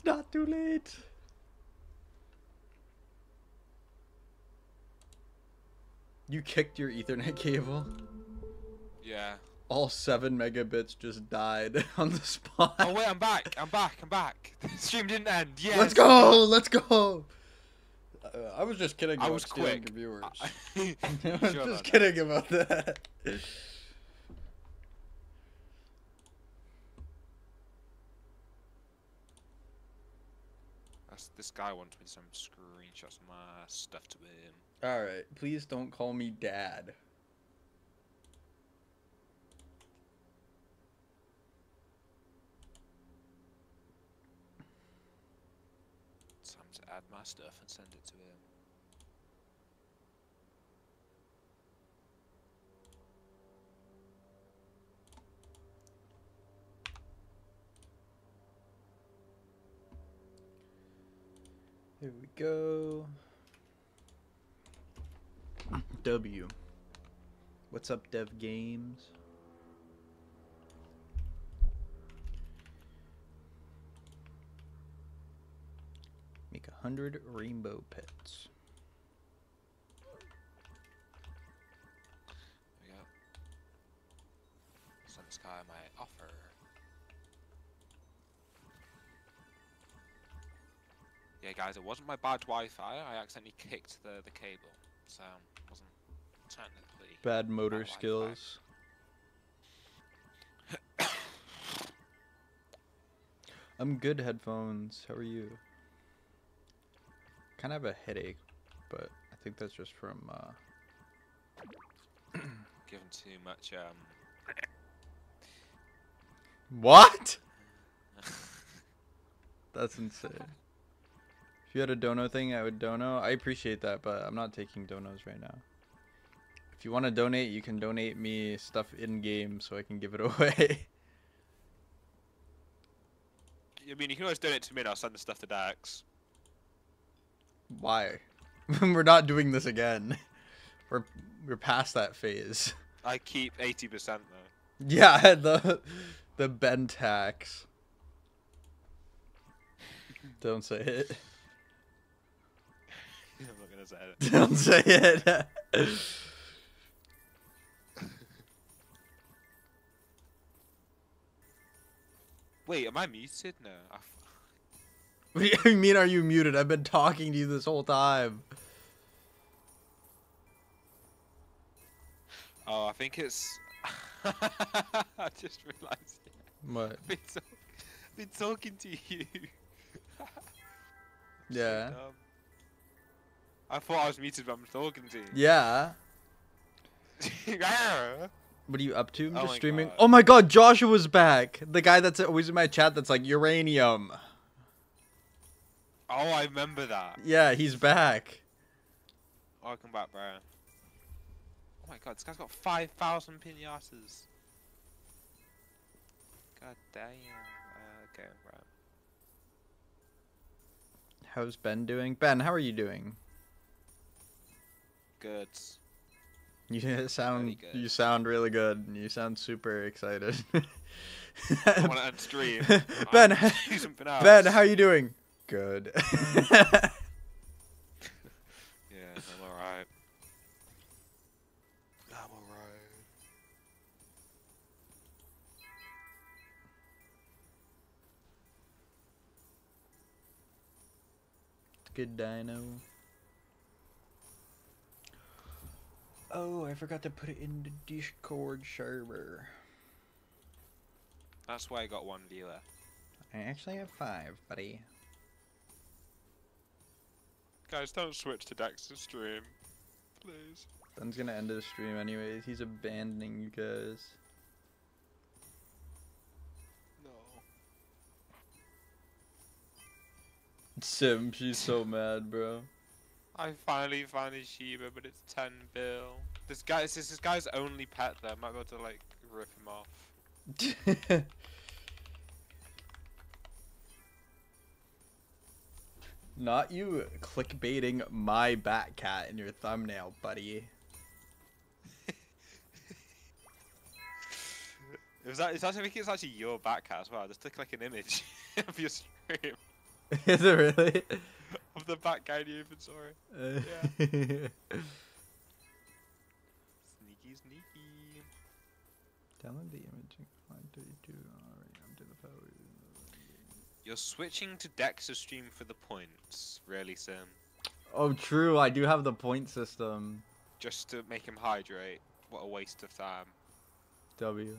It's not too late. You kicked your Ethernet cable. Yeah. All seven megabits just died on the spot. Oh wait, I'm back. I'm back. I'm back. The stream didn't end. Yes. Let's go! Let's go! Uh, I was just kidding. I about was quick. Viewers. I- I was Sure just about that. kidding about that. That's, this guy wants me to send screenshots of my stuff to him. All right, please don't call me dad. Time to add my stuff and send it to him. Here we go. W. What's up, Dev Games? Make a hundred rainbow pets. There we go. Send this my Yeah, guys, it wasn't my bad Wi-Fi. I accidentally kicked the the cable, so it wasn't technically. Bad motor Wi-Fi. skills. I'm good headphones. How are you? Kind of have a headache, but I think that's just from uh Given too much um. What? That's insane. If you had a dono thing, I would dono. I appreciate that, but I'm not taking donos right now. If you want to donate, you can donate me stuff in game so I can give it away. I mean, you can always donate to me and I'll send the stuff to Dax. Why? we're not doing this again. We're we're past that phase. I keep 80% though. Yeah, the the Ben tax. Don't say it. Not say it. Don't say it. Wait, am I muted? No. What do you mean are you muted? I've been talking to you this whole time. Oh, I think it's. I just realised. What? I've been, talk- been talking to you. Yeah. dumb. I thought I was muted, but I'm talking to you. Yeah. What are you up to? I'm Oh just streaming. God. Oh my god, Joshua's back. The guy that's always in my chat that's like uranium. oh, I remember that. Yeah, he's back. Welcome back, bro. Oh my god, this guy's got 5,000 pinatas. God damn. Uh, okay, right. How's Ben doing? Ben, how are you doing? Good. You sound good. you sound really good. You sound super excited. I want to end stream. Ben, I'll do something else. Ben, how you doing? Good. Yeah, I'm alright. I'm alright. Good dino. Oh, I forgot to put it in the Discord server. That's why I got one viewer. I actually have five, buddy. Guys, don't switch to Dexter's stream. Please. Ben's gonna end the stream anyways. He's abandoning you guys. No. Sim, she's so mad, bro. I finally found his Shiba, but it's 10 bill. This guy, this is this guy's only pet though. Might be able to like rip him off. Not you clickbaiting my bat cat in your thumbnail, buddy. It was that, actually, I think it's actually your back cat as well. Just took like an image of your stream. Is it really? Of the back guy in the inventory. Yeah. Uh, sneaky, sneaky. Download the image and find 32. Alright, I'm the power. You're switching to Dexter stream for the points, really, Sim. Oh, true. I do have the point system. Just to make him hydrate. What a waste of time. W.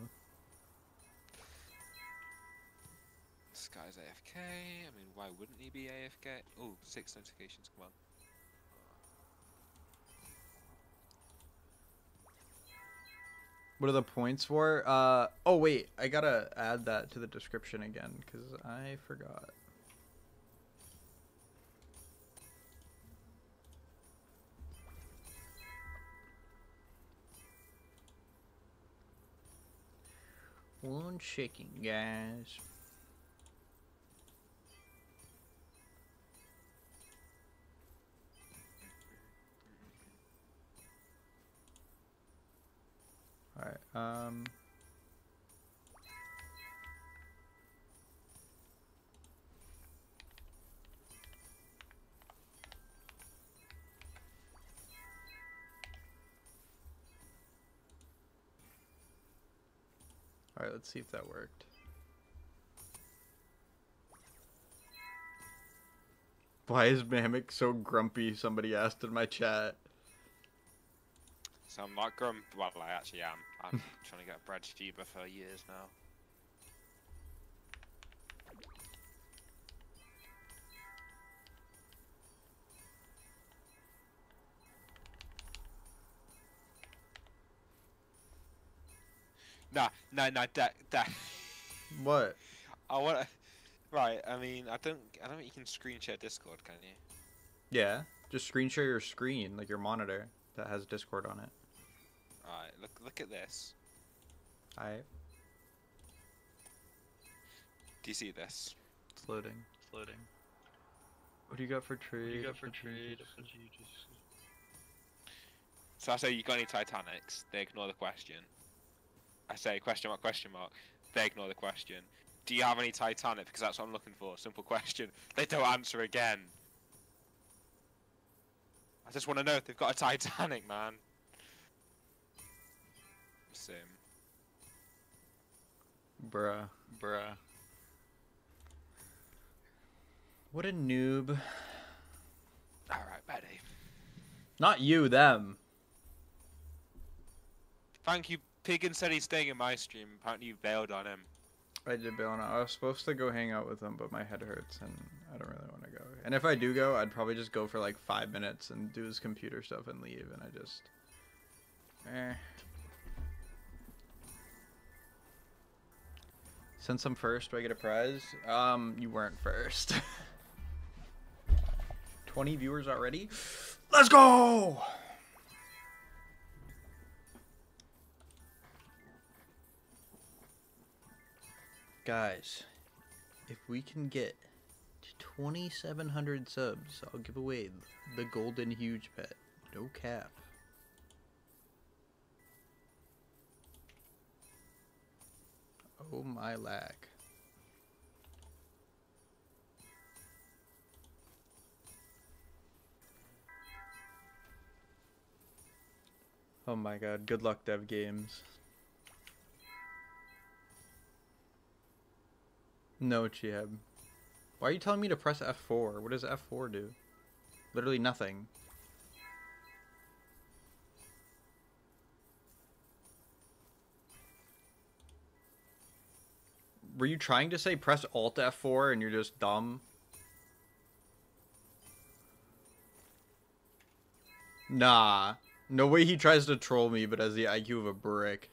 This guy's AFK. I mean, why wouldn't he be AFK? Oh, six notifications. Come on. What are the points for? Uh oh wait, I gotta add that to the description again because I forgot. One chicken, guys. Um... Alright, let's see if that worked. Why is Mammoth so grumpy? Somebody asked in my chat. So I'm not grump. Well, I actually am. I'm trying to get a bread Shiba for years now. Nah, nah, nah, that, that. What? I want to. Right, I mean, I don't, I don't think you can screen share Discord, can you? Yeah, just screen share your screen, like your monitor that has Discord on it. Alright, look, look at this. I Do you see this? it's loading. It's loading. What do you got for trade? You got for What do you trade. just- What you just So I say you got any Titanics? They ignore the question. I say question mark question mark. They ignore the question. Do you have any Titanic? Because that's what I'm looking for. Simple question. They don't answer again. I just want to know if they've got a Titanic, man. Sim. Bruh. bruh. What a noob. Alright, Betty. Not you, them. Thank you. Piggin said he's staying in my stream. Apparently you bailed on him. I did bail on him. I was supposed to go hang out with him, but my head hurts and I don't really want to go. And if I do go, I'd probably just go for like five minutes and do his computer stuff and leave. And I just, eh. Since I'm first, do I get a prize? Um, you weren't first. 20 viewers already? Let's go! Guys, if we can get to 2,700 subs, I'll give away the golden huge pet. No cap. Oh my lack. Oh my god, good luck dev games. No, Chieb. Why are you telling me to press F4? What does F4 do? Literally nothing. Were you trying to say press Alt F4 and you're just dumb? Nah. No way he tries to troll me, but has the IQ of a brick.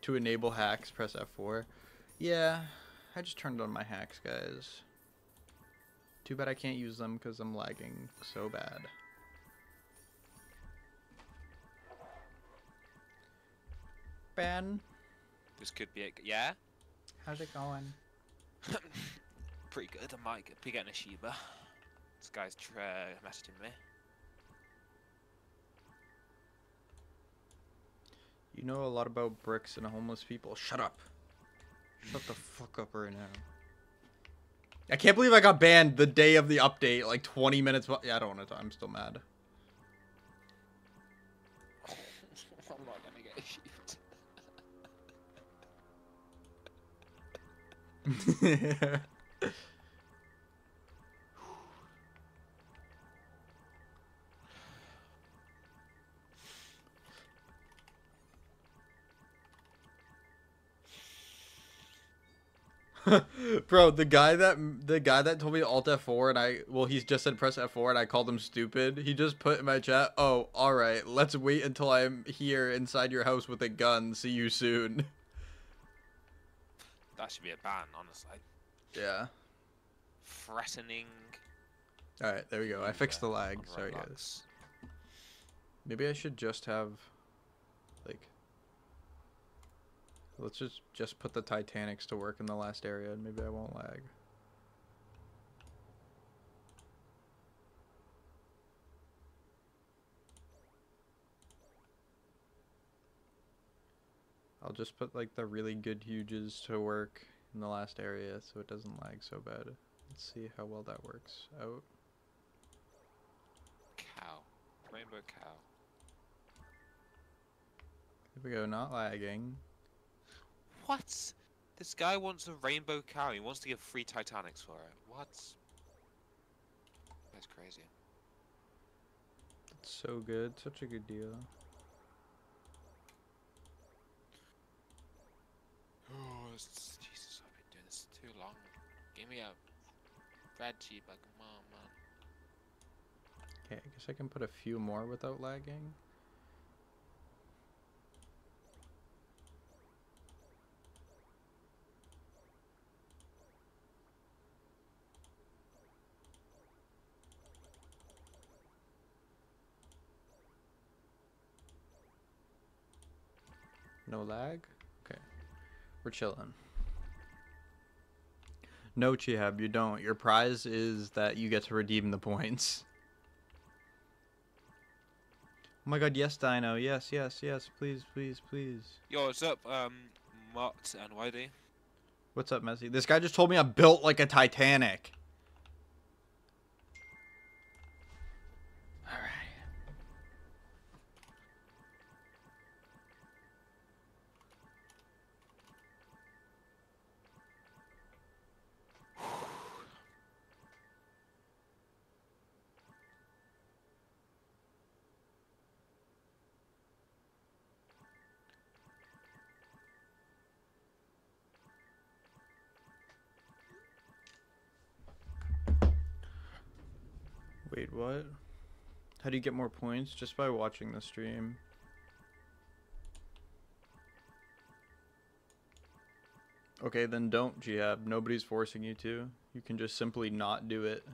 To enable hacks, press F4. Yeah, I just turned on my hacks, guys. Too bad I can't use them because I'm lagging so bad. Ben, This could be it. Yeah? how's it going? Pretty good. I might get, be getting a Shiba. This guy's tr- uh, messaging me. You know a lot about bricks and homeless people. Shut up. Shut the fuck up right now. I can't believe I got banned the day of the update, like 20 minutes. Yeah, I don't want to. I'm still mad. Bro, the guy that the guy that told me Alt F4 and I well he's just said press F4 and I called him stupid. He just put in my chat, "Oh, all right. Let's wait until I'm here inside your house with a gun. See you soon." That should be a ban, honestly. Yeah. Threatening. All right, there we go. I fixed the lag. Sorry guys. Maybe I should just have like Let's just just put the Titanics to work in the last area and maybe I won't lag. I'll just put like the really good huges to work in the last area so it doesn't lag so bad. Let's see how well that works out. Cow. Rainbow cow. Here we go, not lagging. What? This guy wants a rainbow cow. He wants to give free Titanics for it. What? That's crazy. It's so good, such a good deal. Jesus, I've been doing this too long. Give me a red on, man. Okay, I guess I can put a few more without lagging. No lag? We're chilling. No, Chihab, you don't. Your prize is that you get to redeem the points. Oh my god, yes, Dino. Yes, yes, yes. Please, please, please. Yo, what's up, um, Mott and YD? What's up, Messi? This guy just told me I'm built like a Titanic. What? How do you get more points? Just by watching the stream. Okay, then don't, Jihab. Nobody's forcing you to. You can just simply not do it.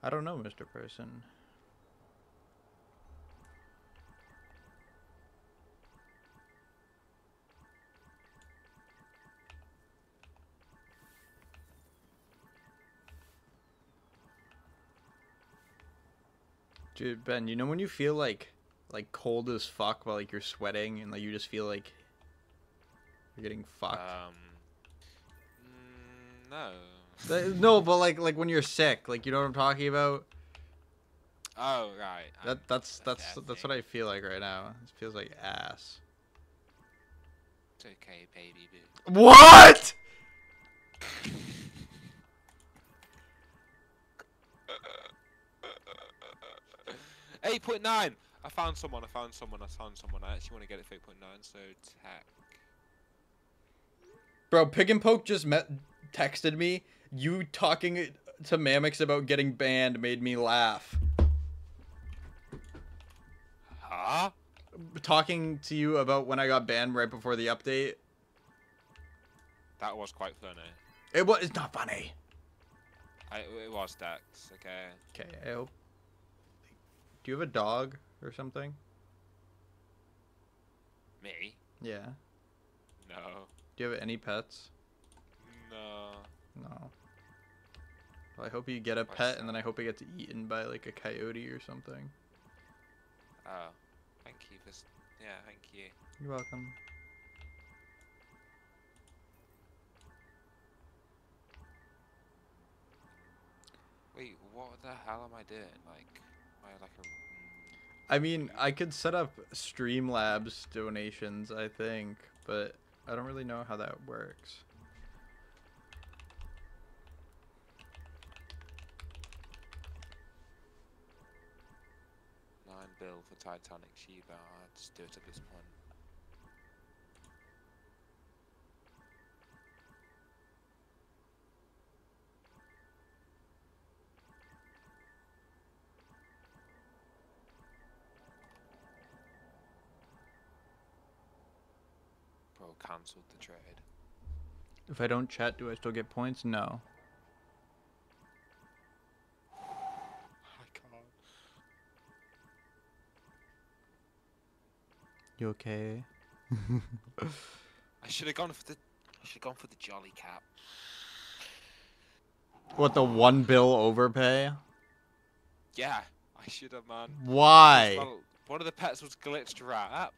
I don't know, Mr. Person. Dude, Ben, you know when you feel like like cold as fuck while like you're sweating and like you just feel like you're getting fucked. Um, mm, no. Th- no, but like like when you're sick, like you know what I'm talking about. Oh, right. That that's that's that's that's what I feel like right now. It feels like ass. It's okay, baby boo. What? Eight point nine. I found someone. I found someone. I found someone. I actually want to get it for eight point nine. So tech. Bro, Pig and Poke just met texted me. You talking to Mammox about getting banned made me laugh. Huh? Talking to you about when I got banned right before the update. That was quite funny. It was it's not funny. I, it was Dex. Okay. Okay, I hope. Do you have a dog or something? Me? Yeah. No. Do you have any pets? No. No. Well, I hope you get a pet, and then? I hope it gets eaten by like a coyote or something. Oh. Thank you for Yeah, thank you. You're welcome. Wait, what the hell am I doing? Like, am I like a. I mean, I could set up Streamlabs donations, I think, but I don't really know how that works. Nine bill for Titanic Shiba. I'd just do it at this point. Cancelled the trade. If I don't chat, do I still get points? No. I can't. You okay? I should have gone for the. I should have gone for the jolly cap. What, the one bill overpay? Yeah, I should have, man. Why? One of the pets was glitched wrap.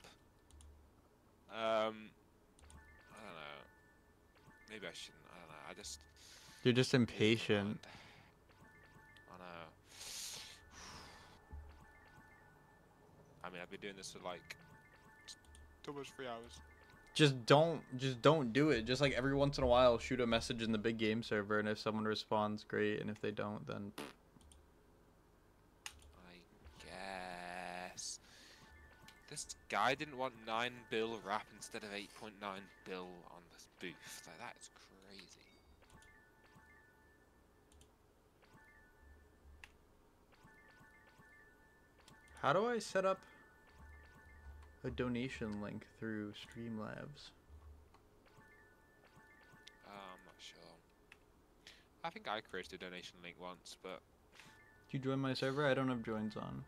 Um, I don't know. Maybe I shouldn't. I don't know. I just. You're just impatient. I know. I mean, I've been doing this for like almost three hours. Just don't, just don't do it. Just like every once in a while, shoot a message in the big game server, and if someone responds, great. And if they don't, then I guess. This guy didn't want 9 bill wrap instead of 8.9 bill on this booth. Like, that is crazy. how do I set up a donation link through Streamlabs? Uh, I'm not sure. I think I created a donation link once, but Did you join my server? I don't have joins on.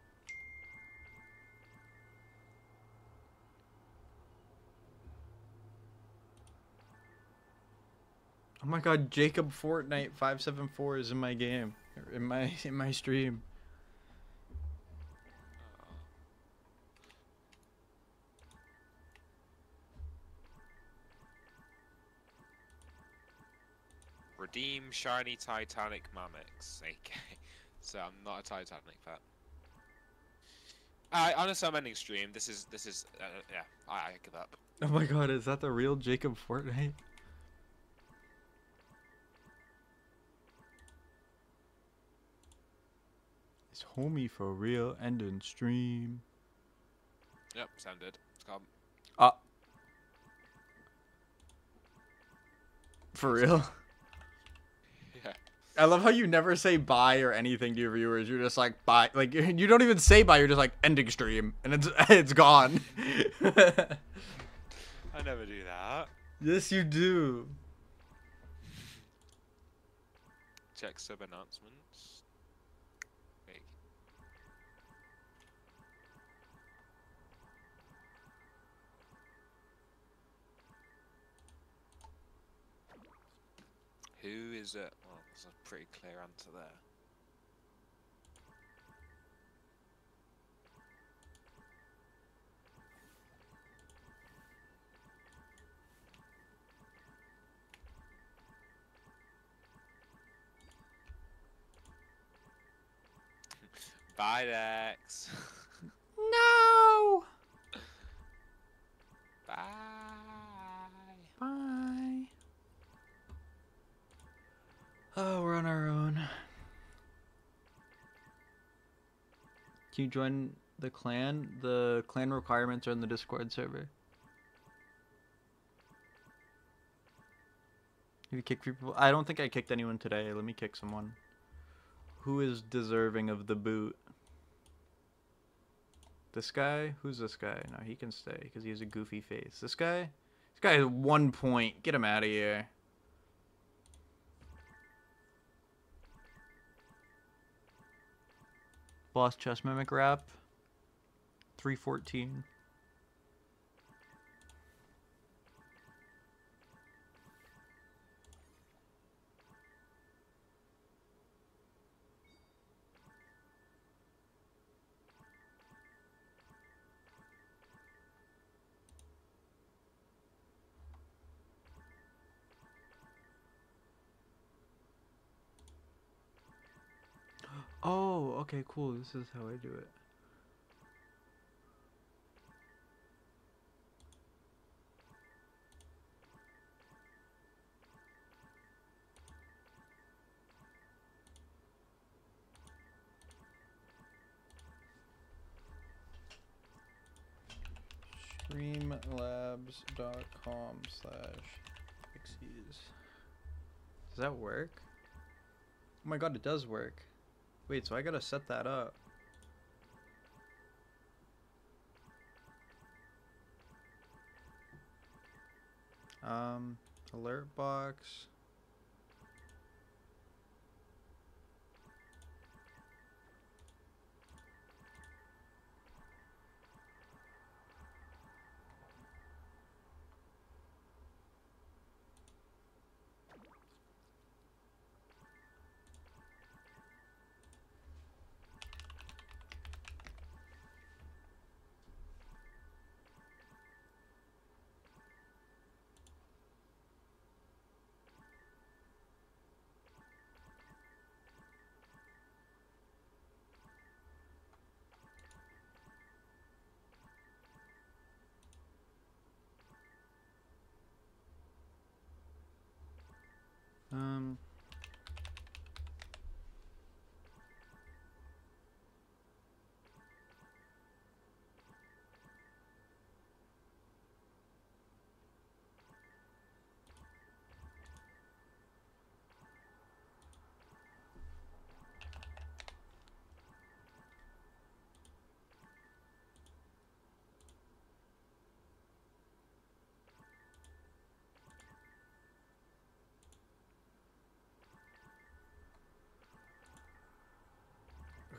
Oh my god, Jacob Fortnite 574 is in my game. In my in my stream. redeem shiny Titanic Mammox. Okay, so I'm not a Titanic fan. I honestly, I'm ending stream. This is this is uh, yeah. I, I give up. Oh my god, is that the real Jacob Fortnite? Homie for real ending stream? Yep, sounded. It's gone. Ah. For real? Yeah. I love how you never say bye or anything to your viewers. You're just like bye, like you don't even say bye. You're just like ending stream, and it's it's gone. I never do that. yes, you do. Check sub announcements. Who is it? Well, there's a pretty clear answer there. Bye, Dex. No. Bye. Bye. Oh, we're on our own. Can you join the clan? The clan requirements are in the Discord server. You kicked people? I don't think I kicked anyone today. Let me kick someone. Who is deserving of the boot? This guy? Who's this guy? No, he can stay because he has a goofy face. This guy? This guy has one point. Get him out of here. Boss chest mimic rap. 314. Oh, okay, cool. This is how I do it. streamlabs.com slash Dexzys. Does that work? Oh my god, it does work. Wait, so I gotta set that up. Um, alert box. Um.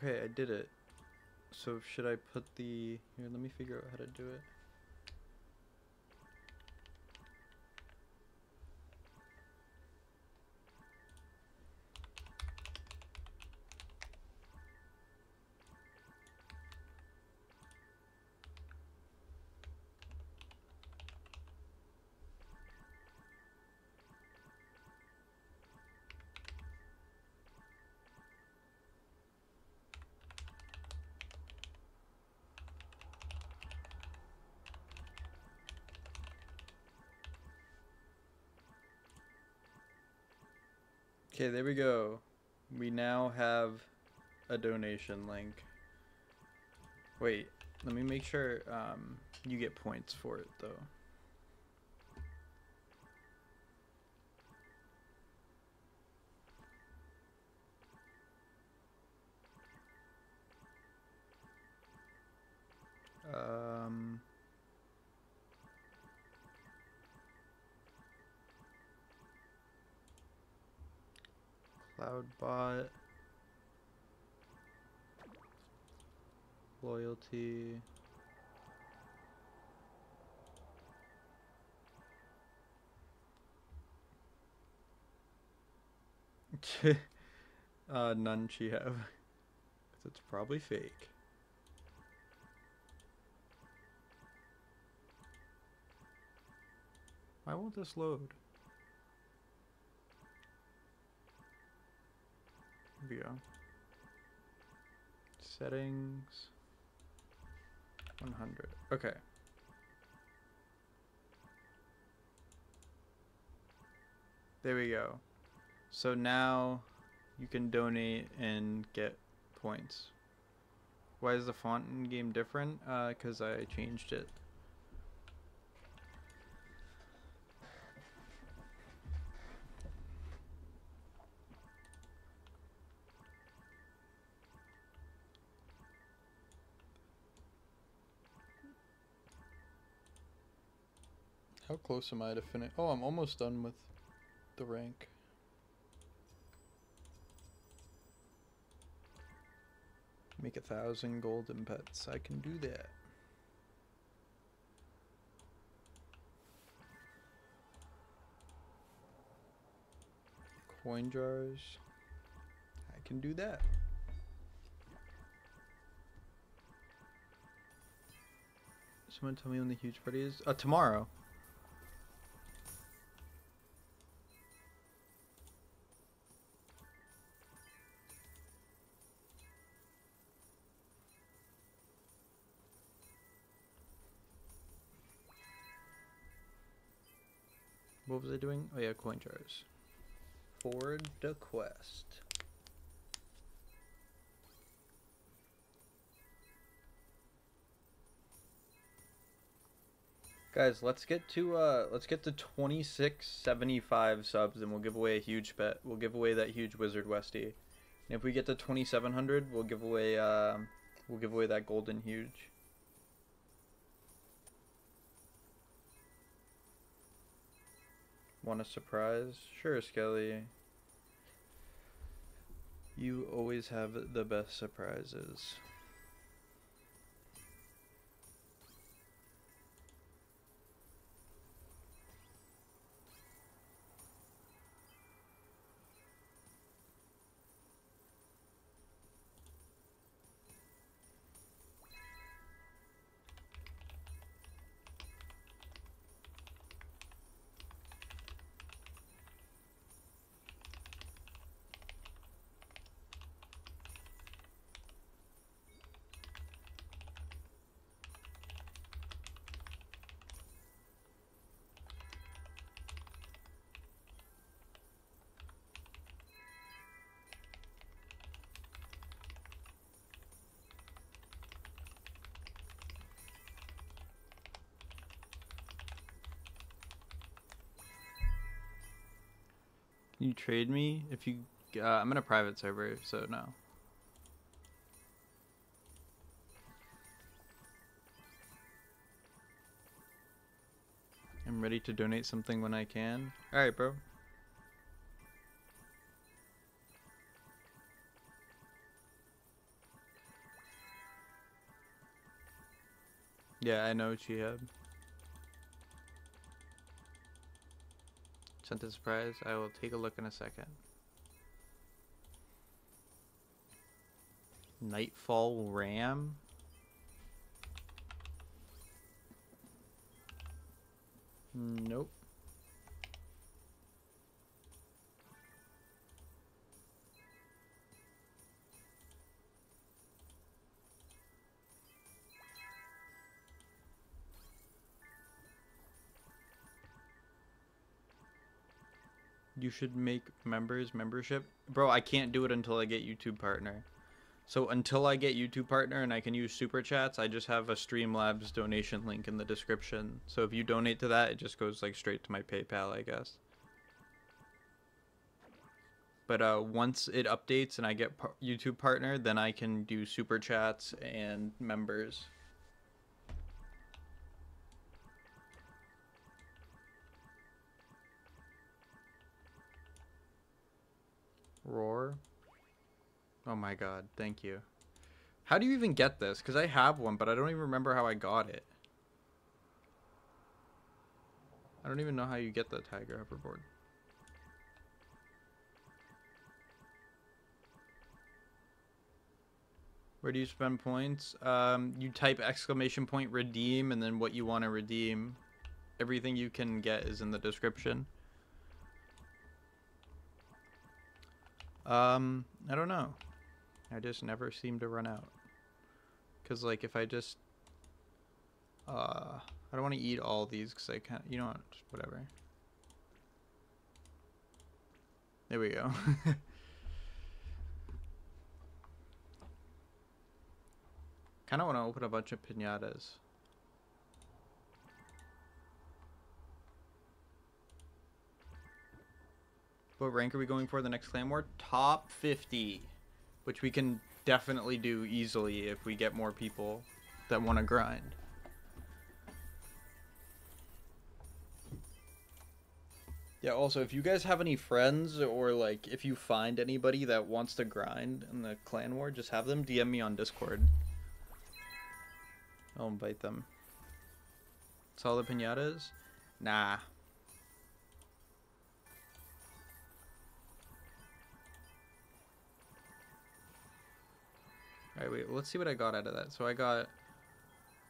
Okay, I did it. So should I put the... Here, let me figure out how to do it. Okay, there we go. We now have a donation link. Wait, let me make sure um, you get points for it though. Um, Cloudbot. Loyalty. uh, none she have. It's probably fake. Why won't this load? We go. Settings. 100. Okay. There we go. So now you can donate and get points. Why is the font in game different? Uh, cause I changed it. Close am I to finish? Oh, I'm almost done with the rank. Make a thousand golden pets. I can do that. Coin jars. I can do that. Someone tell me when the huge party is? Uh, tomorrow. What was I doing? Oh yeah, coin jars. Forward the quest. Guys, let's get to uh let's get to 2675 subs and we'll give away a huge bet. We'll give away that huge wizard westie. And if we get to 2700, we'll give away uh we'll give away that golden huge. Want a surprise? Sure, Skelly. You always have the best surprises. Trade me if you? Uh, I'm in a private server, so no. I'm ready to donate something when I can. All right, bro. Yeah, I know Chihab. Sent a surprise. I will take a look in a second. Nightfall Ram? Nope. You should make members membership. Bro, I can't do it until I get YouTube partner. So until I get YouTube partner and I can use super chats, I just have a Streamlabs donation link in the description. So if you donate to that, it just goes like straight to my PayPal, I guess. But uh, once it updates and I get YouTube partner, then I can do super chats and members. Roar. Oh my god, thank you. How do you even get this? Because I have one, but I don't even remember how I got it. I don't even know how you get the tiger hoverboard. Where do you spend points? Um, you type exclamation point redeem and then what you want to redeem. Everything you can get is in the description. Um, I don't know. I just never seem to run out. Because, like, if I just... Uh, I don't want to eat all these because I can't... You know what? Whatever. There we go. kind of want to open a bunch of pinatas. What rank are we going for the next clan war? Top 50. Which we can definitely do easily if we get more people that want to grind. Yeah, also, if you guys have any friends or, like, if you find anybody that wants to grind in the clan war, just have them DM me on Discord. I'll invite them. Solid pinatas? Nah. All right, wait, let's see what I got out of that. So I got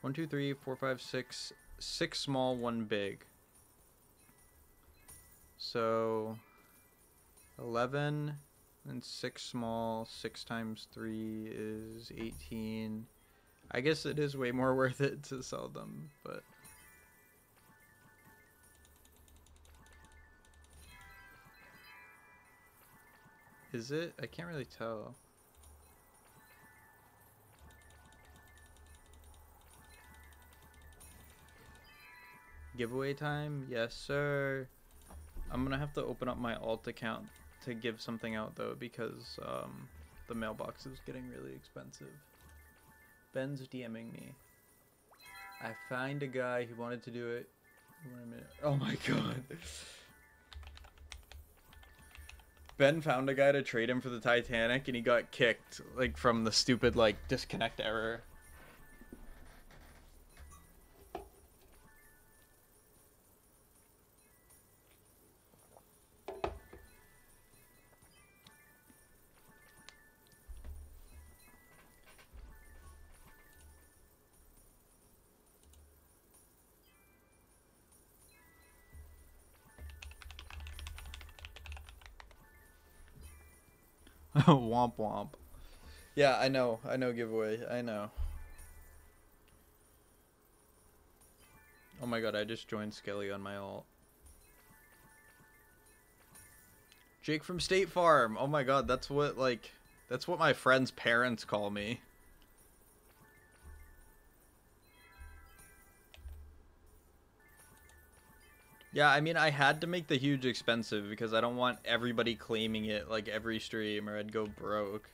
one, two, three, four, five, six, six small, one big. So 11 and six small, six times three is 18. I guess it is way more worth it to sell them, but. Is it? I can't really tell. Giveaway time? Yes, sir. I'm gonna have to open up my alt account to give something out though because um, the mailbox is getting really expensive. Ben's DMing me. I find a guy who wanted to do it. Wait a minute. Oh my god. Ben found a guy to trade him for the Titanic and he got kicked like from the stupid like disconnect error. womp womp. Yeah, I know. I know giveaway. I know. Oh my god, I just joined Skelly on my alt. Jake from State Farm. Oh my god, that's what like that's what my friend's parents call me. Yeah, I mean, I had to make the huge expensive because I don't want everybody claiming it like every stream or I'd go broke.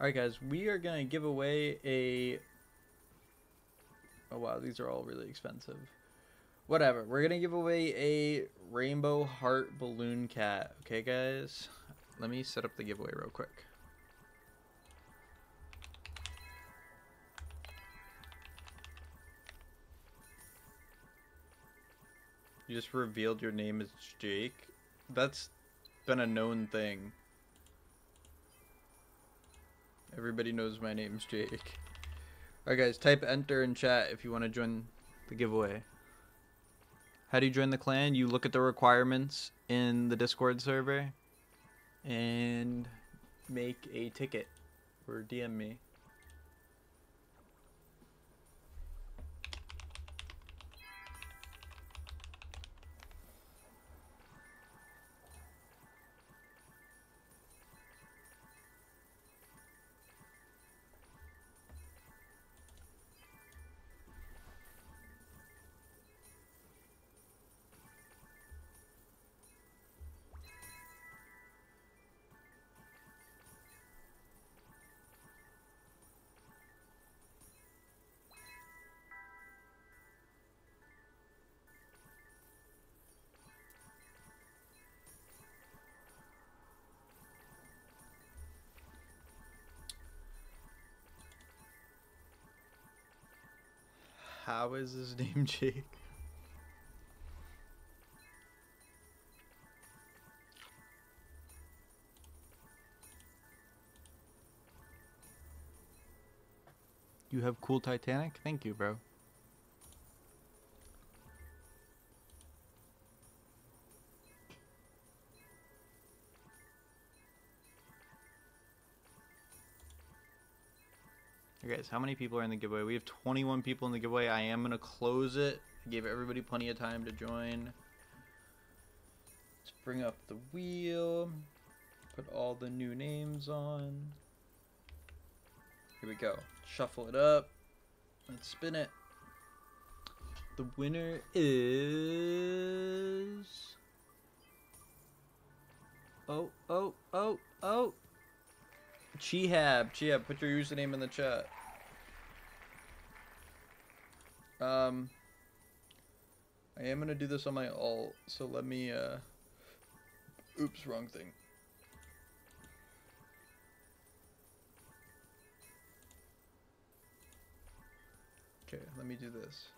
Alright guys, we are going to give away a... Oh wow, these are all really expensive. Whatever. We're gonna give away a rainbow heart balloon cat. Okay, guys? Let me set up the giveaway real quick. You just revealed your name is Jake? That's been a known thing. Everybody knows my name's Jake. Alright guys, type enter in chat if you want to join the giveaway. How do you join the clan? You look at the requirements in the Discord server and make a ticket or DM me. How is his name Jake? You have cool Titanic? Thank you, bro. Guys, how many people are in the giveaway? We have 21 people in the giveaway. I am going to close it. I gave everybody plenty of time to join. Let's bring up the wheel. Put all the new names on. Here we go. Shuffle it up. Let's spin it. The winner is... Oh, oh, oh, oh. Chihab, Chihab, put your username in the chat. Um, I am gonna do this on my alt, so let me, uh, oops, wrong thing. Okay, let me do this.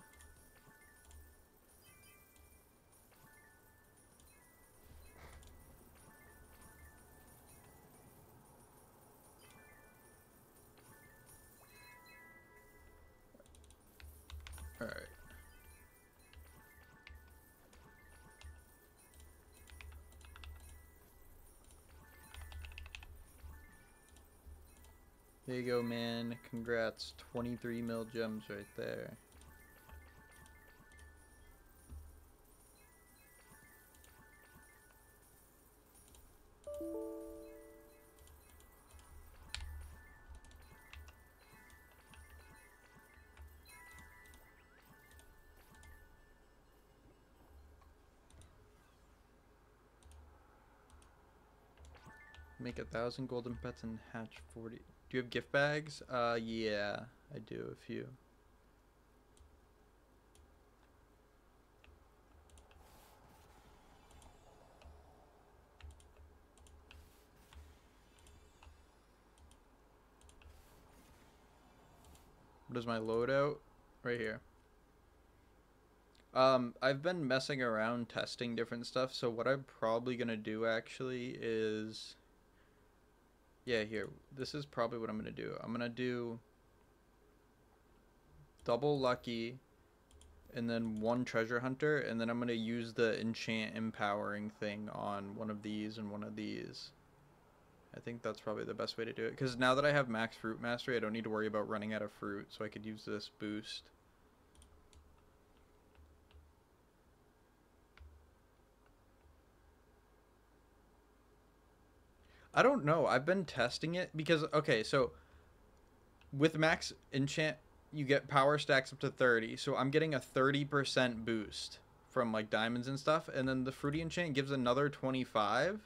There you go, man. Congrats. 23 mil gems right there. Make a thousand golden pets and hatch 40. Do you have gift bags? Uh, yeah, I do a few. What is my loadout? Right here. Um, I've been messing around testing different stuff, so what I'm probably gonna do actually is yeah, here. This is probably what I'm going to do. I'm going to do double lucky and then one treasure hunter and then I'm going to use the enchant empowering thing on one of these and one of these. I think that's probably the best way to do it because now that I have max fruit mastery, I don't need to worry about running out of fruit, so I could use this boost. I don't know. I've been testing it because okay, so with max enchant you get power stacks up to 30. So I'm getting a 30% boost from like diamonds and stuff and then the fruity enchant gives another 25.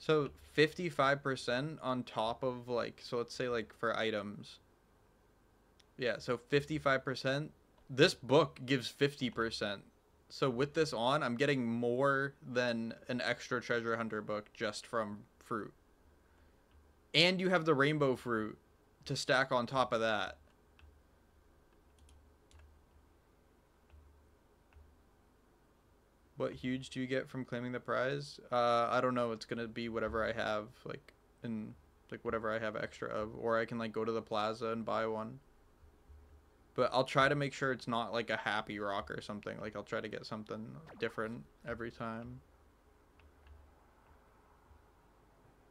So 55% on top of like so let's say like for items. Yeah, so 55%. This book gives 50%. So with this on, I'm getting more than an extra treasure hunter book just from fruit. And you have the rainbow fruit to stack on top of that. What huge do you get from claiming the prize? Uh, I don't know. It's gonna be whatever I have, like, in like whatever I have extra of, or I can like go to the plaza and buy one. But I'll try to make sure it's not like a happy rock or something. Like I'll try to get something different every time.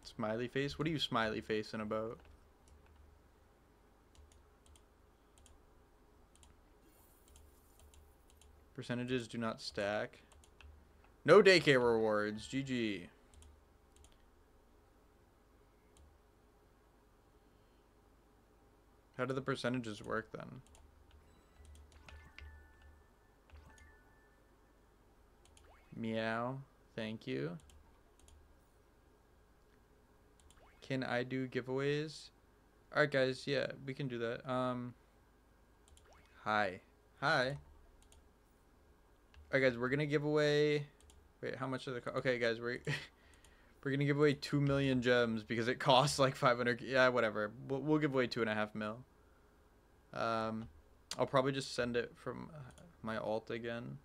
Smiley face? What are you smiley facing about? Percentages do not stack. No daycare rewards. GG. How do the percentages work then? Meow. Thank you. Can I do giveaways? Alright guys, yeah, we can do that. Um Hi. Hi. Alright guys, we're gonna give away wait, how much are the okay guys, we're we're gonna give away two million gems because it costs like 500 yeah whatever we'll, we'll give away two and a half mil um i'll probably just send it from my alt again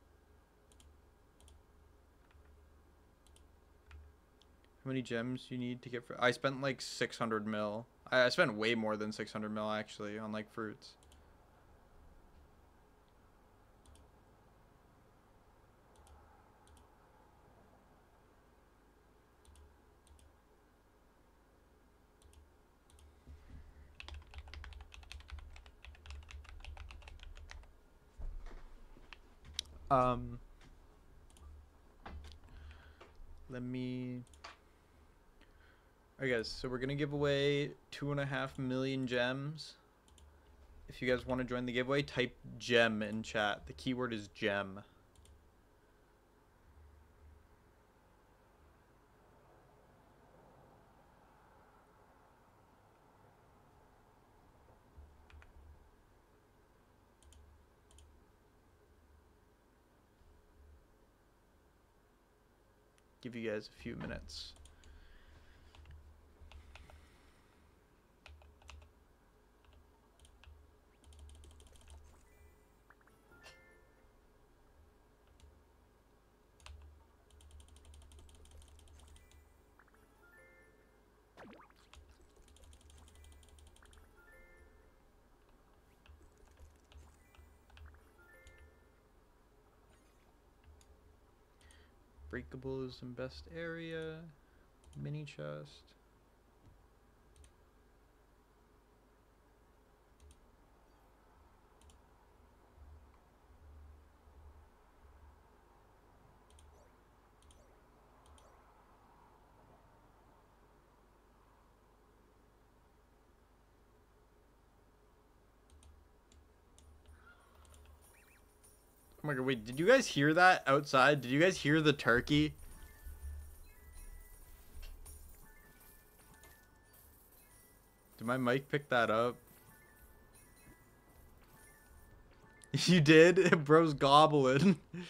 How many gems you need to get? For, I spent like 600 mil. I, I spent way more than 600 mil actually on like fruits. Um, let me Alright guys, so we're gonna give away two and a half million gems. If you guys want to join the giveaway, type gem in chat. The keyword is gem. Give you guys a few minutes. Breakables in best area. Mini chest. My god, wait, did you guys hear that outside? Did you guys hear the turkey? Did my mic pick that up? You did? Bro's gobbling.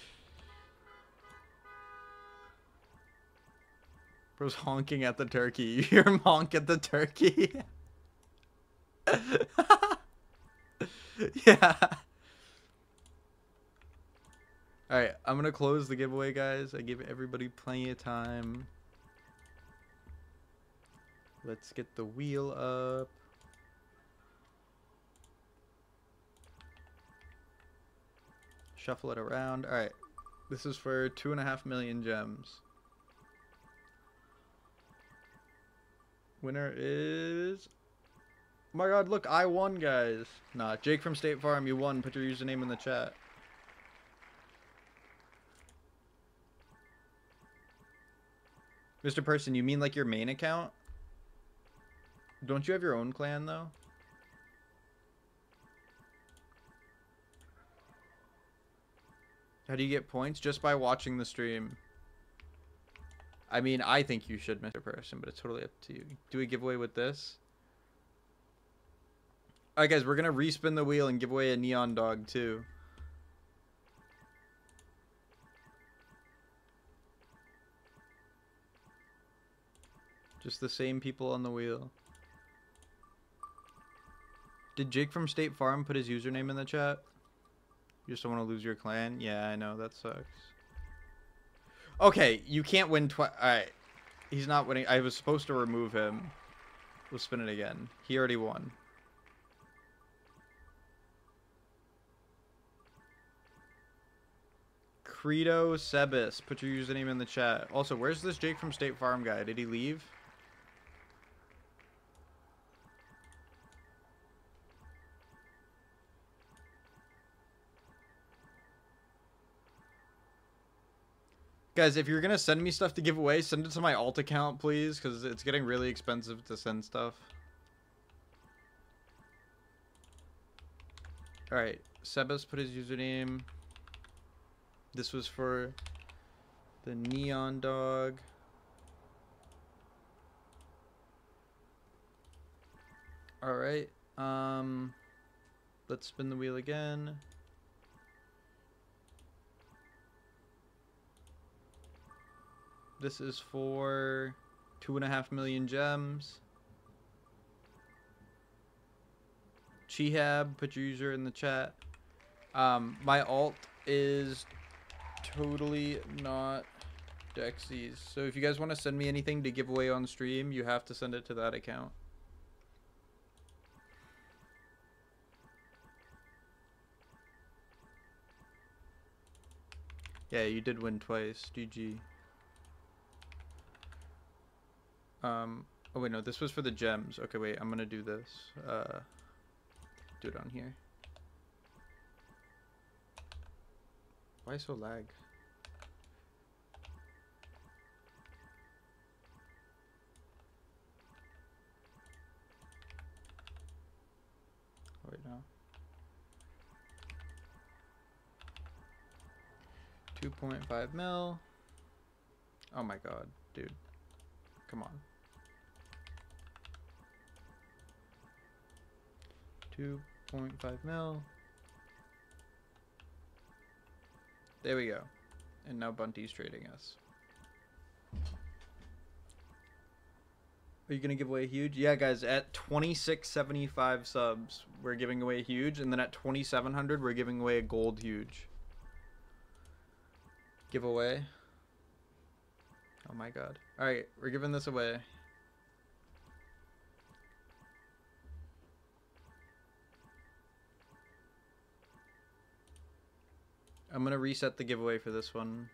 Bro's honking at the turkey. You hear him honk at the turkey? yeah. Alright, I'm gonna close the giveaway, guys. I give everybody plenty of time. Let's get the wheel up. Shuffle it around. Alright. This is for two and a half million gems. Winner is... Oh my god, look, I won, guys. Nah, Jake from State Farm, you won. Put your username in the chat. Mr. Person, you mean like your main account? Don't you have your own clan, though? How do you get points? Just by watching the stream. I mean, I think you should, Mr. Person, but it's totally up to you. Do we give away with this? Alright, guys, we're going to respin the wheel and give away a neon dog, too. Just the same people on the wheel. Did Jake from State Farm put his username in the chat? You just don't want to lose your clan? Yeah, I know. That sucks. Okay, you can't win twice. Alright. He's not winning. I was supposed to remove him. We'll spin it again. He already won. Credo Sebis. Put your username in the chat. Also, where's this Jake from State Farm guy? Did he leave? Guys, if you're gonna send me stuff to give away, send it to my alt account, please, because it's getting really expensive to send stuff. Alright, Sebas put his username. This was for the Neon Dog. Alright, um, let's spin the wheel again. This is for two and a half million gems. Chihab, put your user in the chat. Um, my alt is totally not Dexzys. So if you guys want to send me anything to give away on stream, you have to send it to that account. Yeah, you did win twice. GG. Um, oh wait, no, this was for the gems. Okay, wait, I'm gonna do this. Uh, do it on here. Why so lag? Wait, no. 2.5 mil. Oh my god, dude. Come on. 2.5 mil. There we go. And now Bunty's trading us. Are you gonna give away a huge? Yeah, guys. At 2675 subs, we're giving away a huge, and then at 2700, we're giving away a gold huge. Giveaway. Oh my god. Alright, we're giving this away. I'm gonna reset the giveaway for this one.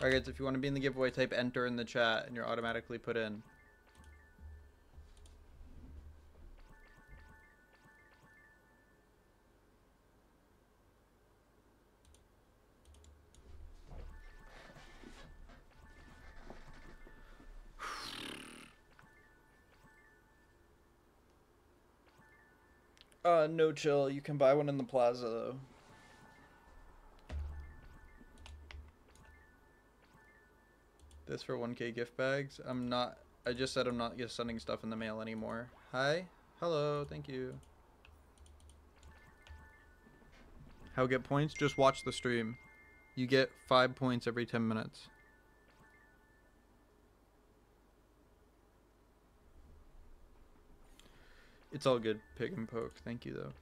Alright guys, if you want to be in the giveaway, type enter in the chat and you're automatically put in. Uh, no chill. You can buy one in the plaza though. This for 1k gift bags. I'm not. I just said I'm not just sending stuff in the mail anymore. Hi. Hello. Thank you. How get points? Just watch the stream. You get five points every 10 minutes. It's all good, pig and poke. Thank you, though.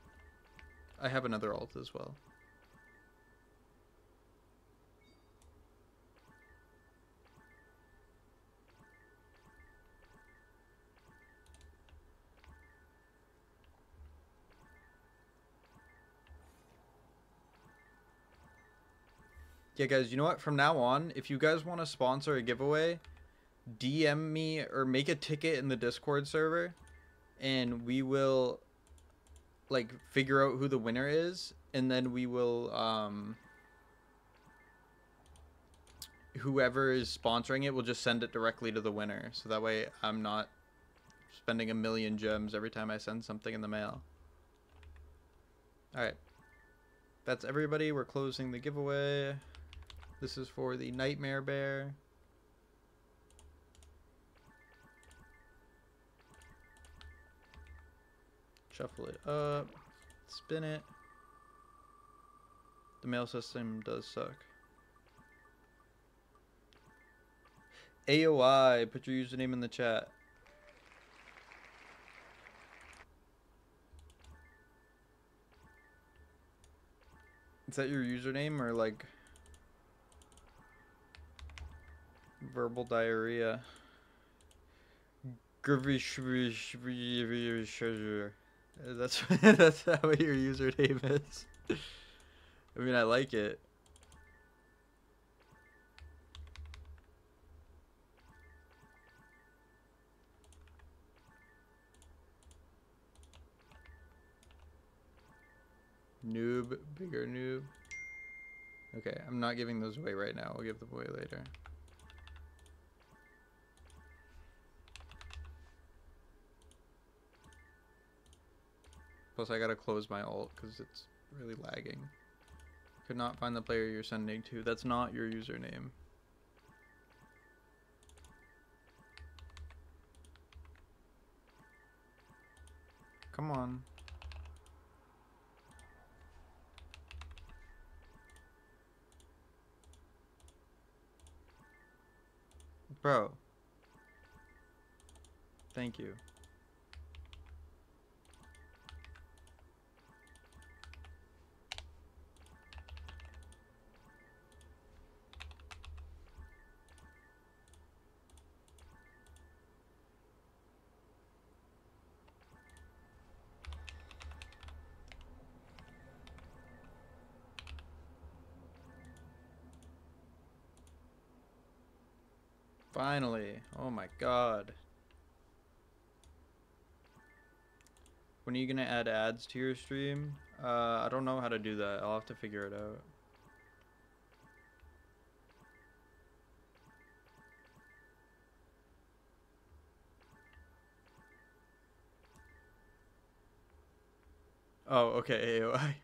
I have another alt as well. Yeah, guys, you know what? From now on, if you guys want to sponsor a giveaway, DM me or make a ticket in the Discord server and we will like figure out who the winner is and then we will um whoever is sponsoring it will just send it directly to the winner. So that way i'm not spending a million gems every time i send something in the mail. All right. That's everybody. We're closing the giveaway. This is for the nightmare bear Shuffle it up. Spin it. The mail system does suck. AOI, put your username in the chat. Is that your username or like verbal diarrhea? That's that's how your username is. I mean, I like it. Noob, bigger noob. Okay, I'm not giving those away right now. I'll give them away later. Plus I gotta close my alt because it's really lagging. Could not find the player you're sending to. That's not your username. Come on. Bro. Thank you. Finally. Oh my god. When are you gonna add ads to your stream? Uh, I don't know how to do that. I'll have to figure it out. Oh, okay, AOI.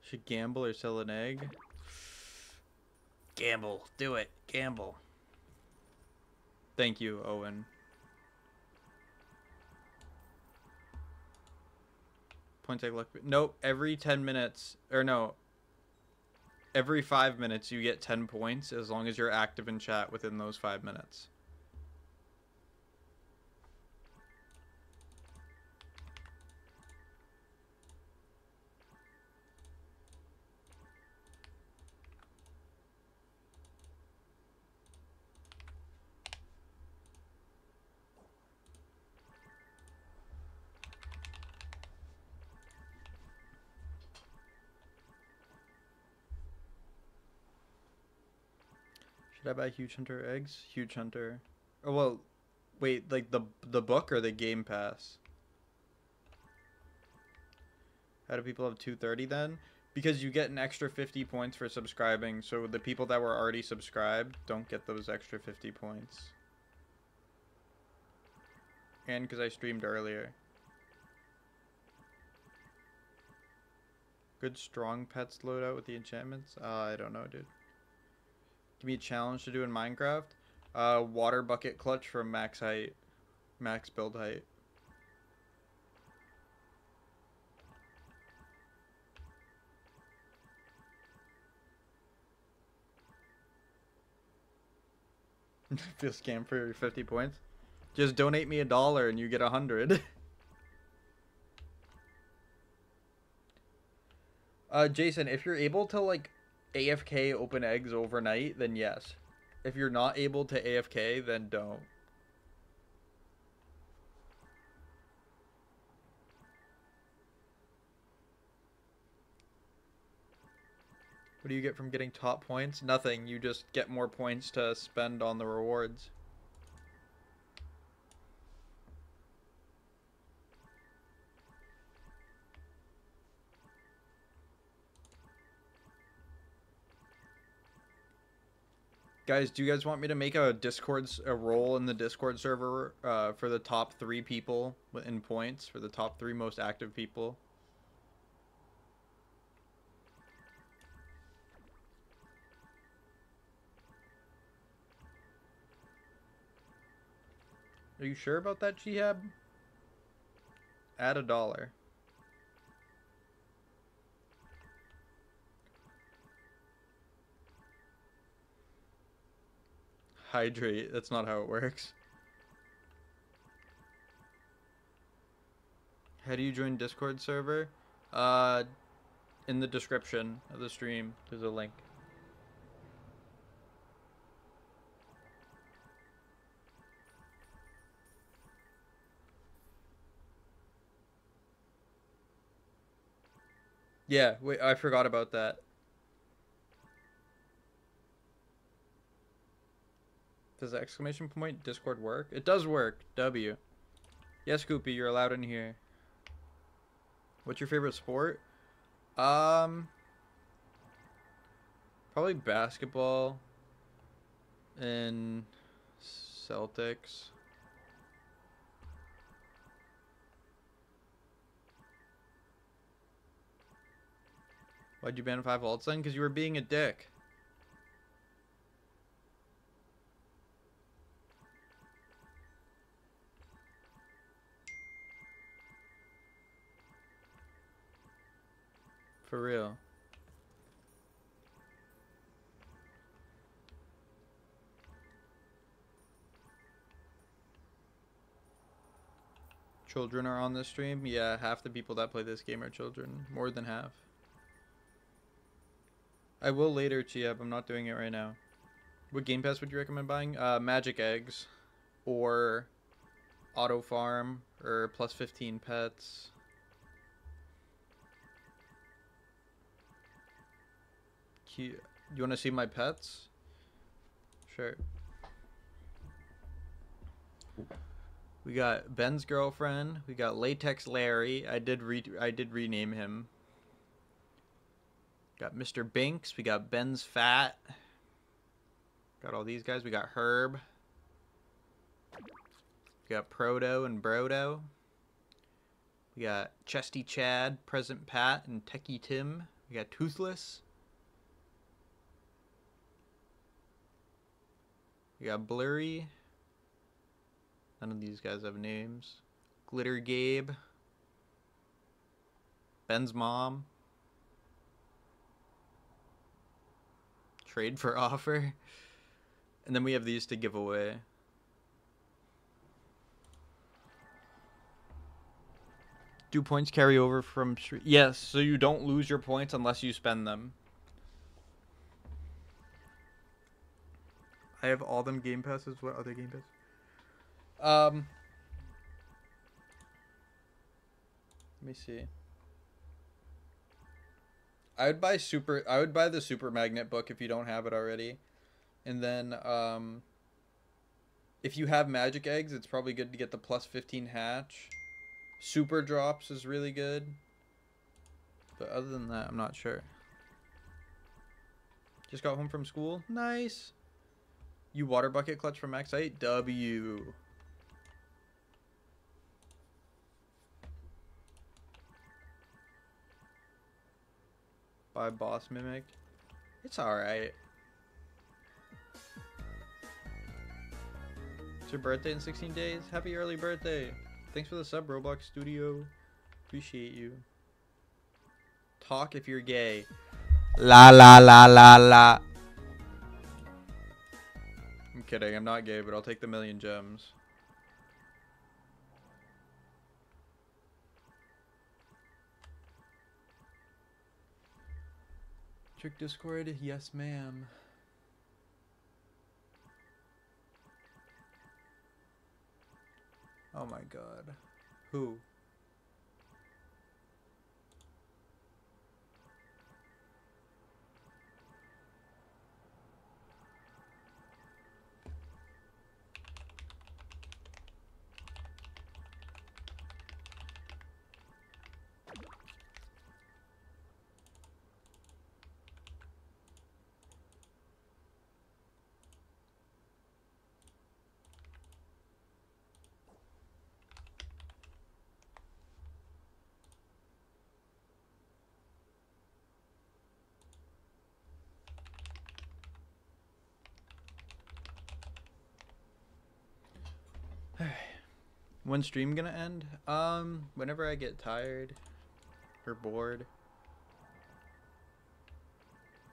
Should gamble or sell an egg? Gamble. Do it. Gamble. Thank you, Owen. Point take luck. Nope. Every 10 minutes, or no, every 5 minutes you get 10 points as long as you're active in chat within those 5 minutes. Did I buy Huge Hunter eggs? Huge Hunter. Oh well, wait, like the the book or the Game Pass? How do people have 230 then? Because you get an extra 50 points for subscribing, so the people that were already subscribed don't get those extra 50 points. And because I streamed earlier. Good strong pets loadout with the enchantments? Uh, I don't know, dude. Give me a challenge to do in Minecraft. Uh, water bucket clutch from max height. Max build height. Feel scammed for your 50 points. Just donate me a dollar and you get a hundred. uh, Jason, if you're able to like AFK open eggs overnight, then yes. If you're not able to AFK, then don't. What do you get from getting top points? Nothing. You just get more points to spend on the rewards. Guys, do you guys want me to make a Discord a role in the Discord server uh, for the top three people in points for the top three most active people? Are you sure about that, Jihab? Add a dollar. Hydrate. That's not how it works. How do you join Discord server? Uh, in the description of the stream, there's a link. Yeah, wait, I forgot about that. Does the exclamation point Discord work? It does work. W. Yes, Goopy, you're allowed in here. What's your favorite sport? Um, probably basketball and Celtics. Why'd you ban five alts then? Because you were being a dick. For real. Children are on this stream? Yeah, half the people that play this game are children. More than half. I will later, Chiab. I'm not doing it right now. What Game Pass would you recommend buying? Uh, Magic Eggs. Or Auto Farm. Or Plus 15 Pets. Cute. You want to see my pets? Sure. We got Ben's girlfriend. We got Latex Larry. I did re I did rename him. Got Mr. Binks. We got Ben's Fat. Got all these guys. We got Herb. We got Proto and Brodo. We got Chesty Chad, Present Pat, and Techie Tim. We got Toothless. We got Blurry. None of these guys have names. Glitter Gabe. Ben's mom. Trade for offer. And then we have these to give away. Do points carry over from... Yes, so you don't lose your points unless you spend them. I have all them Game Passes. What other Game Pass? Um, let me see. I would buy super. I would buy the Super Magnet book if you don't have it already, and then um. If you have magic eggs, it's probably good to get the plus 15 hatch. Super drops is really good. But other than that, I'm not sure. Just got home from school. Nice. You water bucket clutch from max 8? W. by Boss Mimic. It's alright. It's your birthday in 16 days? Happy early birthday! Thanks for the sub, Roblox Studio. Appreciate you. Talk if you're gay. La la la la la. Kidding, I'm not gay, but I'll take the million gems. Trick Discord, yes ma'am. Oh my god. Who? When stream gonna end? Um, whenever I get tired or bored.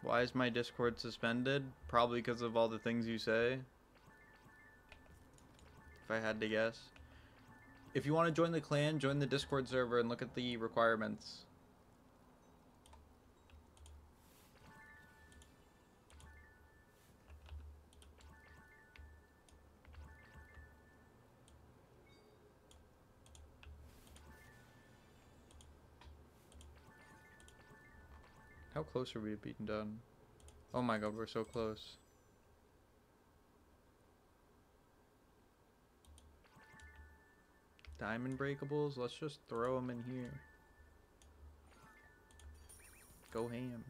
Why is my Discord suspended? Probably because of all the things you say. If I had to guess. If you want to join the clan, join the Discord server and look at the requirements. Close are we to being done? Oh my god, we're so close. Diamond breakables? Let's just throw them in here. Go ham.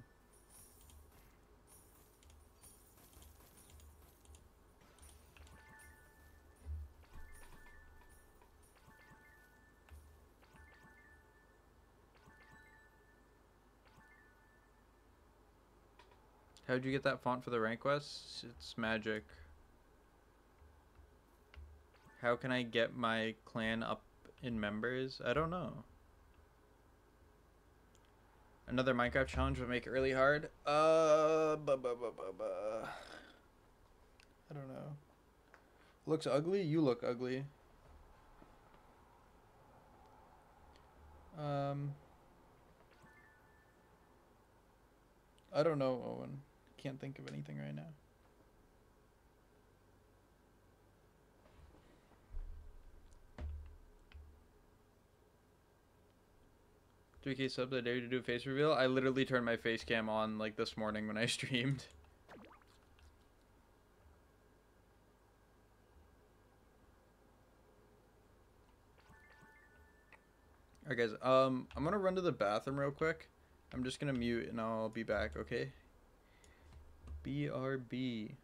How'd you get that font for the rank quests? It's magic. How can I get my clan up in members? I don't know. Another Minecraft challenge would make it really hard. Uh, bu- bu- bu- bu- bu. I don't know. Looks ugly? You look ugly. Um, I don't know, Owen. Can't think of anything right now. Three K subs. I dare you to do a face reveal. I literally turned my face cam on like this morning when I streamed. Alright guys, um, I'm gonna run to the bathroom real quick. I'm just gonna mute and I'll be back, okay? BRB.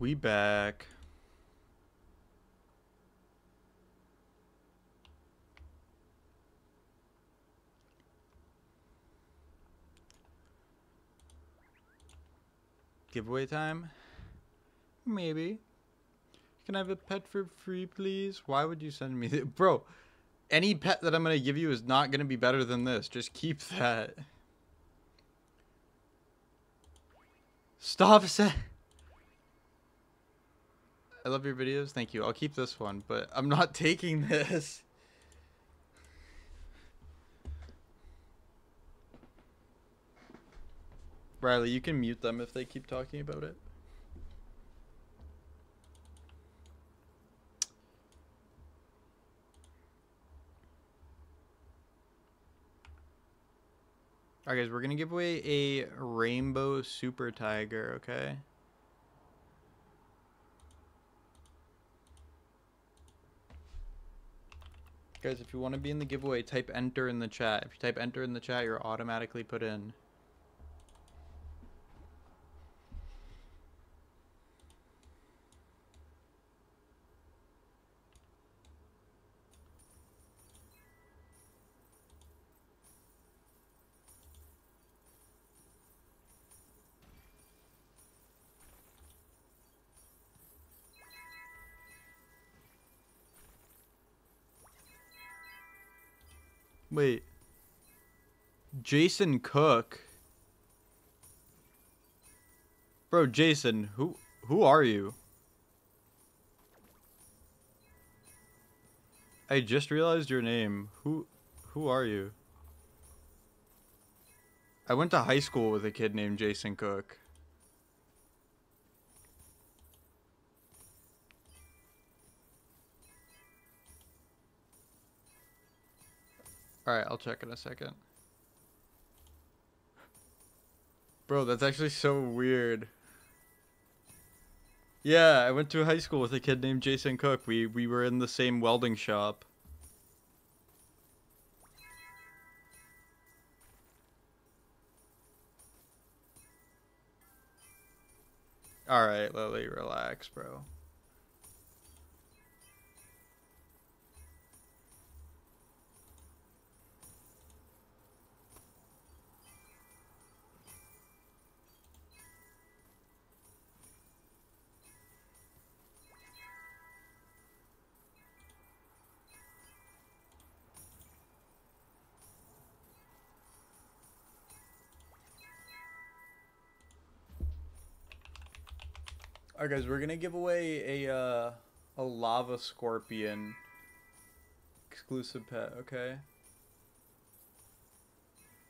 We back. Giveaway time? Maybe. Can I have a pet for free, please? Why would you send me Bro, any pet that I'm going to give you is not going to be better than this. Just keep that. Stop saying... I love your videos. Thank you. I'll keep this one, but I'm not taking this. Riley, you can mute them if they keep talking about it. Alright guys, we're gonna give away a rainbow super tiger, okay? Guys, if you want to be in the giveaway, type enter in the chat. If you type enter in the chat, you're automatically put in. Wait. Jason Cook. Bro, Jason, who who are you? I just realized your name. Who who are you? I went to high school with a kid named Jason Cook. Alright, I'll check in a second. Bro, that's actually so weird. Yeah, I went to high school with a kid named Jason Cook. We we were in the same welding shop. Alright, Lily, relax, bro. Alright guys, we're gonna give away a uh, a lava scorpion exclusive pet, okay?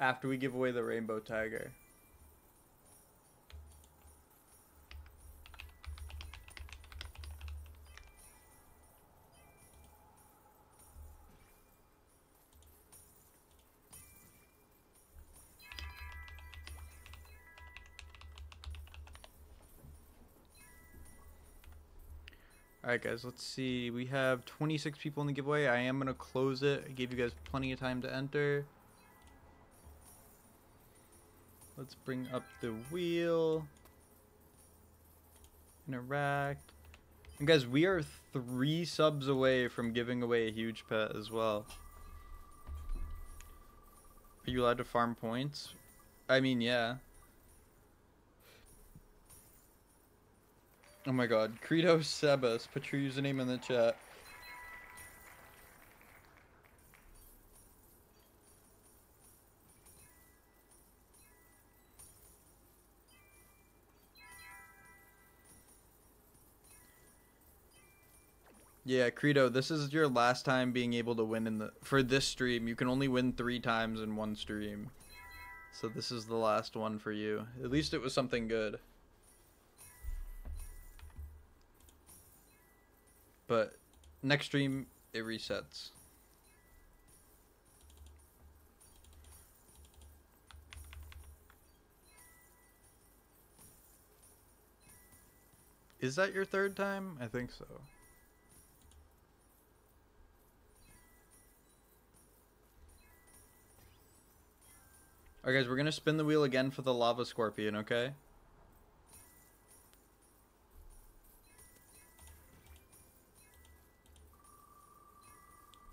After we give away the rainbow tiger. Alright guys, let's see. We have 26 people in the giveaway. I am going to close it. I gave you guys plenty of time to enter. Let's bring up the wheel. Interact. And guys, we are three subs away from giving away a huge pet as well. Are you allowed to farm points? I mean, yeah. Oh my god. Credo Sebas, put your username in the chat. Yeah, Credo, this is your last time being able to win in the for this stream. You can only win 3 times in one stream. So this is the last one for you. At least it was something good. But next stream, it resets. Is that your third time? I think so. Alright guys, we're gonna spin the wheel again for the lava scorpion, okay?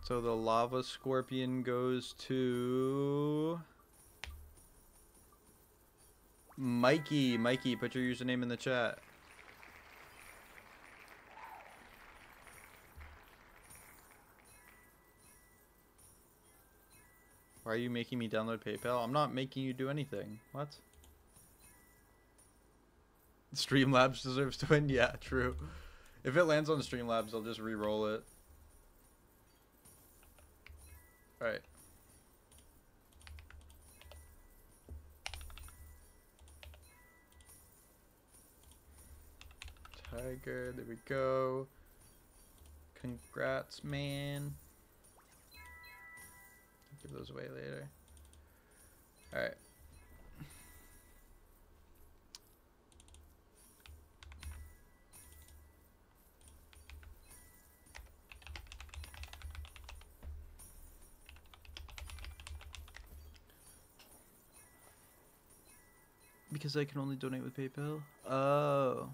So the lava scorpion goes to Mikey. Mikey, put your username in the chat. Why are you making me download PayPal? I'm not making you do anything. What? Streamlabs deserves to win? Yeah, true. If it lands on Streamlabs, I'll just re-roll it. Alright. Tiger, there we go. Congrats, man. Give those away later. Alright. Because I can only donate with PayPal? Oh.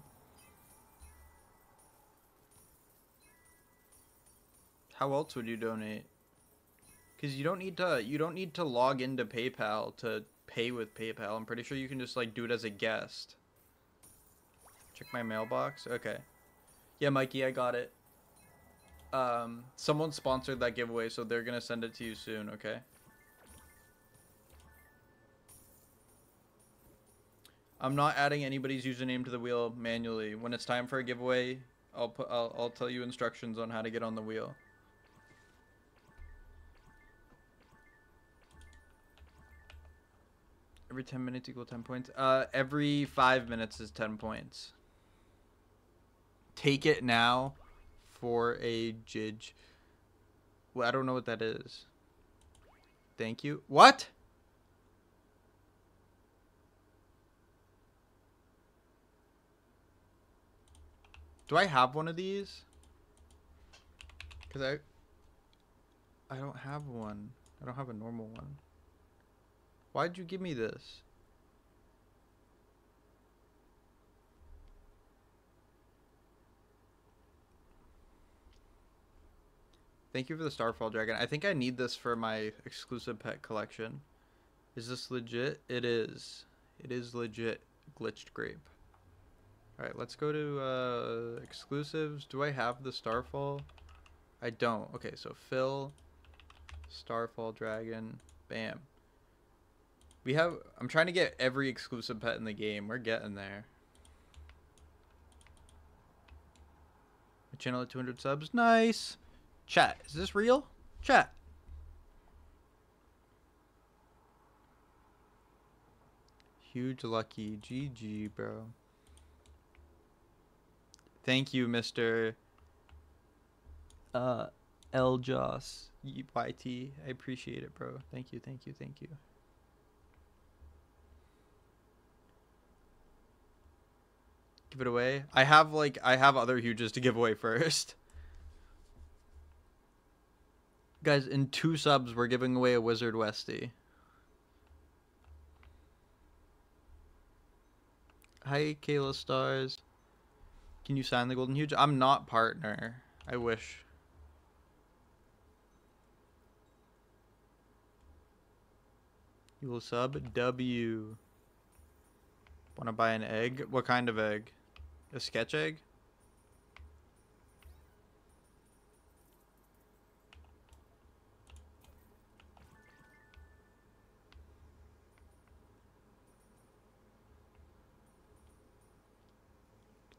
How else would you donate? Because you don't need to you don't need to log into PayPal to pay with PayPal. I'm pretty sure you can just like do it as a guest. Check my mailbox. Okay. Yeah, Mikey, I got it. Um, someone sponsored that giveaway, so they're gonna send it to you soon. Okay. I'm not adding anybody's username to the wheel manually. When it's time for a giveaway, I'll put I'll, I'll tell you instructions on how to get on the wheel. Every 10 minutes equal 10 points. Uh, every 5 minutes is 10 points. Take it now for a jidge. Well, I don't know what that is. Thank you. What? Do I have one of these? Because I... I don't have one. I don't have a normal one. Why'd you give me this? Thank you for the Starfall Dragon. I think I need this for my exclusive pet collection. Is this legit? It is. It is legit. Glitched Grape. Alright, let's go to uh, exclusives. Do I have the Starfall? I don't. Okay, so Phil, Starfall Dragon, bam. We have, I'm trying to get every exclusive pet in the game. We're getting there. My channel at 200 subs. Nice. Chat, is this real? Chat. Huge lucky. GG, bro. Thank you, Mr. Uh, L Joss YT. I appreciate it, bro. Thank you, thank you, thank you. Give it away. I have like I have other huges to give away first. Guys, in two subs, we're giving away a Wizard Westy. Hi, Kayla Stars. Can you sign the Golden Huge? I'm not partner. I wish. You will sub W. Want to buy an egg? What kind of egg? A sketch egg?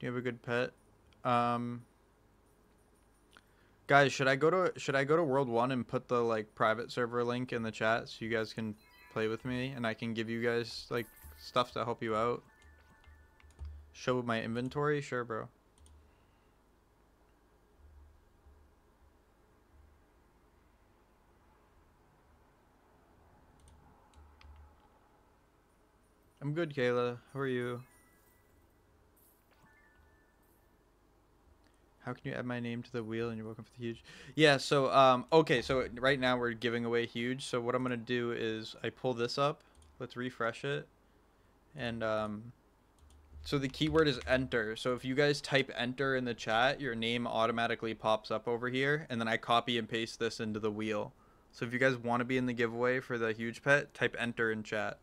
Do you have a good pet? Um, guys, should I go to should I go to World One and put the like private server link in the chat so you guys can play with me and I can give you guys like stuff to help you out? Show my inventory? Sure, bro. I'm good, Kayla. How are you? How can you add my name to the wheel and you're welcome for the huge? Yeah, so, um, okay, so right now we're giving away huge. So what I'm going to do is I pull this up. Let's refresh it. And, um, So the keyword is enter. So if you guys type enter in the chat, your name automatically pops up over here, and then I copy and paste this into the wheel. So if you guys want to be in the giveaway for the huge pet, type enter in chat.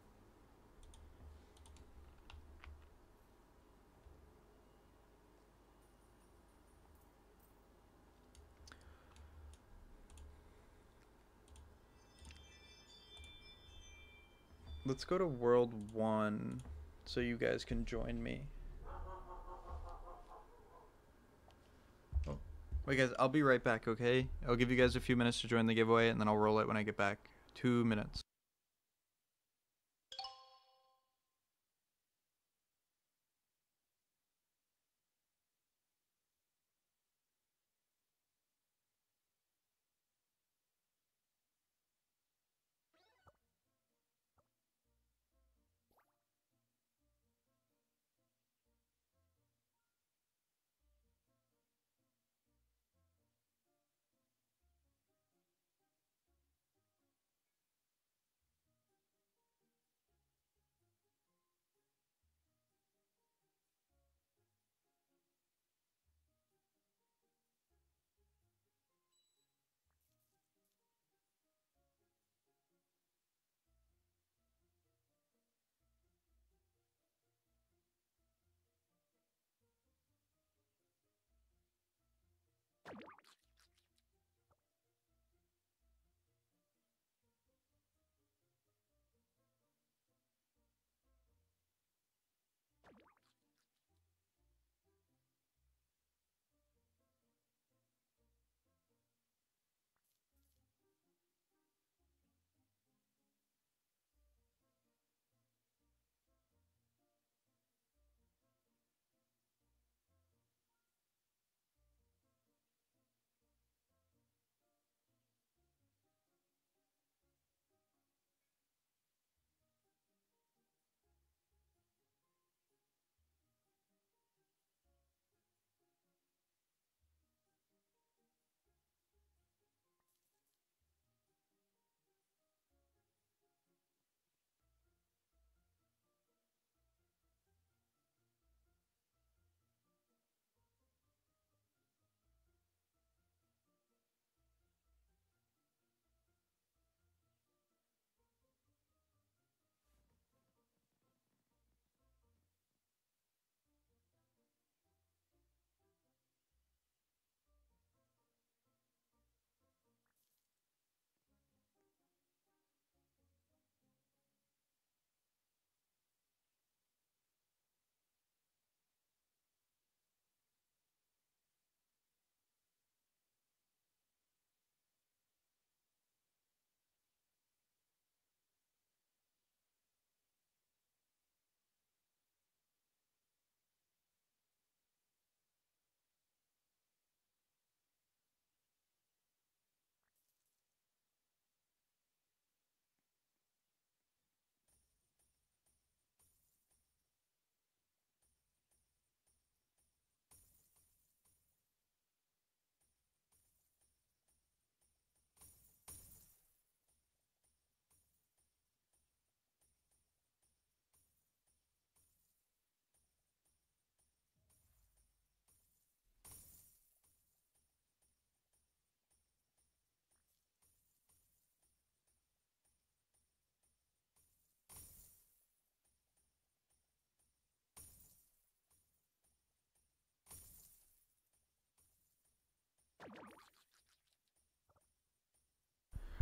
Let's go to World 1 so you guys can join me. Oh. Wait guys, I'll be right back, okay? I'll give you guys a few minutes to join the giveaway and then I'll roll it when I get back. Two minutes.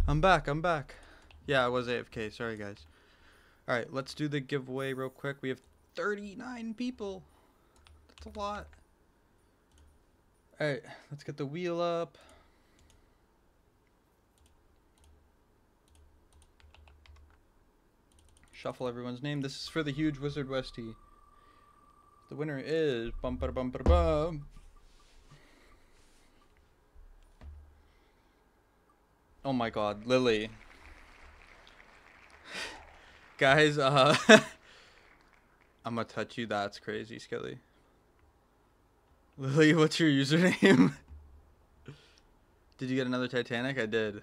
I'm back. I'm back. Yeah, I was AFK. Sorry, guys. All right, let's do the giveaway real quick. We have 39 people. That's a lot. All right, let's get the wheel up. Shuffle everyone's name. This is for the huge Wizard Westy. The winner is bum ba bum ba bum. Oh my god, Lily. Guys, uh I'm gonna touch you, that's crazy, Skelly. Lily, what's your username? did you get another Titanic? I did.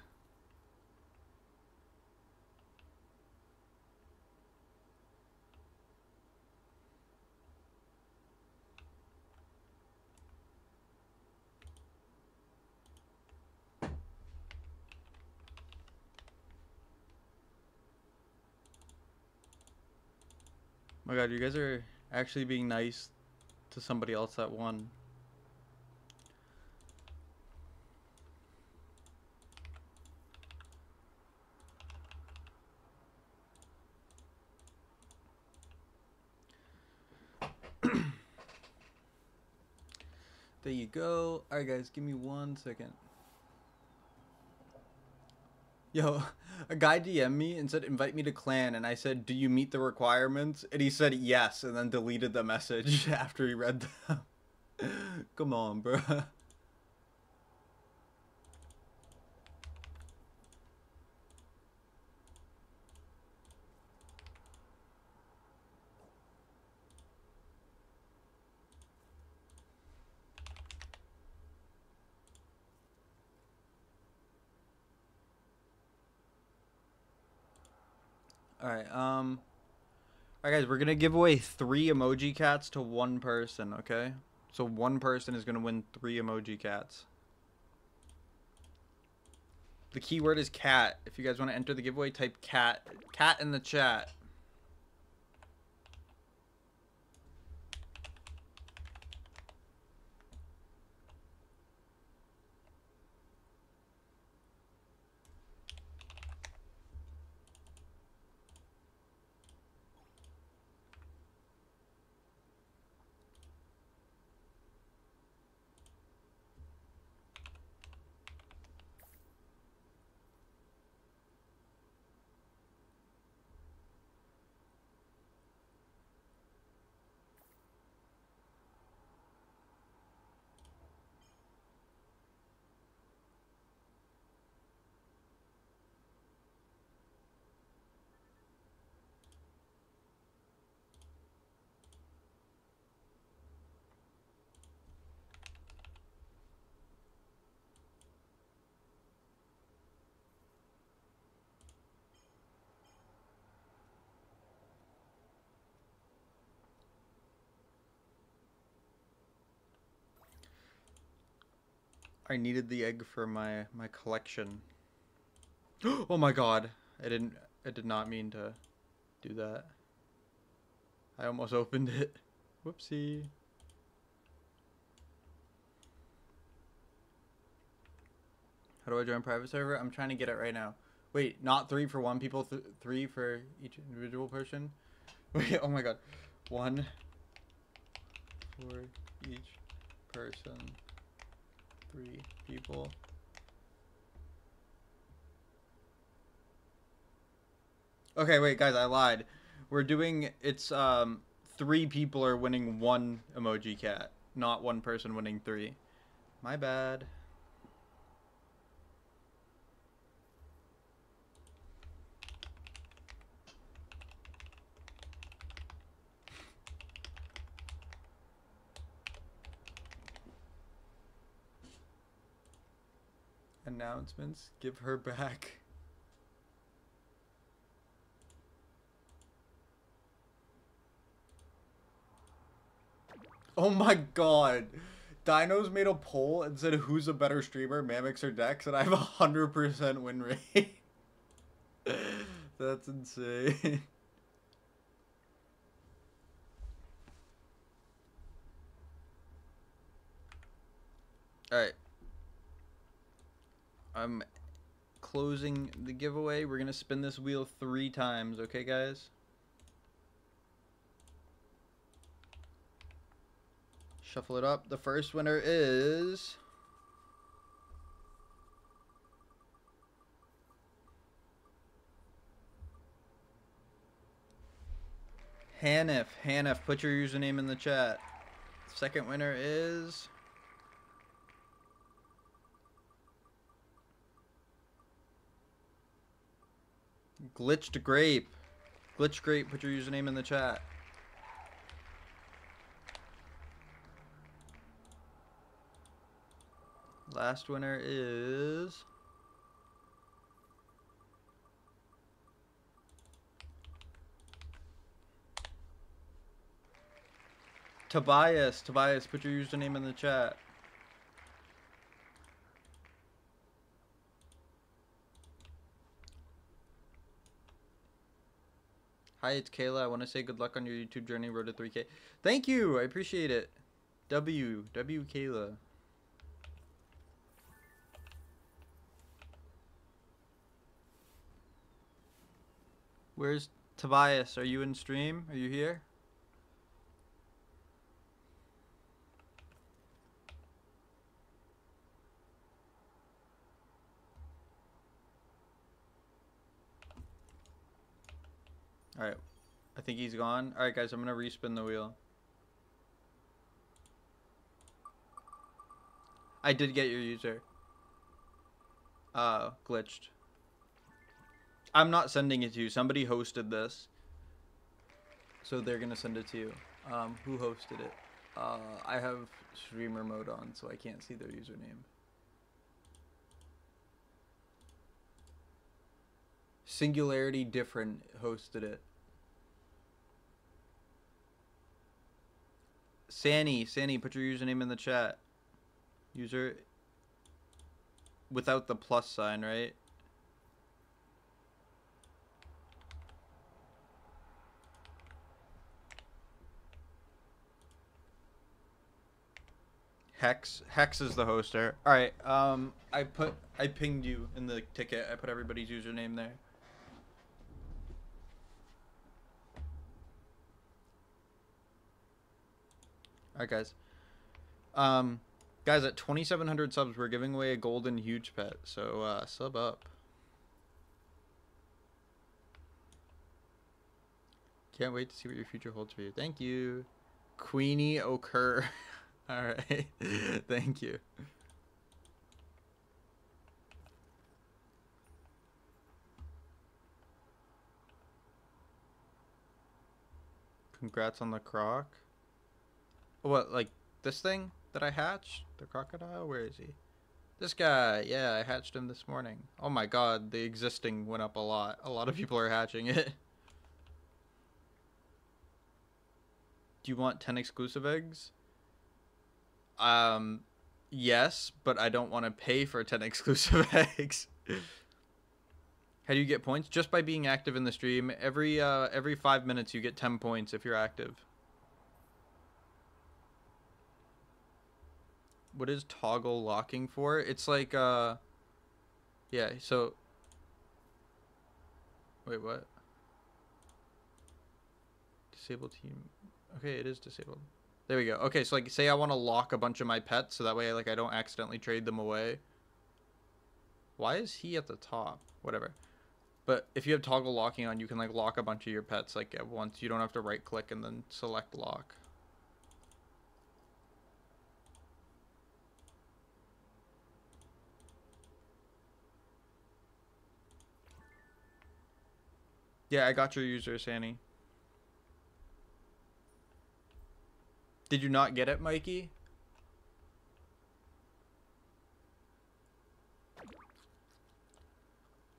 My god, you guys are actually being nice to somebody else that won. there you go. Alright guys, give me one second. Yo, a guy DM'd me and said invite me to clan and I said, "Do you meet the requirements?" And he said yes and then deleted the message after he read them. Come on, bro. Alright, um... Alright guys, we're gonna give away three emoji cats to one person, okay? So one person is gonna win three emoji cats. The keyword is cat. If you guys want to enter the giveaway, type cat. Cat in the chat. I needed the egg for my my collection. oh my god. I didn't I did not mean to do that. I almost opened it. Whoopsie. How do I join private server? I'm trying to get it right now. Wait, not three for one people, th three for each individual person? Wait, oh my god. One for each person three people. Okay, wait, guys, I lied. We're doing it's um three people are winning one emoji cat, not one person winning three. My bad. Announcements. Give her back. Oh my god. Dinos made a poll and said who's a better streamer, Mammox or Dex, and I have a hundred percent win rate. That's insane. Alright. I'm closing the giveaway. We're going to spin this wheel three times, okay, guys? Shuffle it up. The first winner is... Hanif. Hanif, put your username in the chat. Second winner is... Glitched Grape. Glitched Grape, put your username in the chat. Last winner is... Tobias. Tobias, put your username in the chat. Hi, it's Kayla. I want to say good luck on your YouTube journey, road to 3K. Thank you. I appreciate it. W. W. Kayla. Where's Tobias? Are you in stream? Are you here? Alright. I think he's gone. Alright, guys, I'm going to respin the wheel. I did get your user. Uh, glitched. I'm not sending it to you. Somebody hosted this. So they're going to send it to you. Um, who hosted it? Uh, I have streamer mode on, so I can't see their username. Singularity Different hosted it. Sanny, Sanny, put your username in the chat. User without the plus sign, right? Hex. Hex is the hoster. All right. Um, I put I pinged you in the ticket. I put everybody's username there. All right, guys. Um, guys, at 2,700 subs, we're giving away a golden huge pet. So uh, sub up. Can't wait to see what your future holds for you. Thank you, Queenie Occur. All right. Thank you. Congrats on the croc. What, like this thing that I hatched? The crocodile? Where is he? This guy. Yeah, I hatched him this morning. Oh my god, the existing went up a lot. A lot of people are hatching it. Do you want 10 exclusive eggs? Um, yes, but I don't want to pay for 10 exclusive eggs. How do you get points? Just by being active in the stream. Every uh, every five minutes you get 10 points if you're active. What is toggle locking for? It's like, uh, yeah, so, wait, what? Disable team. Okay, it is disabled. There we go. Okay, so like say I want to lock a bunch of my pets so that way like I don't accidentally trade them away. Why is he at the top? Whatever. But if you have toggle locking on, you can like lock a bunch of your pets like at once. You don't have to right click and then select lock. Yeah, I got your user, Sanny. Did you not get it, Mikey?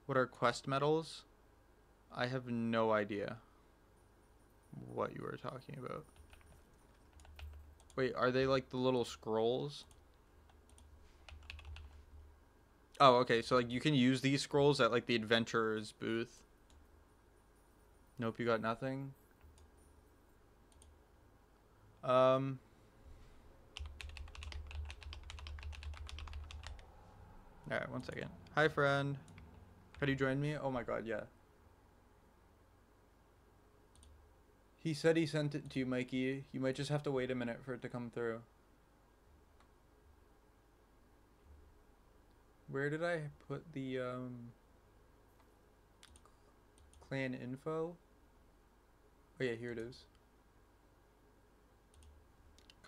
What are quest medals? I have no idea what you were talking about. Wait, are they like the little scrolls? Oh, okay. So like you can use these scrolls at like the adventurer's booth. Nope, you got nothing. Um. Alright, one second. Hi, friend. Do you join me? Oh my god, yeah. He said he sent it to you, Mikey. You might just have to wait a minute for it to come through. Where did I put the, um... Clan info? Oh yeah, here it is.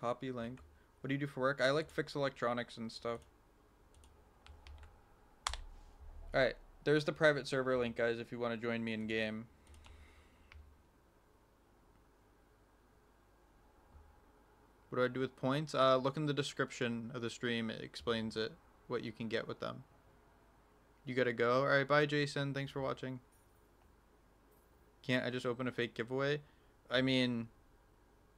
Copy link. What do you do for work? I like fix electronics and stuff. Alright, there's the private server link, guys, if you want to join me in game. What do I do with points? Uh, look in the description of the stream. It explains it, what you can get with them. You gotta go. Alright, bye, Jason. Thanks for watching. Can't I just open a fake giveaway? I mean,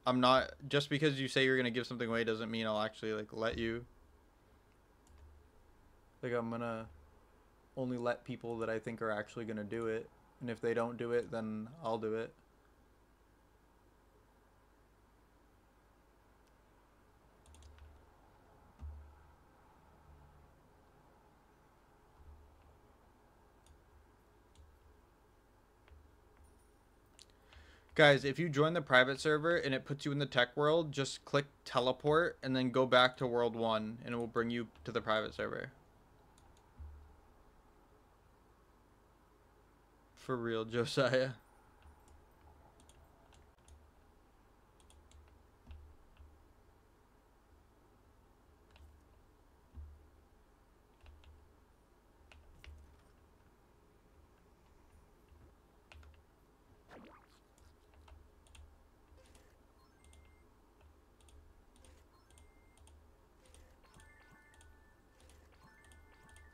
I'm not just because you say you're gonna give something away doesn't mean I'll actually like let you. Like I'm gonna only let people that I think are actually gonna do it, and if they don't do it, then I'll do it. Guys, if you join the private server and it puts you in the tech world, just click teleport and then go back to world one and it will bring you to the private server. For real, Josiah.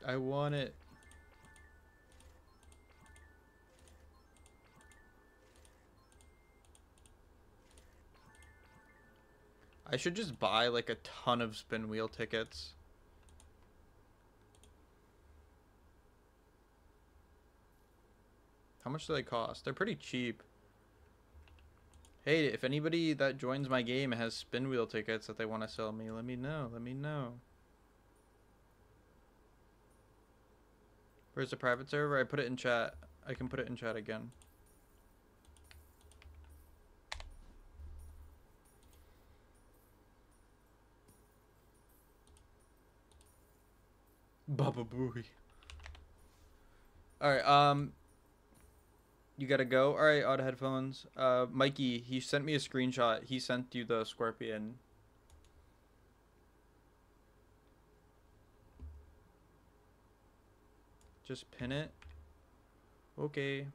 I want it. I should just buy like a ton of spin wheel tickets. How much do they cost? They're pretty cheap. Hey, if anybody that joins my game has spin wheel tickets that they want to sell me, let me know. Let me know. Where's the private server? I put it in chat. I can put it in chat again. Baba Booey. Alright, um you gotta go. Alright, odd headphones. Uh Mikey, he sent me a screenshot. He sent you the scorpion. Just pin it. Okay.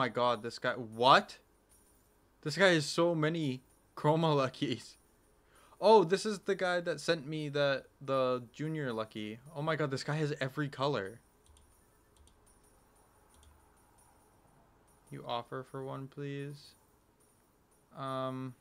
My god, this guy. What? This guy has so many chroma luckies. Oh, this is the guy that sent me the the junior lucky. Oh my god, this guy has every color. You offer for one, please. Um.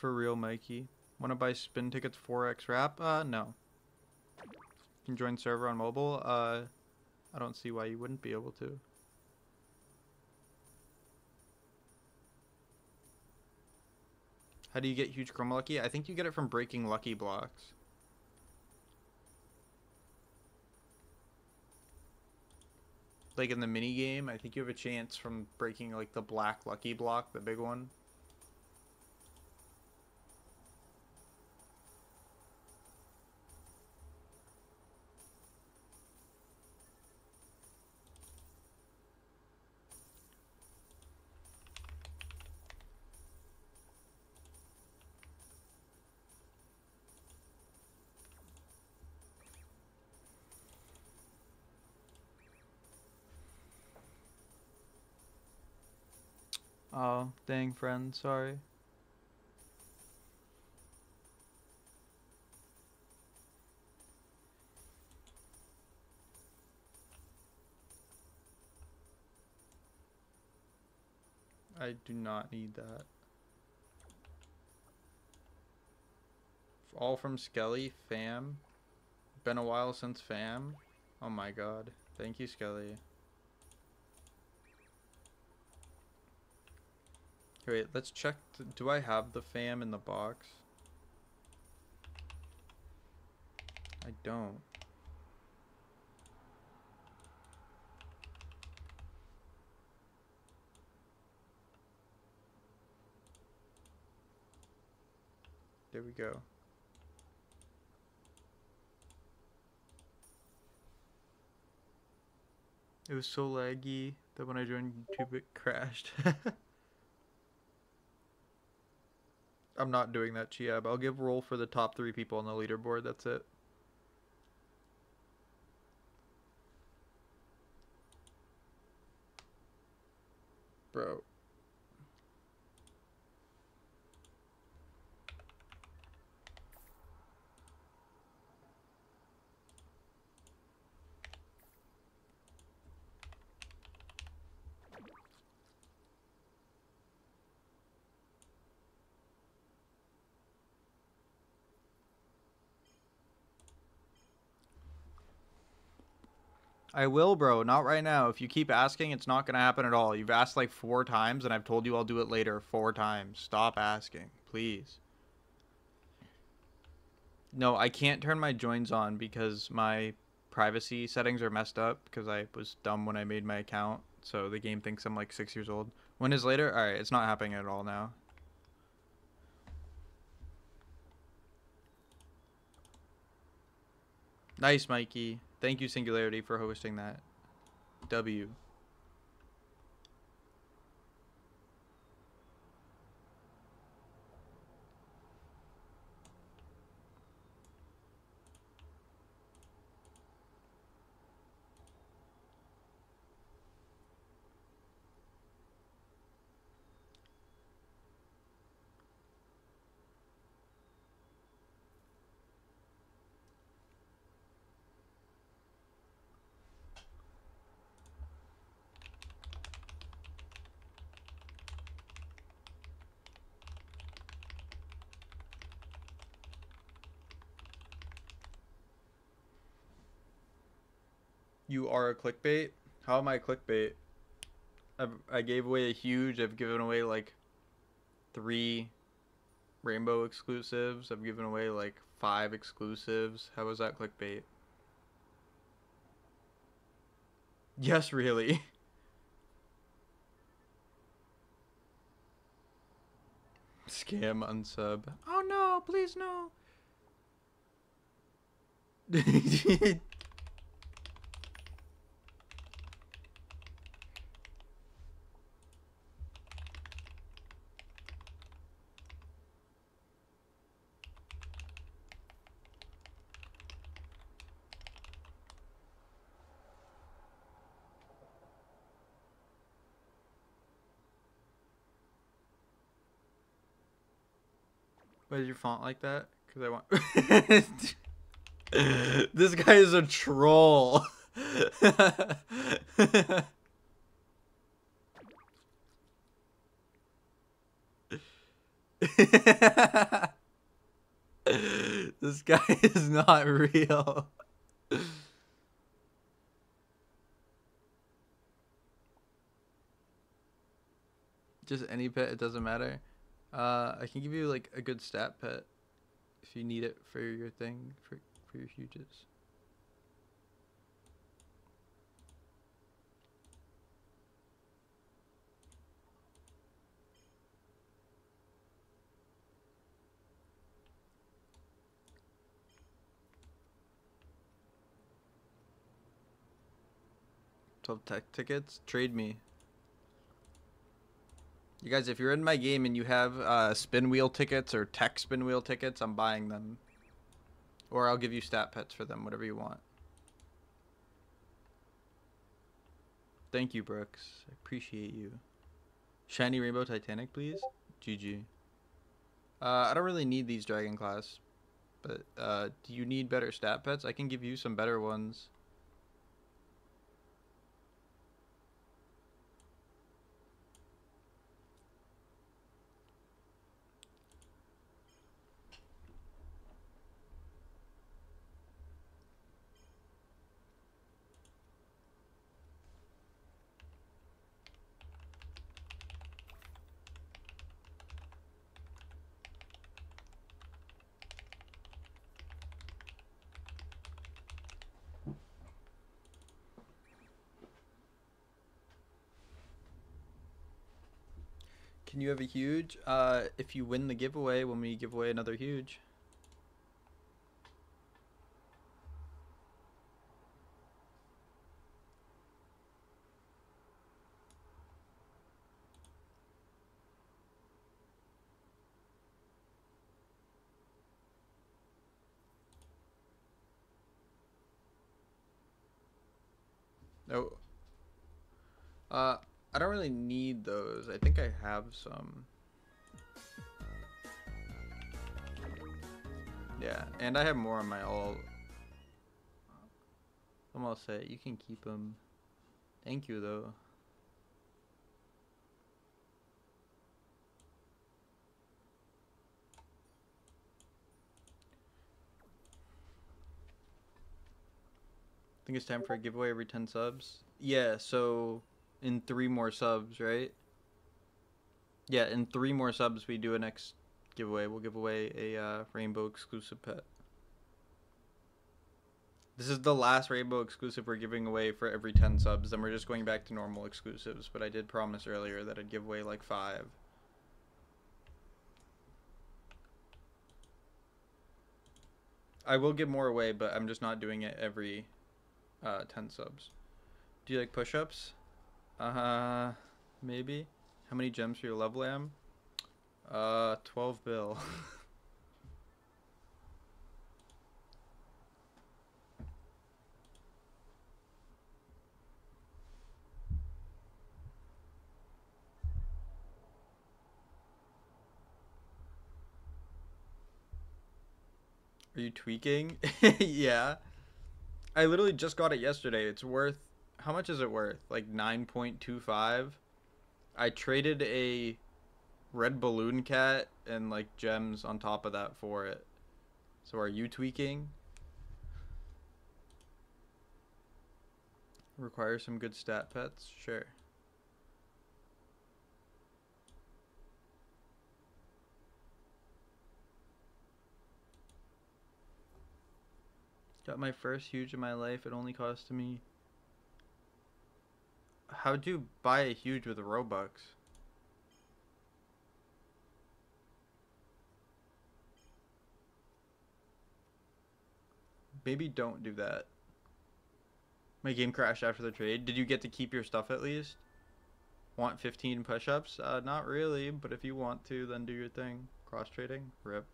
For real, Mikey. Want to buy spin tickets 4x wrap? Uh, no. Can join server on mobile? Uh, I don't see why you wouldn't be able to. How do you get huge chroma lucky? I think you get it from breaking lucky blocks. Like in the mini game, I think you have a chance from breaking like the black lucky block, the big one. Oh, dang, friend, sorry. I do not need that. All from Skelly, fam. Been a while since fam. Oh my god. Thank you, Skelly. Wait, let's check. do I have the fam in the box? I don't. There we go. It was so laggy that when I joined YouTube it crashed. I'm not doing that, Chiab. I'll give roll for the top three people on the leaderboard. That's it. Bro, I will, bro. Not right now. If you keep asking, it's not going to happen at all. You've asked like four times, and I've told you I'll do it later four times. Stop asking, please. No, I can't turn my joins on because my privacy settings are messed up because I was dumb when I made my account. So the game thinks I'm like six years old. When is later? Alright, it's not happening at all now. Nice, Mikey. Thank you, Singularity, for hosting that. W. are a clickbait? How am I clickbait? I've, I gave away a huge. I've given away like three rainbow exclusives. I've given away like five exclusives. How was that clickbait? Yes, really. Scam unsub. Oh no, please no. Why is your font like that? Because I want. this guy is a troll. this guy is not real. Just any pet, it doesn't matter. Uh, I can give you like a good stat pet if you need it for your thing for for your huges. Twelve tech tickets. Trade me. You guys, if you're in my game and you have uh, spin wheel tickets or tech spin wheel tickets, I'm buying them. Or I'll give you stat pets for them, whatever you want. Thank you, Brooks. I appreciate you. Shiny Rainbow Titanic, please. GG. Uh, I don't really need these Dragon Class. But uh, do you need better stat pets? I can give you some better ones. Can you have a huge? Uh, if you win the giveaway when we give away another huge. No. Uh, don't really need those. I think I have some. Yeah, and I have more on my all. I'm all set. You can keep them. Thank you, though. I think it's time for a giveaway every 10 subs. Yeah, so in three more subs, right? Yeah, in three more subs, we do a next giveaway. We'll give away a uh, rainbow exclusive pet. This is the last rainbow exclusive we're giving away for every 10 subs. Then we're just going back to normal exclusives. But I did promise earlier that I'd give away like five. I will give more away, but I'm just not doing it every uh, 10 subs. Do you like push-ups? Uh, maybe. How many gems for your love lamb? Uh, 12 bill. Are you tweaking? yeah. I literally just got it yesterday. It's worth how much is it worth? Like 9.25. I traded a red balloon cat and like gems on top of that for it. So are you tweaking? Require some good stat pets? Sure. Got my first huge in my life. It only cost me. How'd you buy a huge with Robux? Maybe don't do that. My game crashed after the trade. Did you get to keep your stuff at least? Want 15 push-ups? Uh, not really, but if you want to, then do your thing. Cross-trading? Rip.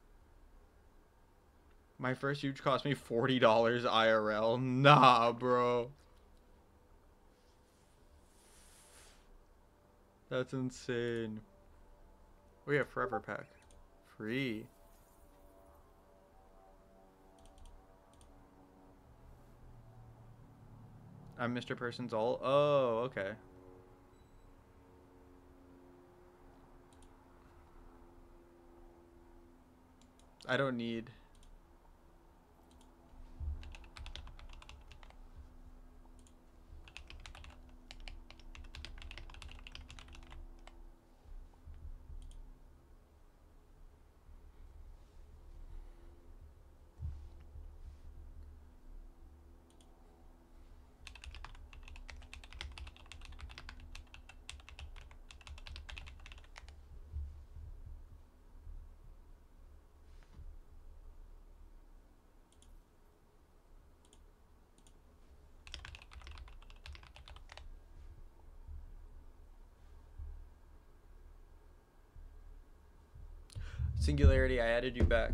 My first huge cost me $40 IRL. Nah, bro. That's insane. We have forever pack. Free. I'm Mr. Person's all. Oh, okay. I don't need 'Singularity', I added you back.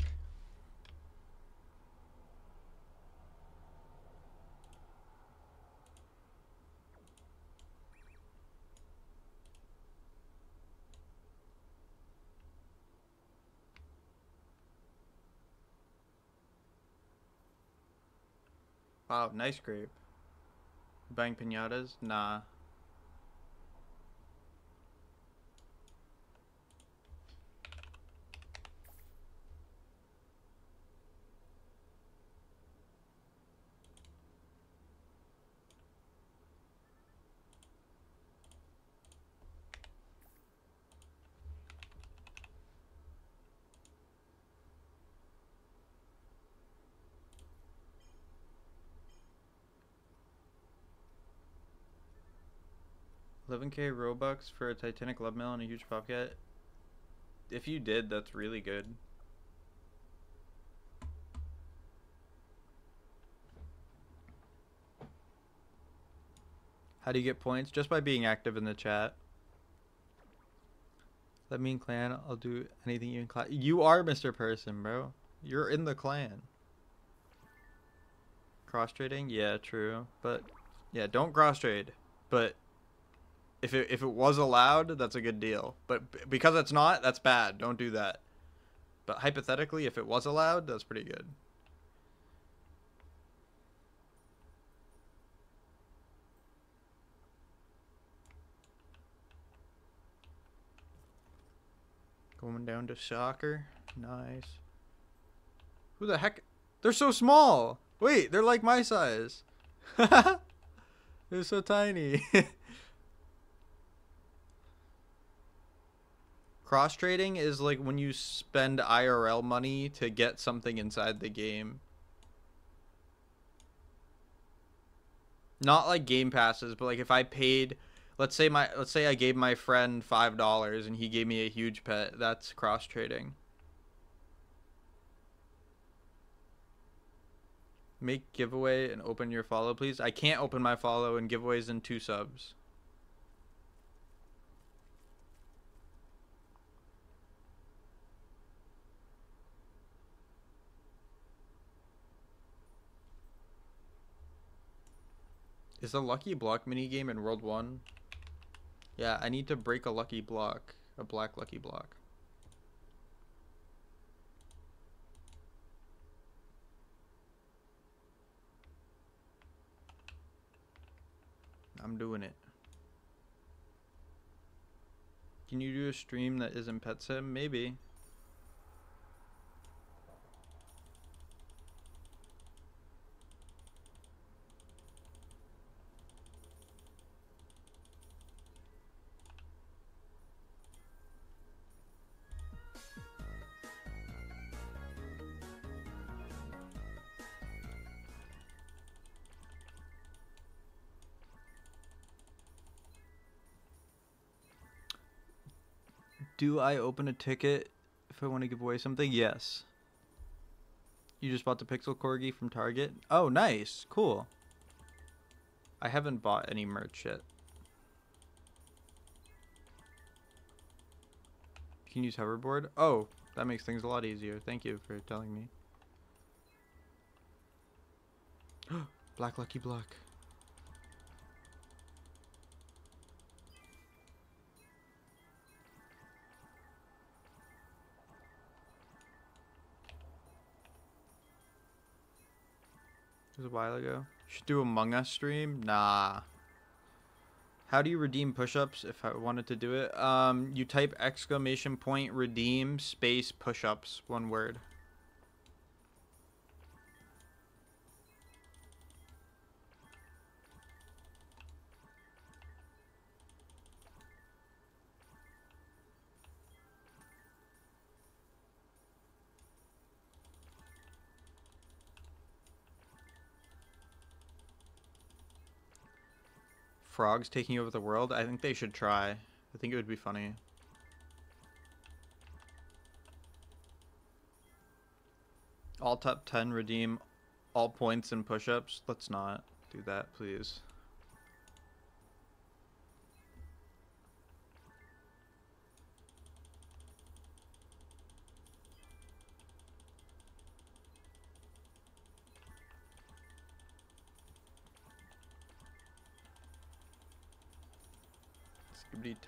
Wow, nice grape. Buying pinatas? Nah. 11k Robux for a Titanic Love Mail and a huge Popcat. If you did, that's really good. How do you get points? Just by being active in the chat. Let me in clan. I'll do anything you in clan. You are Mr. Person, bro. You're in the clan. Cross trading? Yeah, true. But yeah, don't cross trade. But If it if it was allowed, that's a good deal. But because it's not, that's bad. Don't do that. But hypothetically, if it was allowed, that's pretty good. Going down to soccer. Nice. Who the heck? They're so small. Wait, they're like my size. they're so tiny. Cross trading is like when you spend IRL money to get something inside the game. Not like game passes, but like if I paid let's say my let's say I gave my friend five dollars and he gave me a huge pet, that's cross trading. Make giveaway and open your follow, please. I can't open my follow and giveaways in two subs. Is a lucky block mini game in World 1? Yeah, I need to break a lucky block. A black lucky block. I'm doing it. Can you do a stream that isn't Pet Sim? Maybe. Do I open a ticket if I want to give away something? Yes. You just bought the Pixel Corgi from Target? Oh, nice. Cool. I haven't bought any merch yet. You can use hoverboard? Oh, that makes things a lot easier. Thank you for telling me. Black Lucky Block. It was a while ago. Should do Among Us stream? Nah. How do you redeem push-ups if I wanted to do it? Um, you type exclamation point redeem space push-ups, one word. Frogs taking over the world? I think they should try. I think it would be funny. All top 10 redeem all points and push-ups. Let's not do that, please.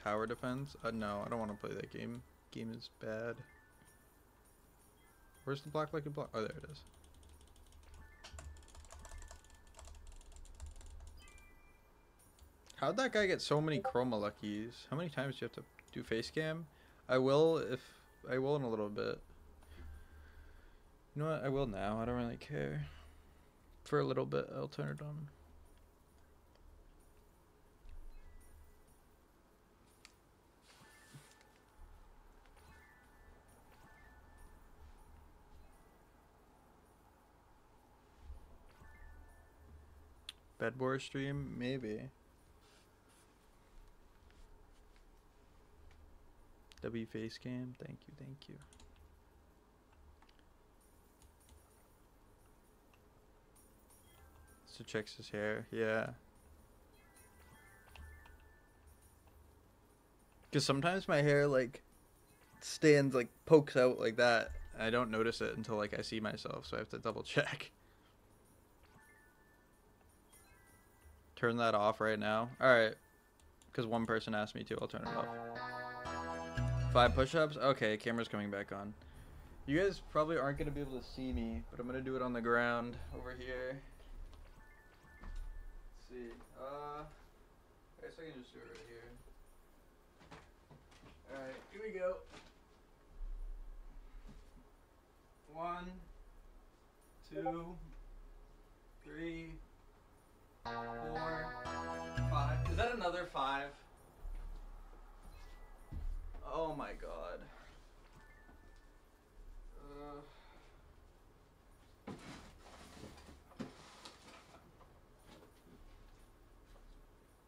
Tower Defense? Uh, no, I don't want to play that game. Game is bad. Where's the Black Lucky Block? Oh, there it is. How'd that guy get so many chroma luckies? How many times do you have to do face cam? I will if I will in a little bit. You know what? I will now. I don't really care. For a little bit, I'll turn it on. Bedboard stream? Maybe. W face cam. Thank you, thank you. So checks his hair. Yeah. Cause sometimes my hair like stands like pokes out like that. I don't notice it until like I see myself, so I have to double check. Turn that off right now. All right. Because one person asked me to, I'll turn it off. Five push-ups? Okay, camera's coming back on. You guys probably aren't going to be able to see me, but I'm going to do it on the ground over here. Let's see. Uh, I guess I can just do it right here. Alright, here we go. One, two, three, four, five. Is that another five? Oh my god. Uh,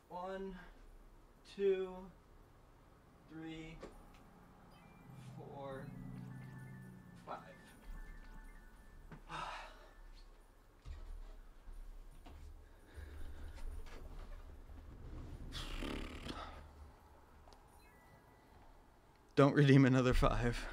one, two, three, Don't redeem another five.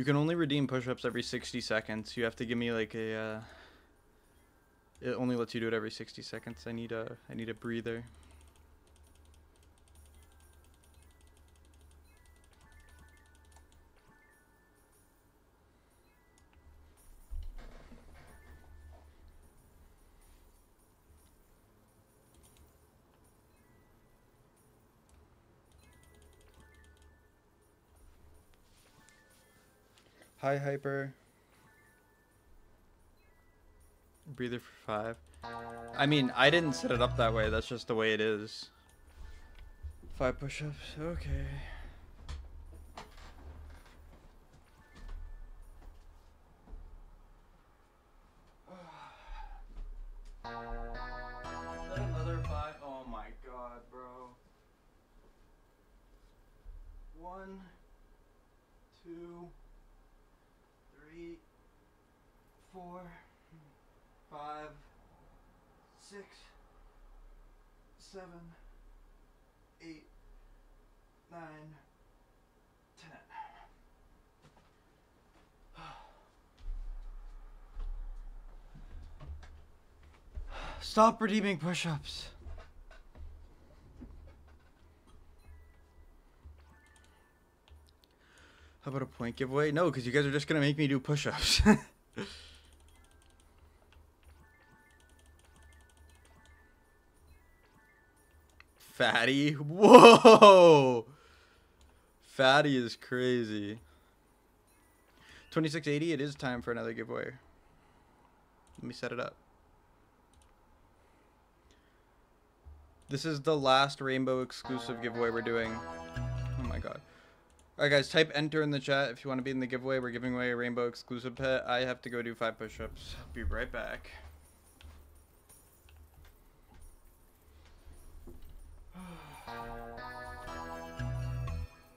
You can only redeem push-ups every 60 seconds. You have to give me like a uh it only lets you do it every 60 seconds. I need a I need a breather. Hi hyper. Breather for five. I mean, I didn't set it up that way. That's just the way it is. Five push-ups. Okay. Seven, eight, nine, ten. Stop redeeming push-ups. How about a point giveaway? No, because you guys are just gonna make me do push-ups. Fatty? Whoa! Fatty is crazy. 2680, it is time for another giveaway. Let me set it up. This is the last rainbow exclusive giveaway we're doing. Oh my god. Alright guys, type enter in the chat if you want to be in the giveaway. We're giving away a rainbow exclusive pet. I have to go do five push-ups. Be right back.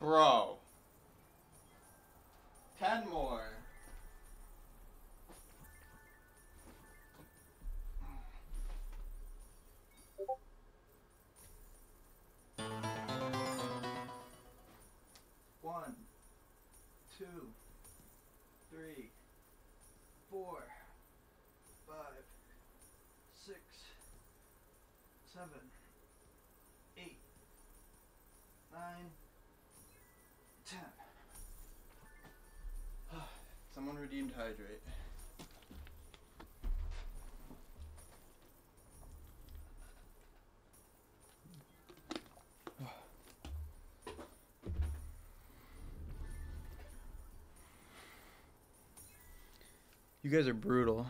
Bro. Ten more. Someone redeemed hydrate. You guys are brutal.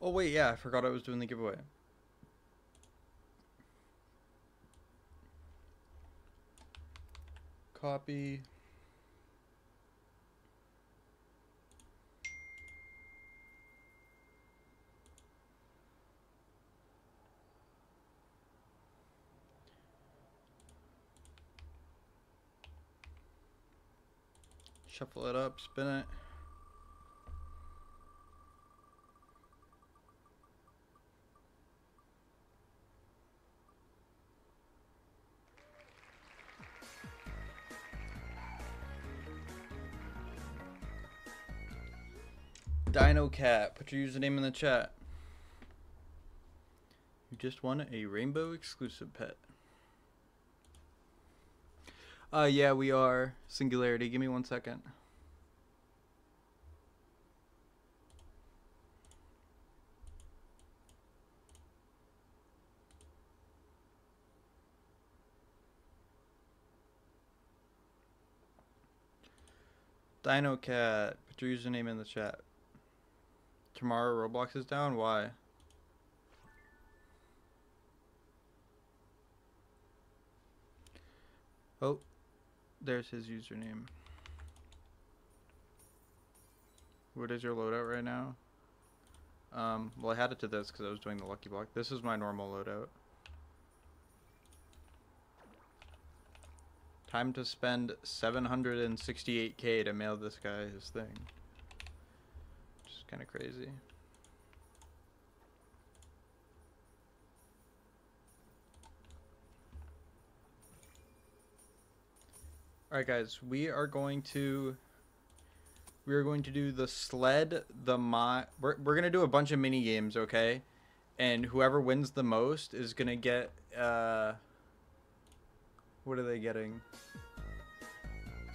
Oh wait, yeah, I forgot I was doing the giveaway. Copy. Shuffle it up, spin it. Dino Cat, put your username in the chat. You just won a rainbow exclusive pet. Uh, yeah, we are. Singularity. Give me one second. Dino Cat, put your username in the chat. Tomorrow Roblox is down? Why? Oh, there's his username. What is your loadout right now? Um, well, I had it to this because I was doing the lucky block. This is my normal loadout. Time to spend 768k to mail this guy his thing. Kind of crazy. Alright guys, we are going to we are going to do the sled, the my we're, we're gonna do a bunch of mini games, okay? And whoever wins the most is gonna get uh what are they getting?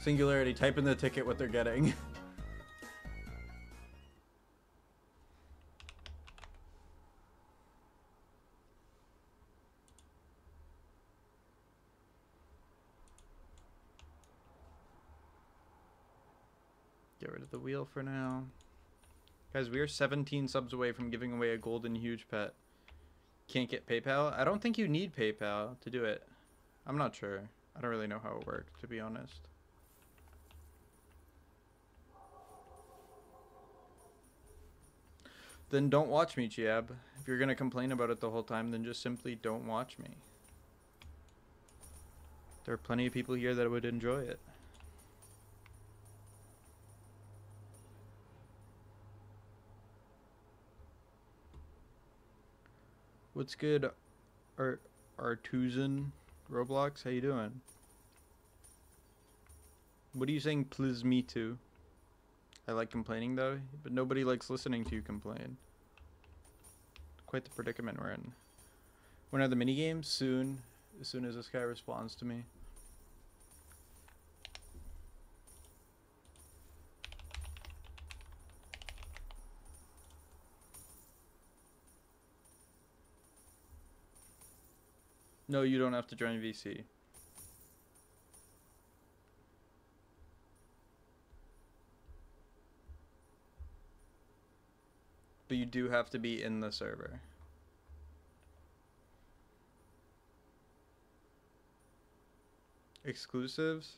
Singularity, type in the ticket what they're getting. the wheel for now. Guys, we are 17 subs away from giving away a golden huge pet. Can't get PayPal? I don't think you need PayPal to do it. I'm not sure. I don't really know how it works, to be honest. Then don't watch me, Chiab. If you're going to complain about it the whole time, then just simply don't watch me. There are plenty of people here that would enjoy it. What's good, Art Artusan Roblox? How you doing? What are you saying? Please me. I like complaining though, but nobody likes listening to you complain. Quite the predicament we're in. When are the mini games? Soon. As soon as this guy responds to me. No, you don't have to join VC. But you do have to be in the server. Exclusives?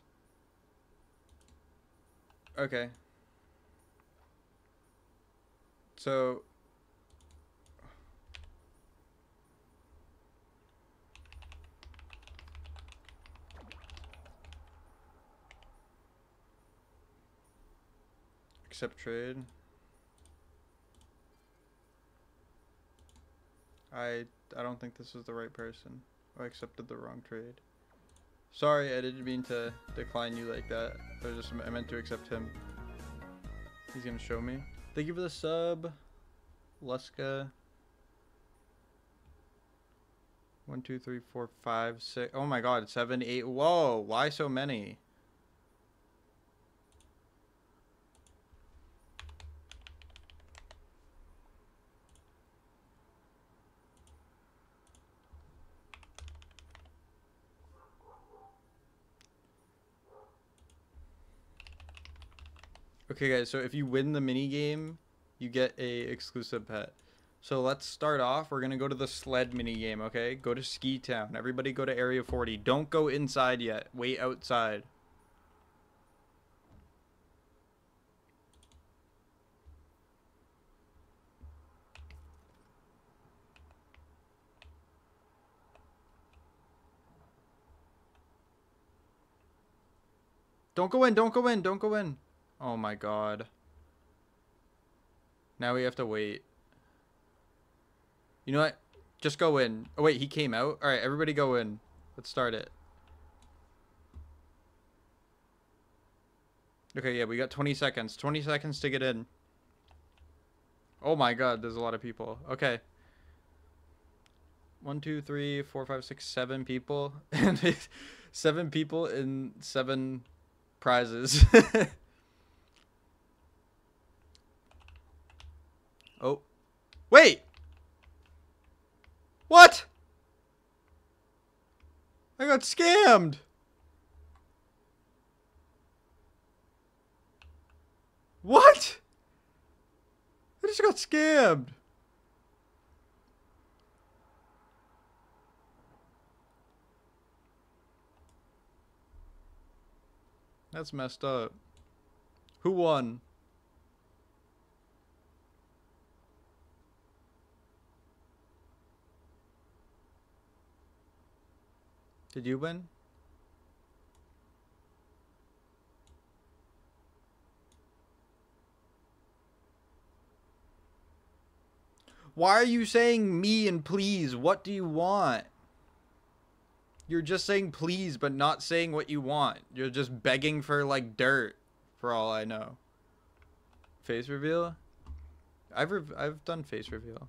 Okay. So Accept trade. I I don't think this is the right person. Oh, I accepted the wrong trade. Sorry, I didn't mean to decline you like that. I just I meant to accept him. He's gonna show me. Thank you for the sub, Luska. One, two, three, four, five, six. Oh my God, seven, eight. Whoa, why so many? Okay, guys. So if you win the mini game, you get a exclusive pet. So let's start off. We're gonna go to the sled mini game, okay? Go to Ski Town. Everybody go to Area 40. Don't go inside yet. Wait outside. Don't go in, don't go in, don't go in. Oh my god. Now we have to wait. You know what? Just go in. Oh wait, he came out? Alright, everybody go in. Let's start it. Okay, yeah, we got 20 seconds. 20 seconds to get in. Oh my god, there's a lot of people. Okay. One, two, three, four, five, six, seven people. And seven people in seven prizes. oh. Wait! What? I got scammed! What? I just got scammed. That's messed up. Who won? Did you win? Why are you saying me and please? What do you want? You're just saying please, but not saying what you want. You're just begging for like dirt, for all I know. Face reveal? I've I've done face reveal.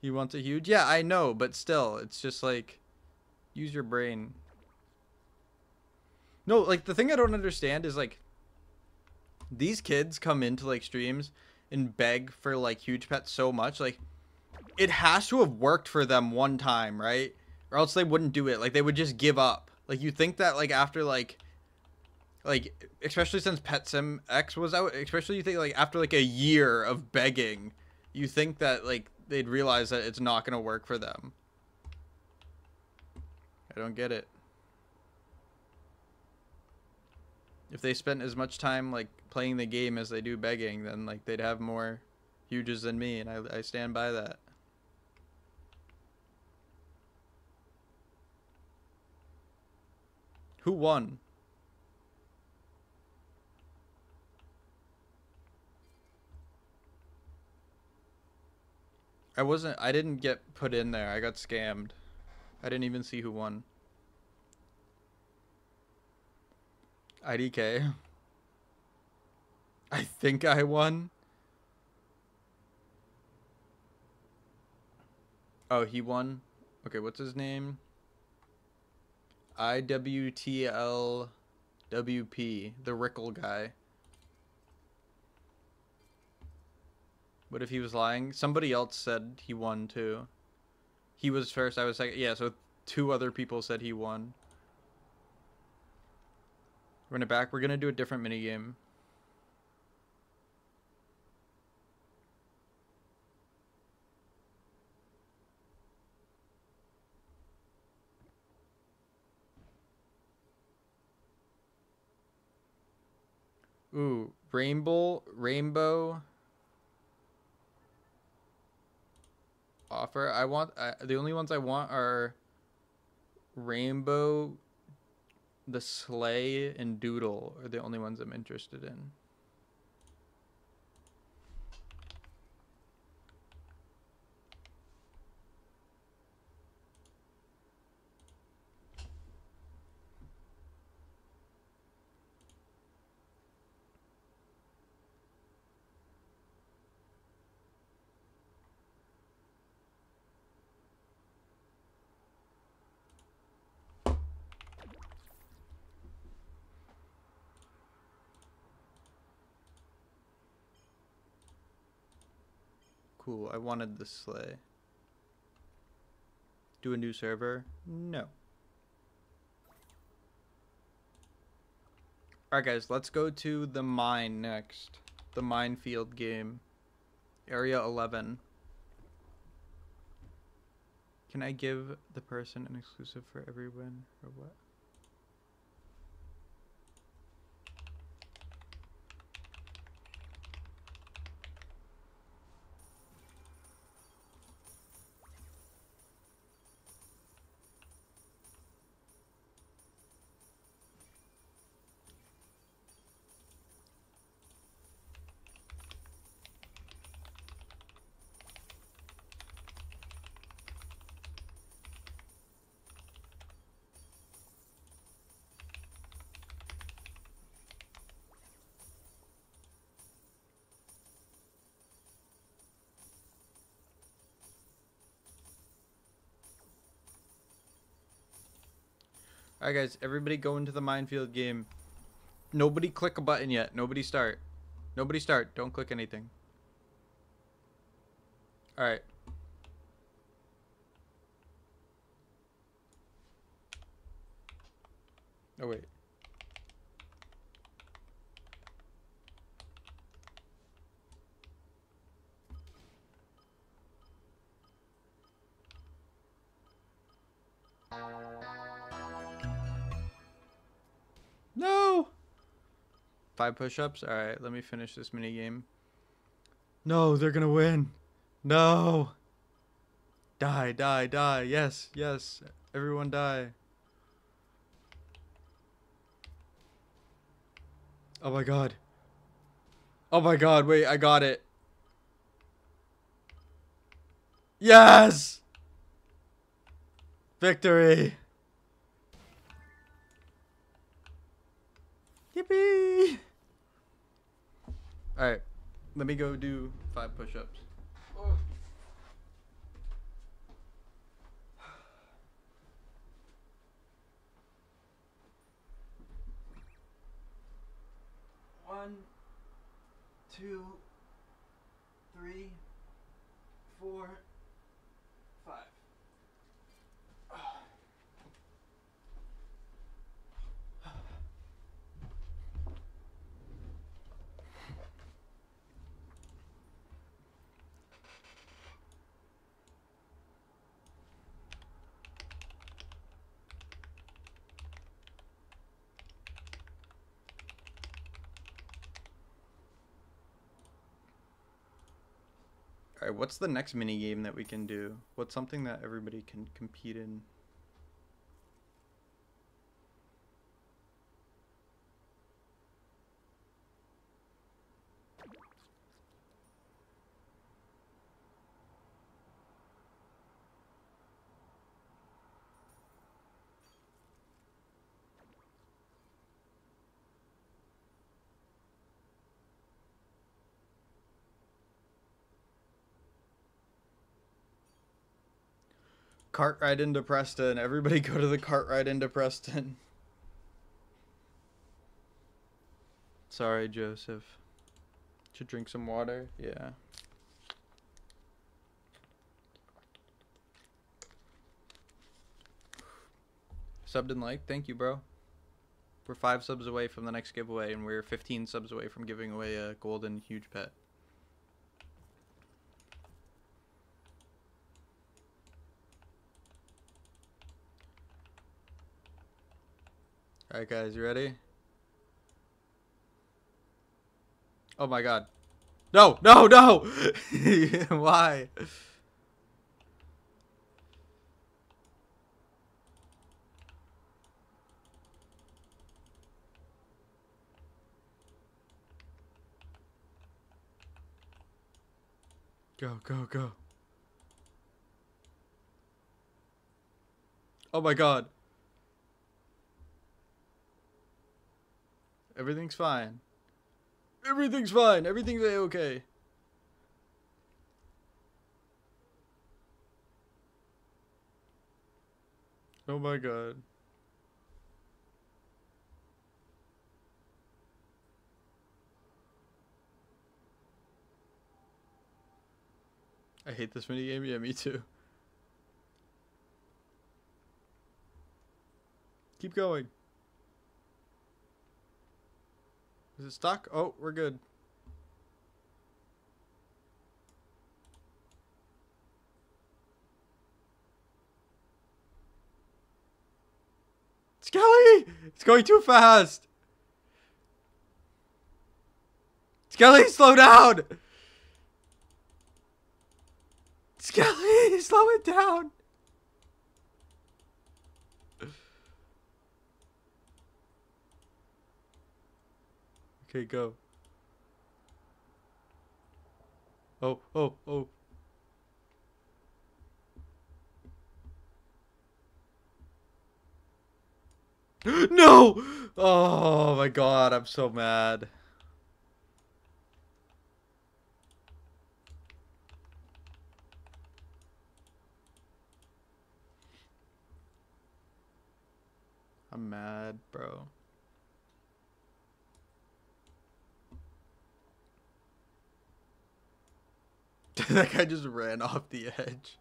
You wants a huge? Yeah, I know, but still, it's just like use your brain. No, like the thing I don't understand is like these kids come into like streams and beg for like huge pets so much like it has to have worked for them one time, right? Or else they wouldn't do it. Like they would just give up. Like you think that like after like like especially since PetSim X was out, especially you think like after like a year of begging, you think that like they'd realize that it's not going to work for them. I don't get it. if they spent as much time like playing the game as they do begging, then like they'd have more huges than me, and I, I stand by that. Who won? I wasn't I didn't get put in there. I got scammed. I didn't even see who won. IDK. I think I won. Oh, he won? Okay, what's his name? IWTLWP, the Rickle guy. What if he was lying? Somebody else said he won too. He was first, I was second. Yeah, so two other people said he won. Run it back. We're going to do a different mini game. Ooh, rainbow, rainbow offer. I want uh, the only ones I want are rainbow the sleigh and doodle are the only ones I'm interested in. Cool, I wanted the sleigh. Do a new server? No. Alright guys, let's go to the mine next. The minefield game. Area 11. Can I give the person an exclusive for every win or what? Alright guys, everybody go into the minefield game. Nobody click a button yet. Nobody start. Nobody start. Don't click anything. Alright. Oh wait. Five push-ups? Alright, let me finish this mini game. No, they're gonna win. No! Die, die, die. Yes, yes. Everyone die. Oh my god. Oh my god, wait, I got it. Yes! Victory! Yippee! Alright, let me go do five push ups. One, two, three, four, five. What's the next mini game that we can do? What's something that everybody can compete in? Cart ride into Preston. And everybody go to the cart ride into Preston. Sorry, Joseph. Should drink some water? Yeah. Subbed and like. Thank you, bro. We're five subs away from the next giveaway, and we're 15 subs away from giving away a golden huge pet. Alright guys, you ready? Oh my god. No, no, no! Why? Go, go, go. Oh my god. Everything's fine. Everything's fine. Everything's a-okay. Oh my god. I hate this mini game. Yeah, me too. Keep going. Is it stuck? Oh, we're good. Skelly! It's going too fast! Skelly, slow down! Skelly, slow it down! Okay, go. Oh, oh, oh. no! Oh my god, I'm so mad. I'm mad, bro. that guy just ran off the edge.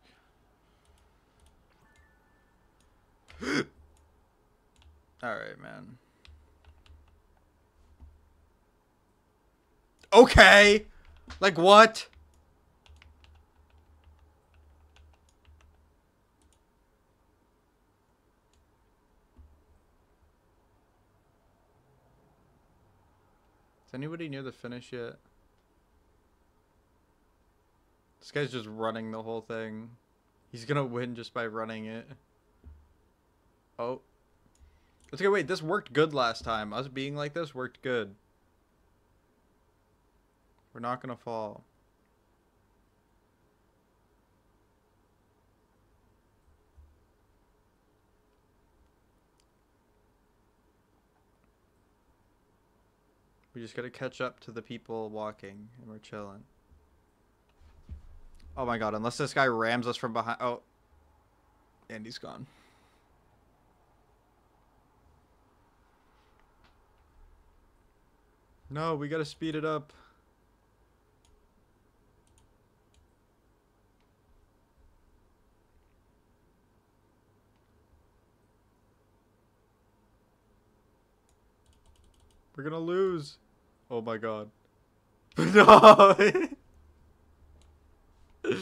Alright, man. Okay! Like what? Is anybody near the finish yet? This guy's just running the whole thing. He's gonna win just by running it. Oh. Okay, wait, this worked good last time. Us being like this worked good. We're not gonna fall. We just gotta catch up to the people walking, and we're chilling. Oh my god, unless this guy rams us from behind. Oh. And he's gone. No, we gotta speed it up. We're gonna lose. Oh my god. no! you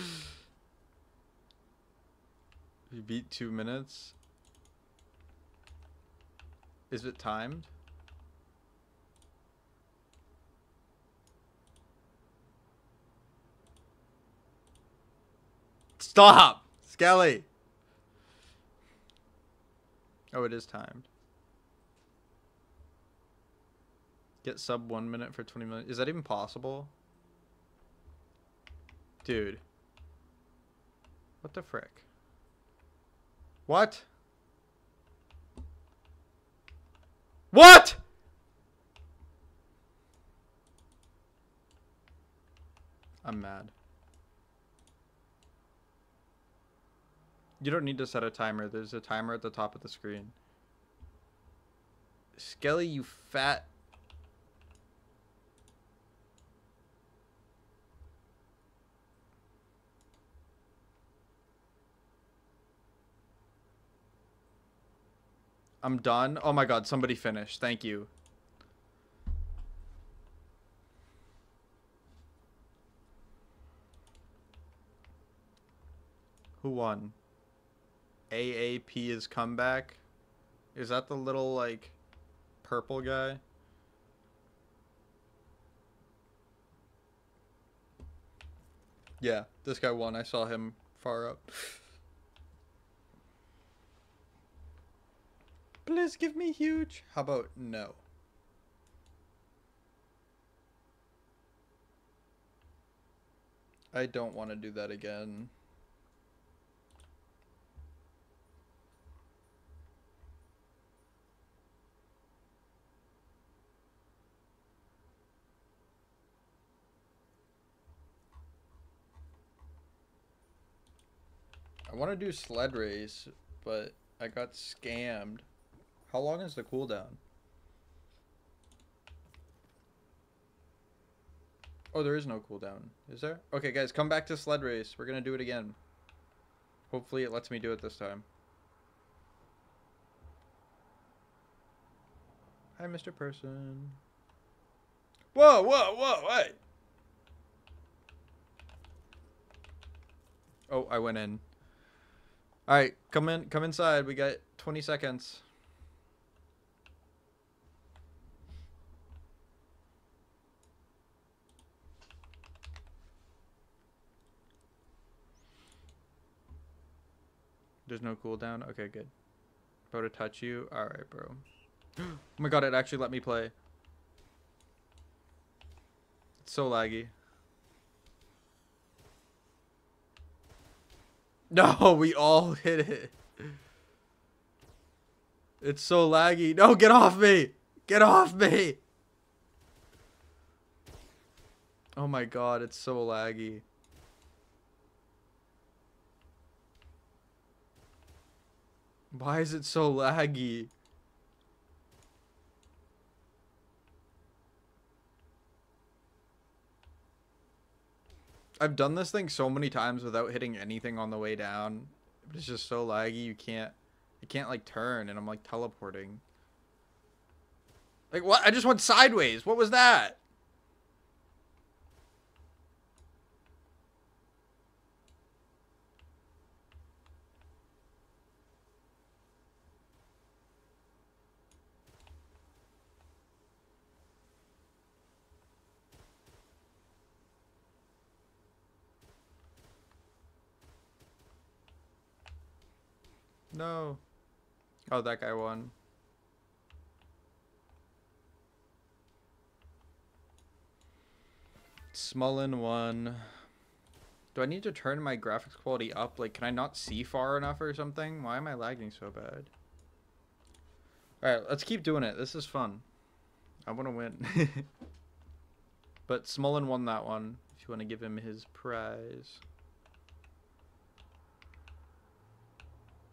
beat two minutes. Is it timed? Stop! Skelly! Oh, it is timed. Get sub one minute for 20 minutes. Is that even possible? Dude. What the frick? What? What? I'm mad. You don't need to set a timer. There's a timer at the top of the screen. Skelly, you fat... I'm done. Oh my god, somebody finished. Thank you. Who won? AAP is comeback. Is that the little like purple guy? Yeah, this guy won. I saw him far up. Please give me huge. How about no? I don't want to do that again. I want to do sled race, but I got scammed. How long is the cooldown? Oh, there is no cooldown. Is there? Okay, guys, come back to sled race. We're going to do it again. Hopefully it lets me do it this time. Hi, Mr. Person. Whoa, whoa, whoa, hey! Oh, I went in. Alright, come in, come inside. We got 20 seconds. There's no cooldown? Okay, good. About to touch you? Alright, bro. oh my god, it actually let me play. It's so laggy. No, we all hit it. It's so laggy. No, get off me! Get off me! Oh my god, it's so laggy. Why is it so laggy? I've done this thing so many times without hitting anything on the way down. It's just so laggy you can't you can't like turn and I'm like teleporting. Like what? I just went sideways. What was that? No. Oh, that guy won. Smullen won. Do I need to turn my graphics quality up? Like, can I not see far enough or something? Why am I lagging so bad? Alright, let's keep doing it. This is fun. I want to win. but Smullen won that one. If you want to give him his prize.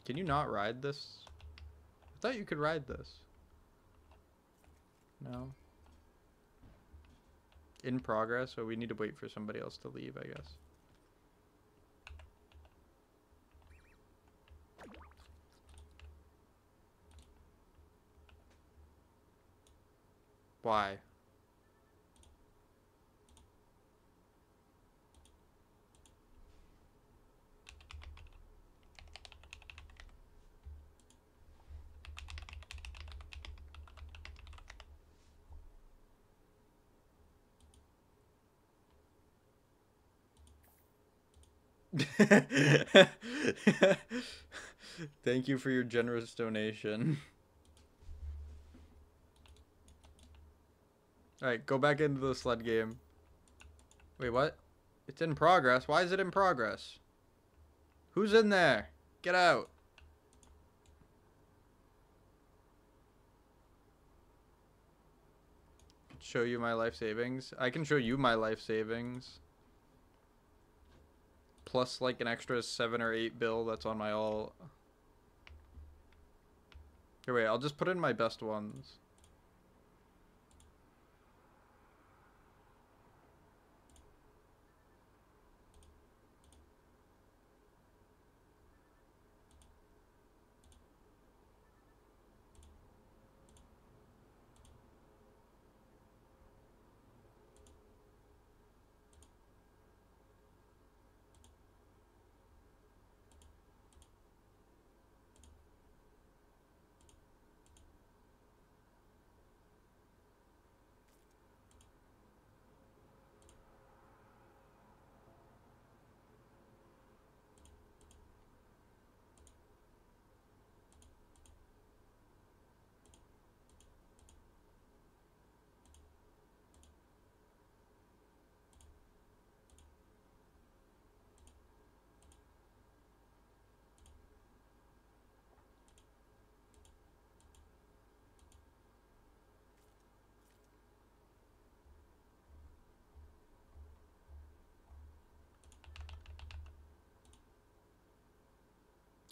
Can you not ride this? I thought you could ride this. No. In progress, so we need to wait for somebody else to leave, I guess. Why? Thank you for your generous donation. Alright, go back into the sled game. Wait, what? It's in progress. Why is it in progress? Who's in there? Get out. Show you my life savings. I can show you my life savings plus like an extra seven or eight bill that's on my all. Here, wait, I'll just put in my best ones.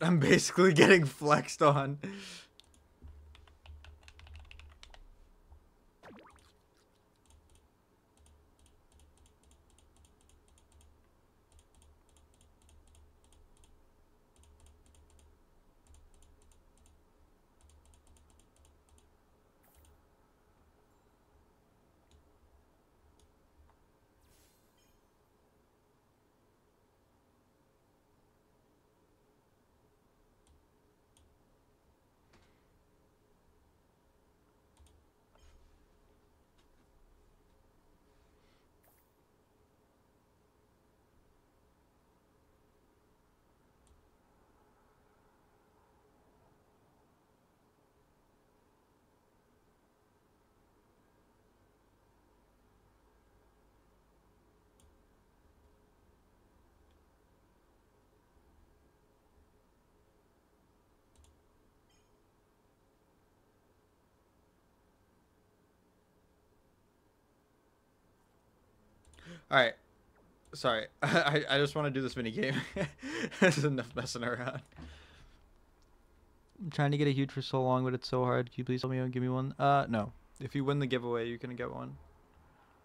I'm basically getting flexed on. All right. Sorry. I I just want to do this mini game. this is enough messing around. I'm trying to get a huge for so long, but it's so hard. Can you please tell me and give me one? Uh, no. If you win the giveaway, you can get one.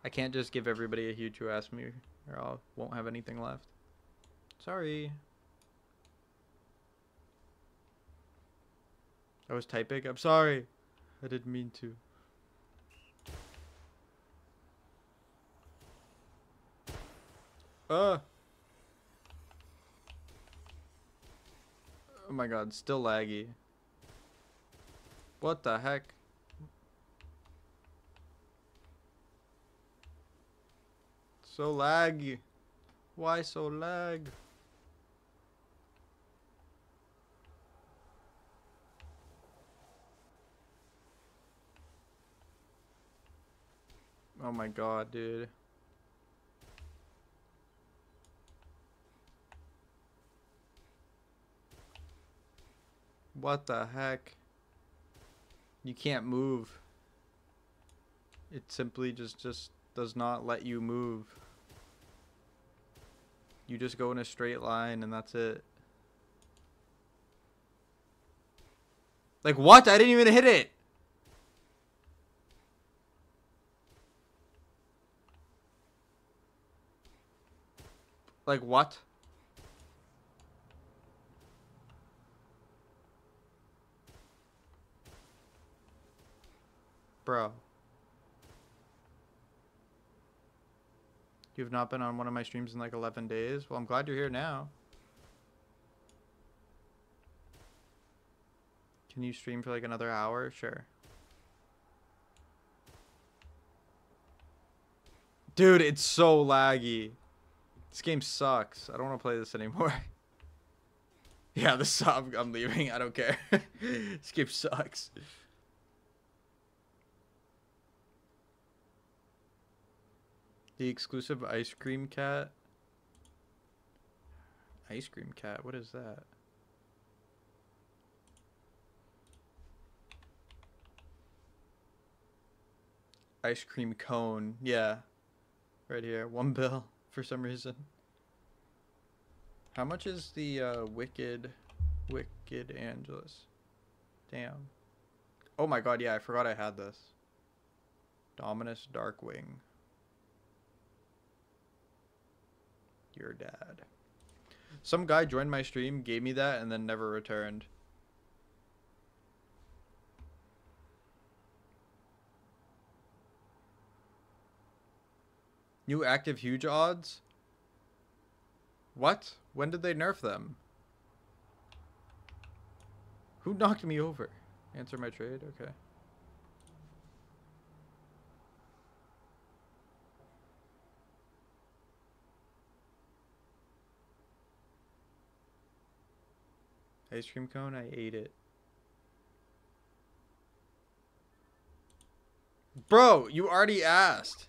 I can't just give everybody a huge who asked me, or I won't have anything left. Sorry. I was typing. I'm sorry. I didn't mean to. Uh. Oh my god, still laggy. What the heck? So laggy. Why so lag? Oh my god, dude. What the heck? You can't move. It simply just just does not let you move. You just go in a straight line and that's it. Like what? I didn't even hit it. Like what? Bro. You've not been on one of my streams in like 11 days? Well, I'm glad you're here now. Can you stream for like another hour? Sure. Dude, it's so laggy. This game sucks. I don't want to play this anymore. yeah, this I'm, I'm leaving. I don't care. this game sucks. The exclusive ice cream cat. Ice cream cat. What is that? Ice cream cone. Yeah. Right here. One bill for some reason. How much is the uh, Wicked, Wicked Angelus? Damn. Oh my god, yeah, I forgot I had this. Dominus Darkwing. Your dad. Some guy joined my stream, gave me that, and then never returned. New active huge odds? What? When did they nerf them? Who knocked me over? Answer my trade? Okay. Ice cream cone? I ate it. Bro, you already asked.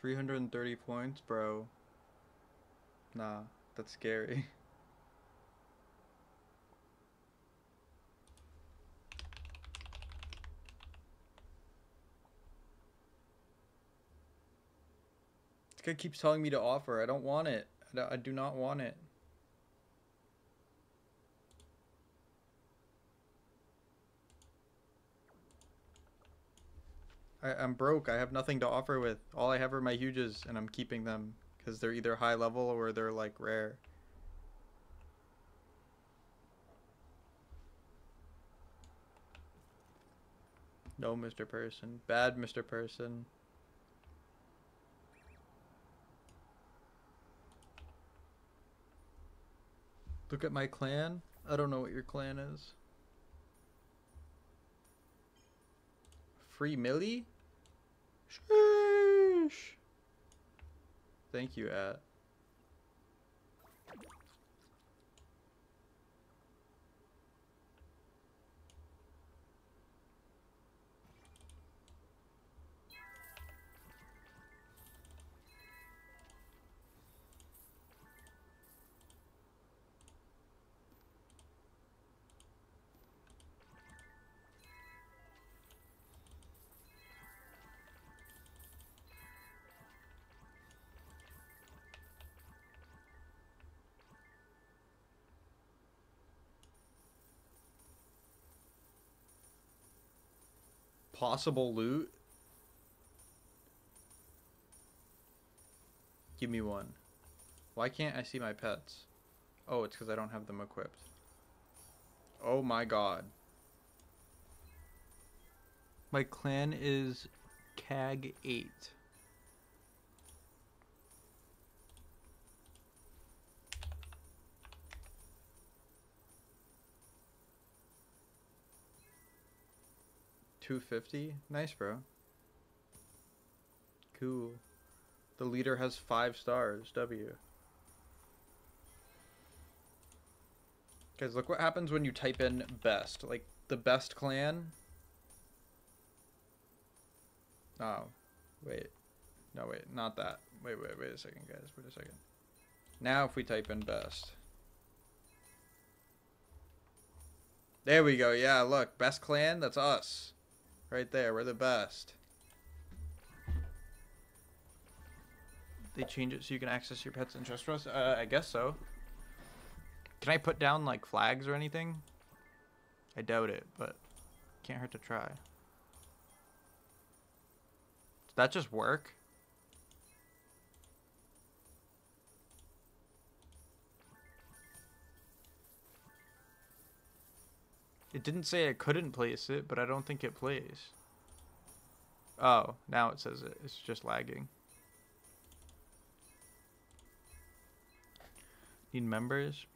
Three hundred and thirty points, bro. Nah, that's scary. This guy keeps telling me to offer. I don't want it. I do not want it. I, I'm broke. I have nothing to offer with. All I have are my huges, and I'm keeping them because they're either high level or they're like rare. No, Mr. Person. Bad Mr. Person. Look at my clan. I don't know what your clan is. Free milli? Sheesh. Thank you, at. Possible loot? Give me one. Why can't I see my pets? Oh, it's because I don't have them equipped. Oh my god. My clan is CAG 8. Two fifty? Nice bro. Cool. The leader has five stars. W. Guys, look what happens when you type in best. Like, the best clan. Oh. Wait. No, wait. Not that. Wait, wait, wait a second, guys. Wait a second. Now if we type in best. There we go. Yeah, look. Best clan. That's us. Right there. We're the best. They change it so you can access your pets and trust us? Uh, I guess so. Can I put down like flags or anything? I doubt it, but can't hurt to try. Does that just work? It didn't say I couldn't place it, but I don't think it plays. Oh, now it says it. It's just lagging. Need members?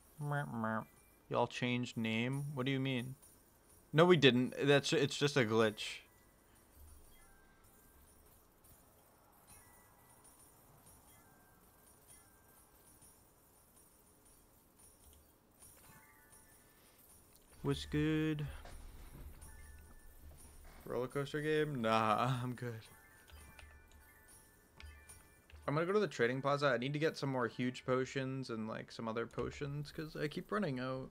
Y'all changed name? What do you mean? No, we didn't. That's it's just a glitch. What's good? Roller coaster game? Nah, I'm good. I'm gonna go to the trading plaza. I need to get some more huge potions and like some other potions because I keep running out.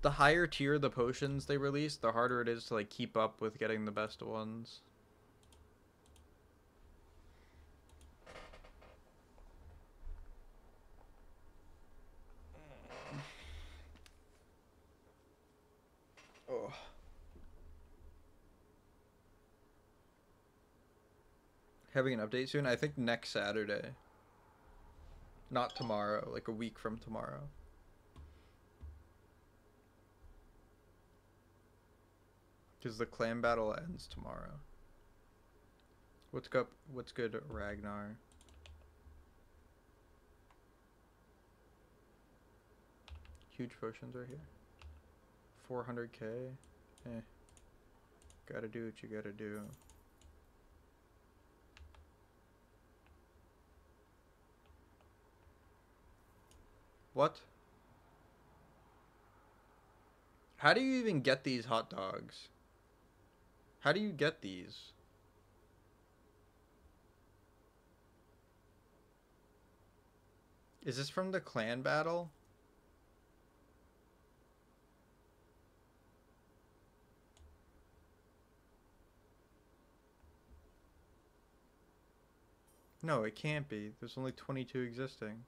The higher tier the potions they release, the harder it is to like keep up with getting the best ones. Having an update soon? I think next Saturday. Not tomorrow, like a week from tomorrow. Because the clan battle ends tomorrow. What's good? What's good, Ragnar? Huge potions right here. 400k. Eh. Gotta do what you gotta do. What? How do you even get these hot dogs? How do you get these? Is this from the clan battle? No, it can't be. There's only 22 existing.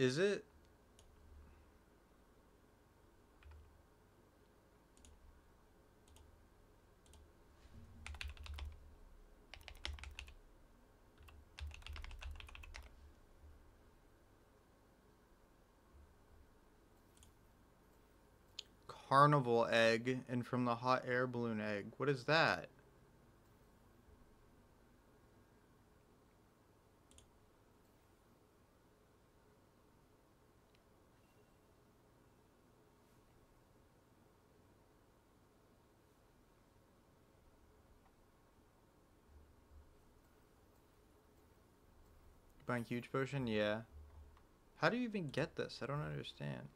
Is it? Carnival egg and from the hot air balloon egg. What is that? Buying huge potion? Yeah. How do you even get this? I don't understand.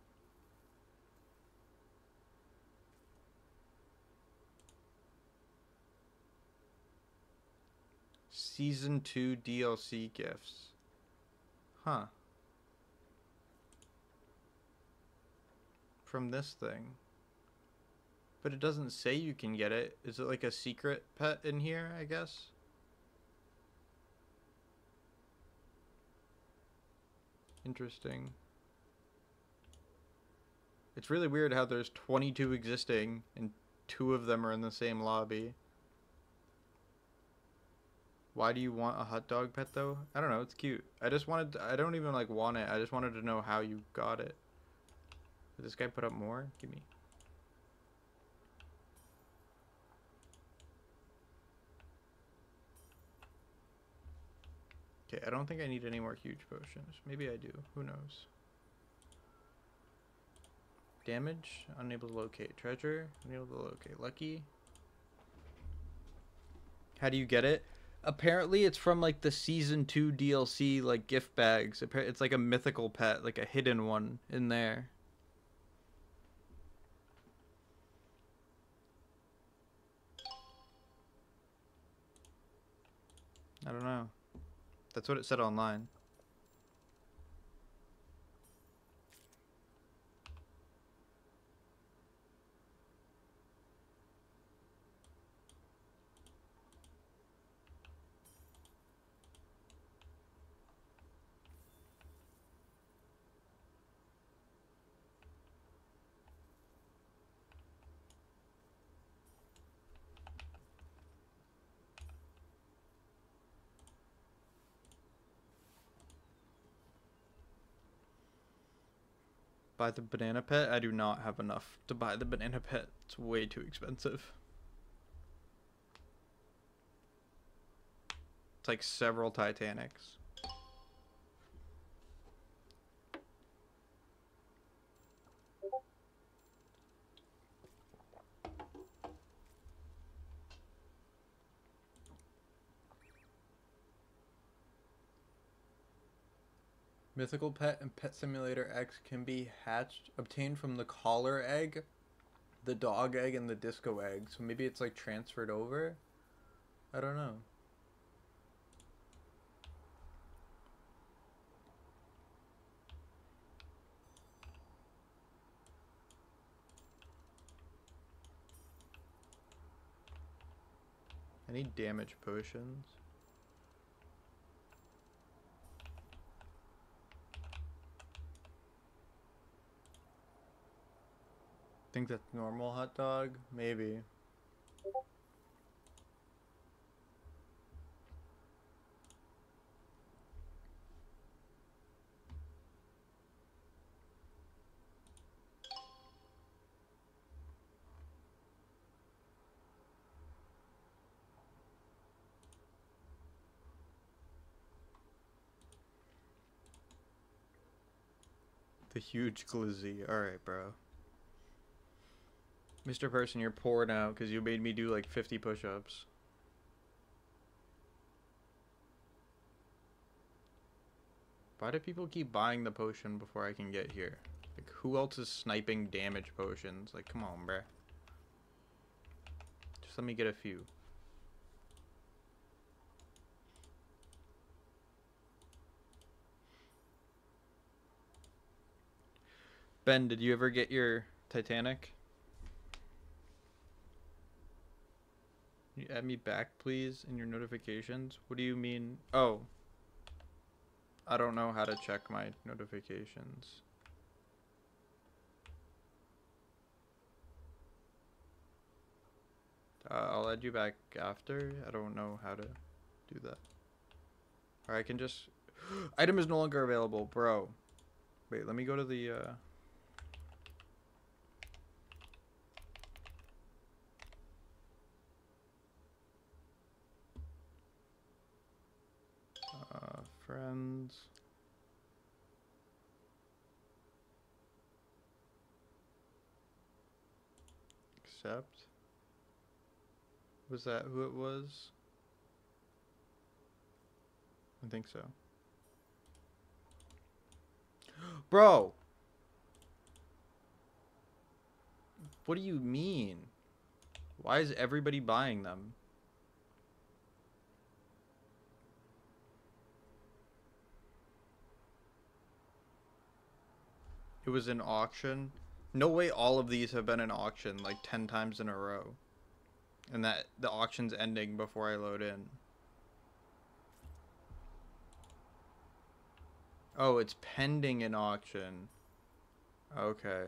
Season 2 DLC gifts. Huh. From this thing. But it doesn't say you can get it. Is it like a secret pet in here, I guess? Interesting. It's really weird how there's 22 existing and two of them are in the same lobby. Why do you want a hot dog pet though? I don't know, it's cute. I just wanted to, I don't even like want it. I just wanted to know how you got it. Did this guy put up more? Give me. Okay, I don't think I need any more huge potions. Maybe I do. Who knows? Damage, unable to locate. Treasure, unable to locate. Lucky. How do you get it? Apparently, it's from like the season two DLC like gift bags. It's like a mythical pet, like a hidden one in there. I don't know. That's what it said online. Buy the banana pet. I do not have enough to buy the banana pet. It's way too expensive. It's like several Titanics. Mythical Pet and Pet Simulator X can be hatched, obtained from the collar egg, the dog egg, and the disco egg. So maybe it's like transferred over? I don't know. Need damage potions. Think that's normal hot dog? Maybe. The huge glizzy. Alright, bro. Mr. Person, you're poor now because you made me do like 50 push-ups. Why do people keep buying the potion before I can get here? Like, who else is sniping damage potions? Like, come on, bruh. Just let me get a few. Ben, did you ever get your Titanic? Can you add me back, please, in your notifications? What do you mean? Oh. I don't know how to check my notifications. Uh, I'll add you back after. I don't know how to do that. Or I can just... Item is no longer available, bro. Wait, let me go to the... Uh... friends. Accept. Was that who it was? I think so. Bro! What do you mean? Why is everybody buying them? It was an auction? No way all of these have been an auction like 10 times in a row. And that the auction's ending before I load in. Oh, it's pending an auction. Okay.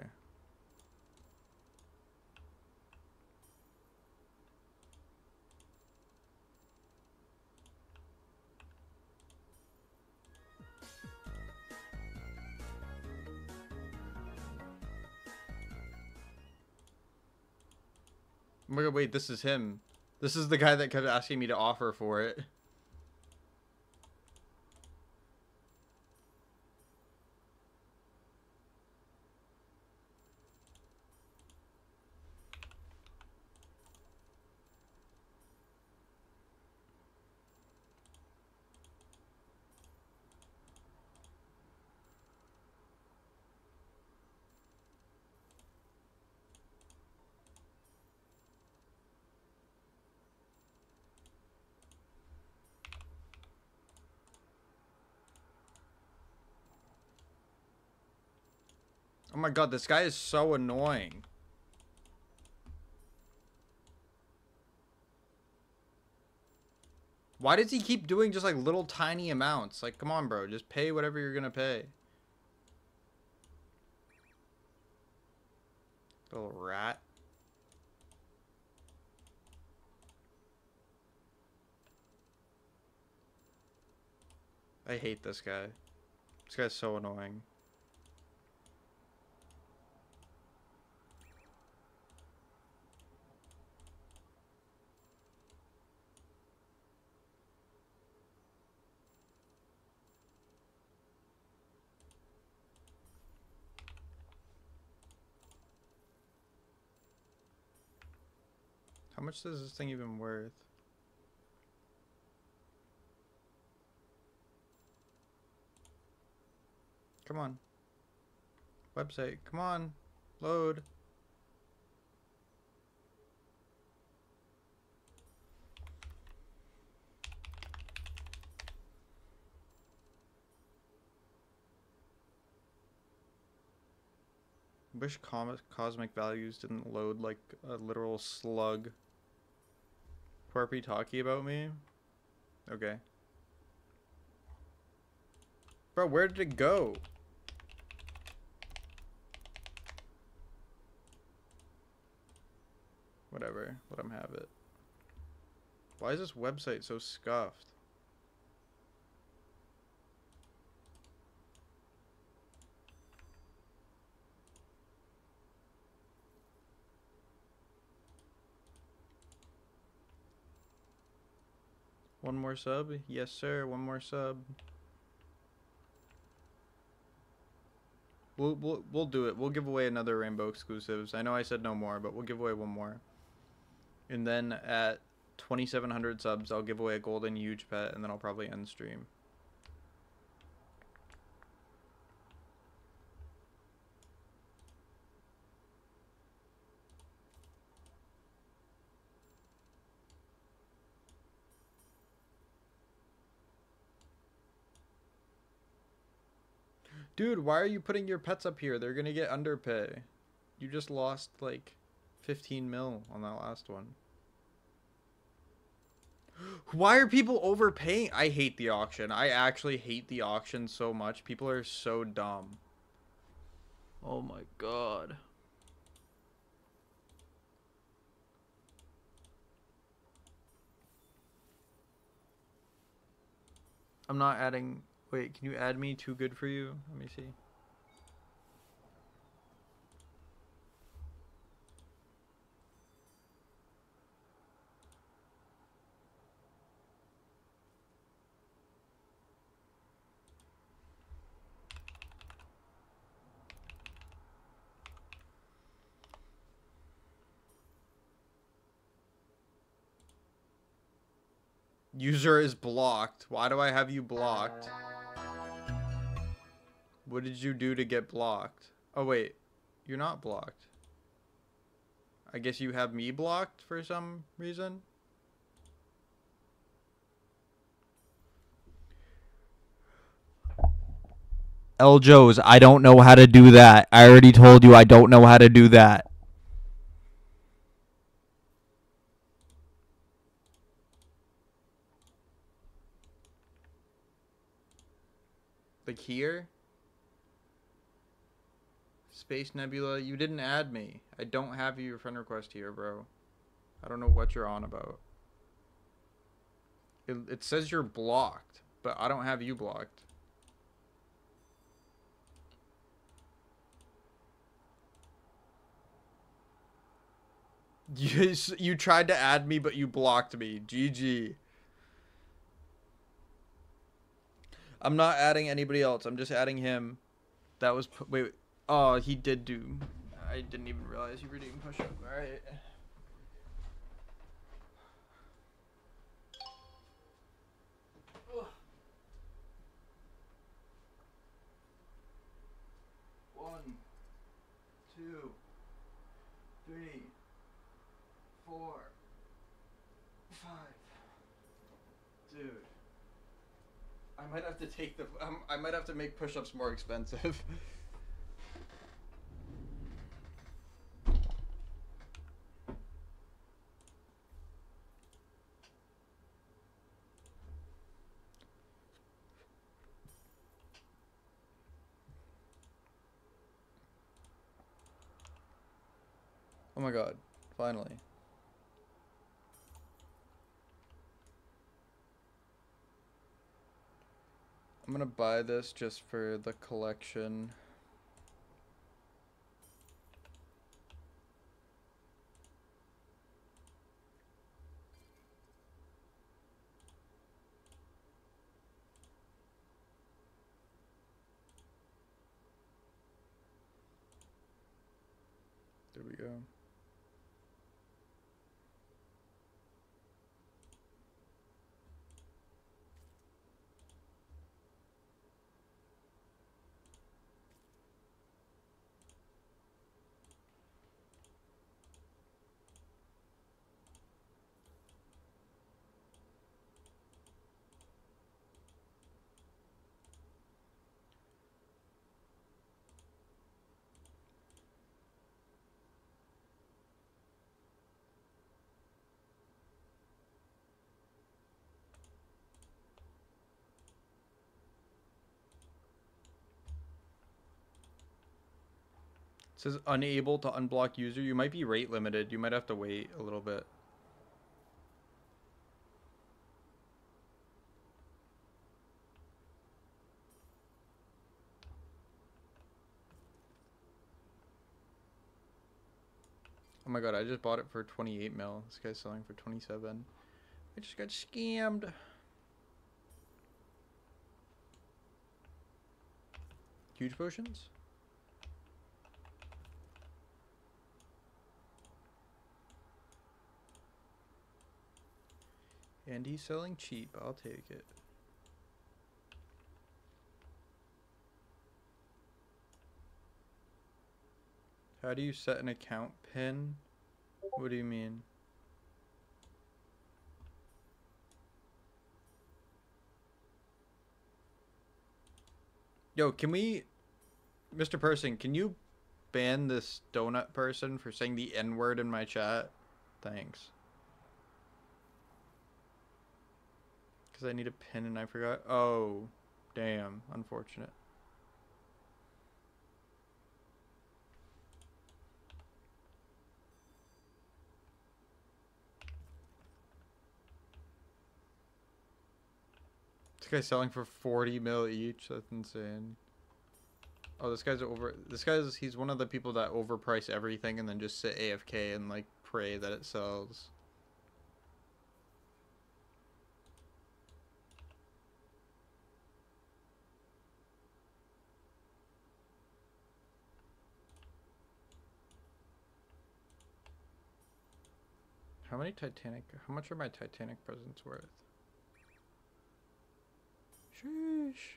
God, wait, this is him. This is the guy that kept asking me to offer for it. My god, this guy is so annoying. Why does he keep doing just like little tiny amounts? Like, come on, bro. Just pay whatever you're gonna pay. Little rat. I hate this guy. This guy's so annoying. How much is this thing even worth? Come on. Website. Come on. Load. Wish cosmic values didn't load like a literal slug. Porpy talking about me? Okay. Bro, where did it go? Whatever. Let him have it. Why is this website so scuffed? One more sub? Yes, sir. One more sub. We'll, we'll, we'll do it. We'll give away another Rainbow exclusives. I know I said no more, but we'll give away one more. And then at 2,700 subs, I'll give away a golden huge pet, and then I'll probably end stream. Dude, why are you putting your pets up here? They're gonna get underpay. You just lost like 15 mil on that last one. Why are people overpaying? I hate the auction. I actually hate the auction so much. People are so dumb. Oh my god. I'm not adding. Wait, can you add me too good for you? Let me see. User is blocked. Why do I have you blocked? What did you do to get blocked? Oh, wait. You're not blocked. I guess you have me blocked for some reason? El Joes, I don't know how to do that. I already told you I don't know how to do that. Like here? Space Nebula, you didn't add me. I don't have your friend request here, bro. I don't know what you're on about. It, it says you're blocked, but I don't have you blocked. You, you tried to add me, but you blocked me. GG. I'm not adding anybody else. I'm just adding him. That was wait, wait. Oh, he did do. I didn't even realize you were doing push up. All right. One, two, three, four, five. Dude. I might have to take the. Um, I might have to make push-ups more expensive. oh my god! Finally. I'm gonna buy this just for the collection. There we go. It says unable to unblock user. You might be rate limited. You might have to wait a little bit. Oh my god, I just bought it for 28 mil. This guy's selling for 27. I just got scammed. Huge potions? And he's selling cheap. I'll take it. How do you set an account pin? What do you mean? Yo, can we Mr. Person, can you ban this donut person for saying the N word in my chat? Thanks. Because I need a pin and I forgot. Oh, damn. Unfortunate. This guy's selling for 40 mil each. That's insane. Oh, this guy's over. This guy's he's one of the people that overprice everything and then just sit AFK and like pray that it sells. How many Titanic? How much are my Titanic presents worth? Sheesh.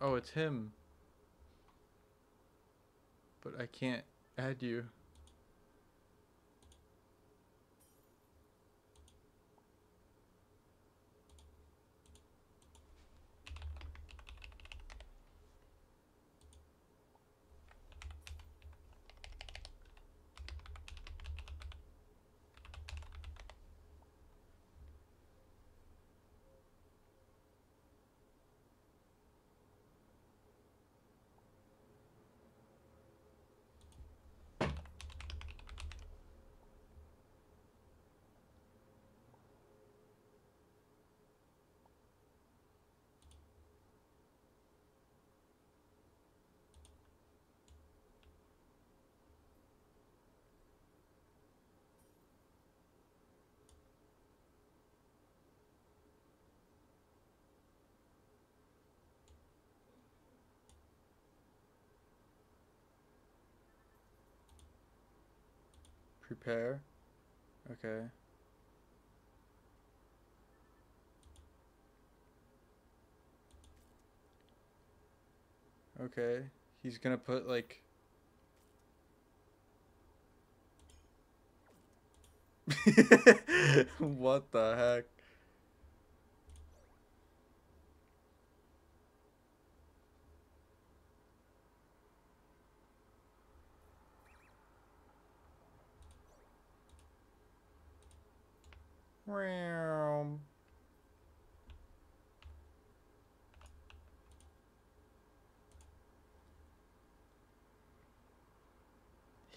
Oh, it's him. But I can't add you. Prepare. Okay. Okay. He's gonna put like what the heck?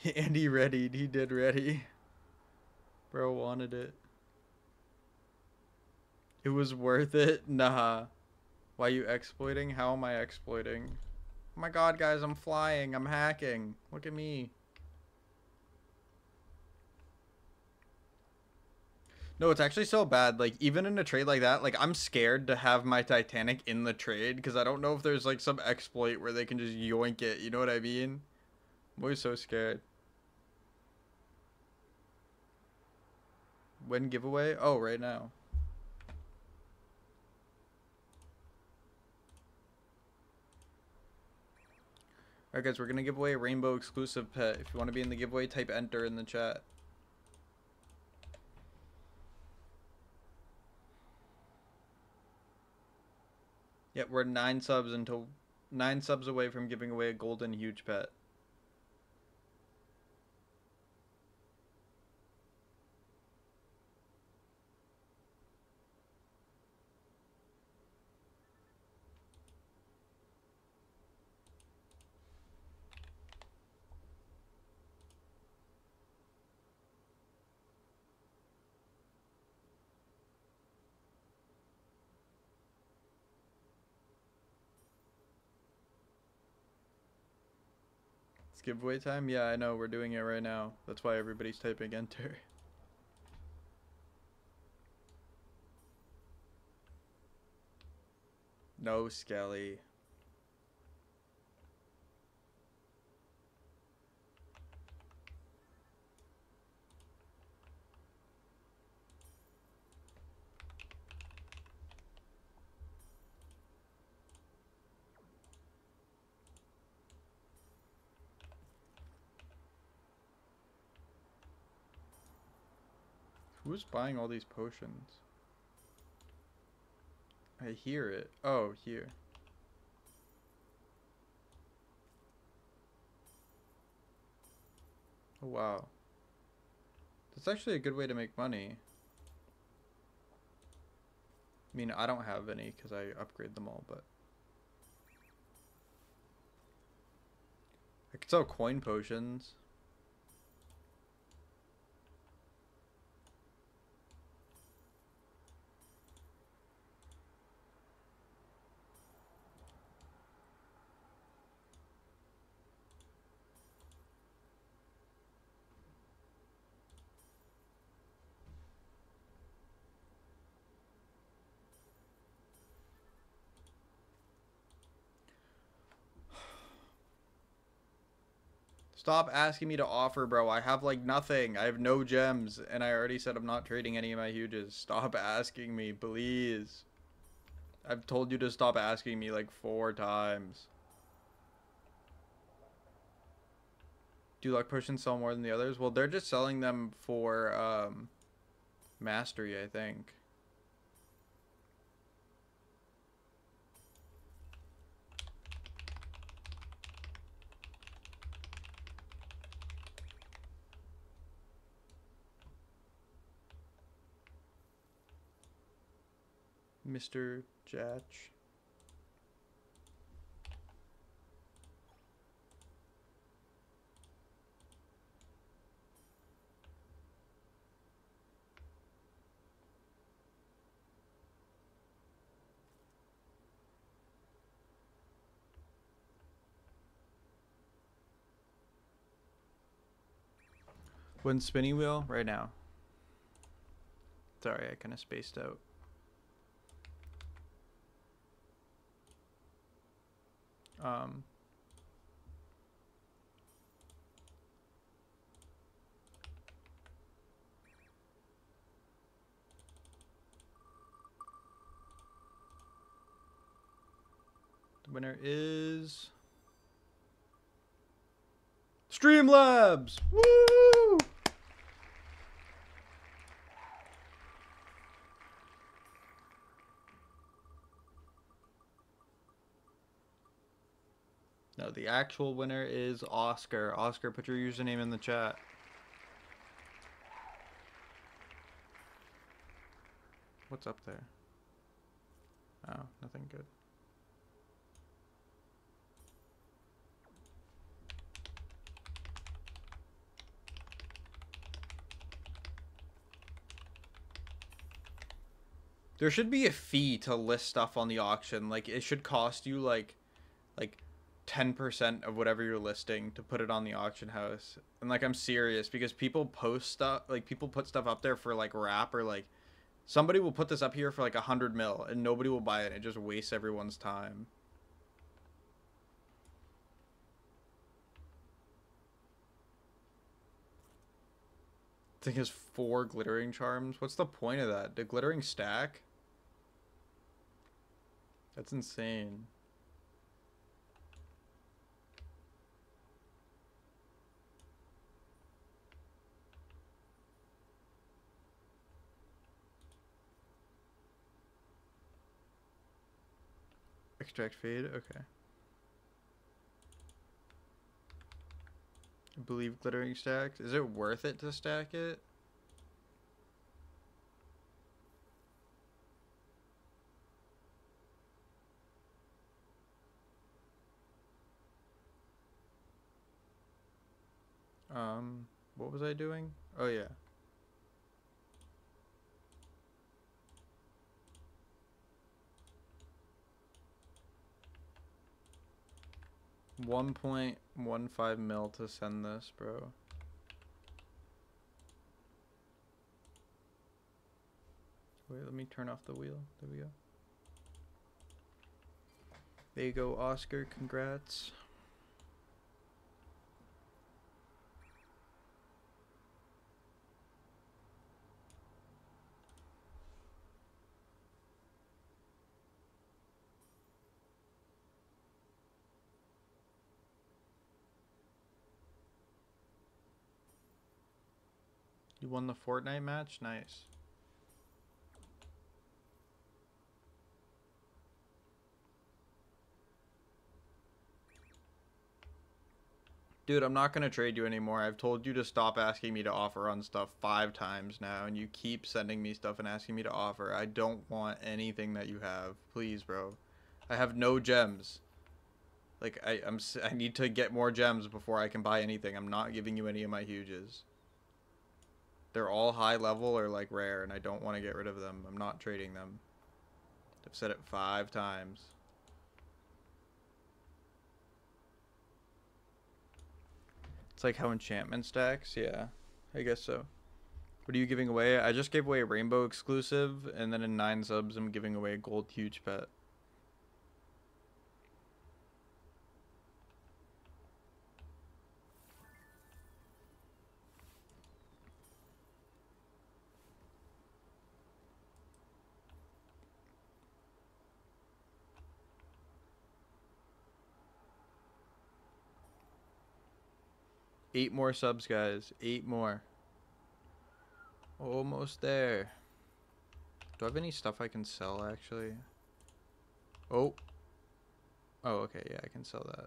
And he readied. He did ready. Bro wanted it. It was worth it? Nah. Why you exploiting? How am I exploiting? Oh my god, guys, I'm flying. I'm hacking. Look at me. No, it's actually so bad. Like, even in a trade like that, like, I'm scared to have my Titanic in the trade because I don't know if there's, like, some exploit where they can just yoink it. You know what I mean? I'm always so scared. When giveaway? Oh, right now. Alright guys, we're gonna give away a rainbow exclusive pet. If you want to be in the giveaway, type enter in the chat. Yep, we're nine subs until nine subs away from giving away a golden huge pet. Giveaway time? Yeah, I know. We're doing it right now. That's why everybody's typing enter. No, Skelly. Who's buying all these potions? I hear it. Oh, here. Oh, wow. That's actually a good way to make money. I mean, I don't have any because I upgrade them all, but... I could sell coin potions. Stop asking me to offer, bro. I have like nothing. I have no gems, and I already said I'm not trading any of my huges. Stop asking me, please. I've told you to stop asking me like four times. Do luck potions sell more than the others? Well, they're just selling them for um, mastery, I think. Mr. Jatch. When spinning wheel right now. Sorry, I kind of spaced out. Um, the winner is Streamlabs. Woo! No, the actual winner is Oscar. Oscar, put your username in the chat. What's up there? Oh, nothing good. There should be a fee to list stuff on the auction. Like it should cost you like like 10% of whatever you're listing to put it on the auction house. And like I'm serious because people post stuff like people put stuff up there for like rap or like somebody will put this up here for like a hundred mil and nobody will buy it. It just wastes everyone's time. thing is four glittering charms. What's the point of that? The glittering stack? That's insane. Extract fade, okay. I believe glittering stacks. Is it worth it to stack it? Um, what was I doing? Oh yeah. One point one five mil to send this, bro. Wait, let me turn off the wheel. There we go. There you go, Oscar. Congrats. You won the Fortnite match? Nice. Dude, I'm not going to trade you anymore. I've told you to stop asking me to offer on stuff five times now, and you keep sending me stuff and asking me to offer. I don't want anything that you have. Please, bro. I have no gems. Like, I, I'm, I need to get more gems before I can buy anything. I'm not giving you any of my huges. They're all high level or like rare, and I don't want to get rid of them. I'm not trading them. I've said it five times. It's like how enchantment stacks. Yeah, I guess so. What are you giving away? I just gave away a rainbow exclusive, and then in nine subs, I'm giving away a gold huge pet. Eight more subs, guys. Eight more. Almost there. Do I have any stuff I can sell, actually? Oh. Oh, okay. Yeah, I can sell that.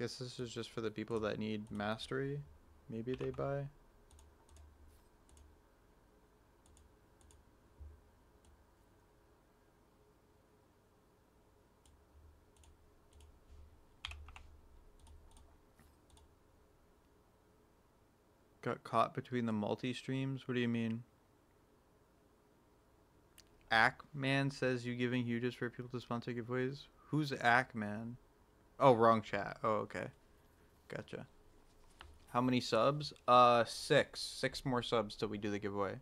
Guess this is just for the people that need mastery. Maybe they buy. Got caught between the multi streams? What do you mean? Ackman says you giving huges for people to sponsor giveaways? Who's Ackman? Oh, wrong chat. Oh, okay. Gotcha. How many subs? Uh, six. Six more subs till we do the giveaway.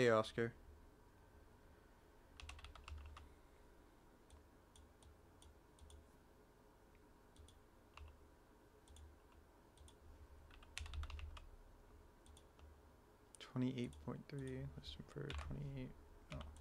Hey, Oscar. Twenty-eight point three. Listen for twenty-eight. Oh.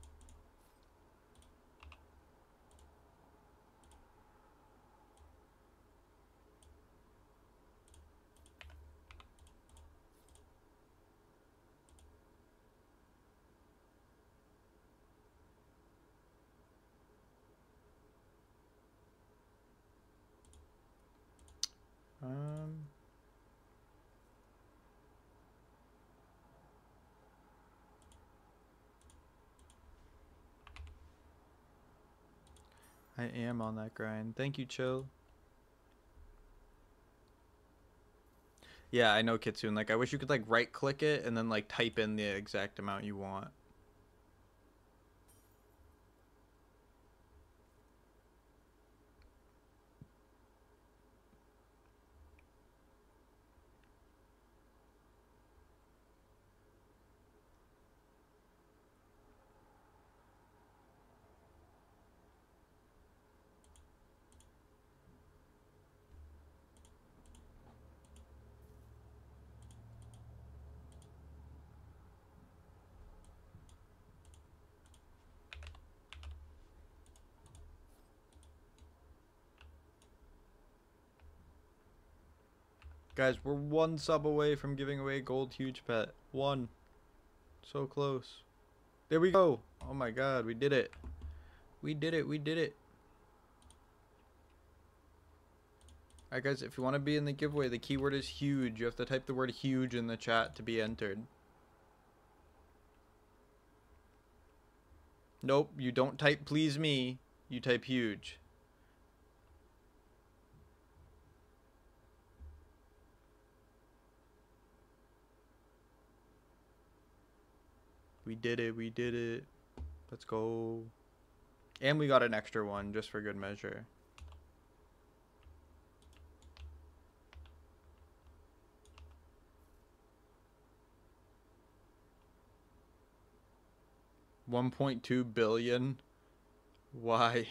I am on that grind. Thank you, Chill. Yeah, I know Kitsune. Like, I wish you could like right click it and then like type in the exact amount you want. Guys, we're one sub away from giving away gold huge pet. One. So close. There we go. Oh my god, we did it. We did it, we did it. Alright guys, if you want to be in the giveaway, the keyword is huge. You have to type the word huge in the chat to be entered. Nope, you don't type please me. You type huge. We did it, we did it. Let's go. And we got an extra one just for good measure. One point two billion. Why?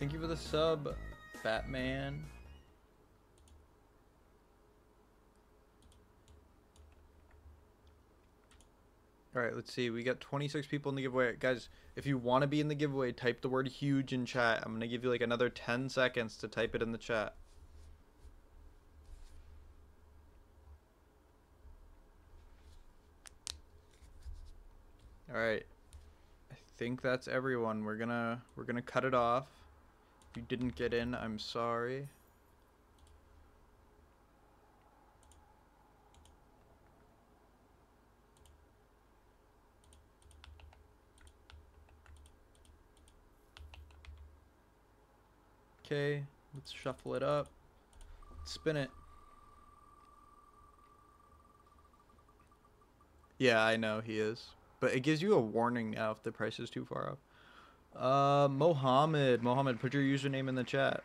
Thank you for the sub, Batman. All right, let's see. We got 26 people in the giveaway. Guys, if you want to be in the giveaway, type the word huge in chat. I'm going to give you like another 10 seconds to type it in the chat. All right. I think that's everyone. We're going to we're going to cut it off. If you didn't get in, I'm sorry. Okay, let's shuffle it up. Spin it. Yeah, I know he is. But it gives you a warning now if the price is too far up. Uh, Mohammed. Mohammed, put your username in the chat.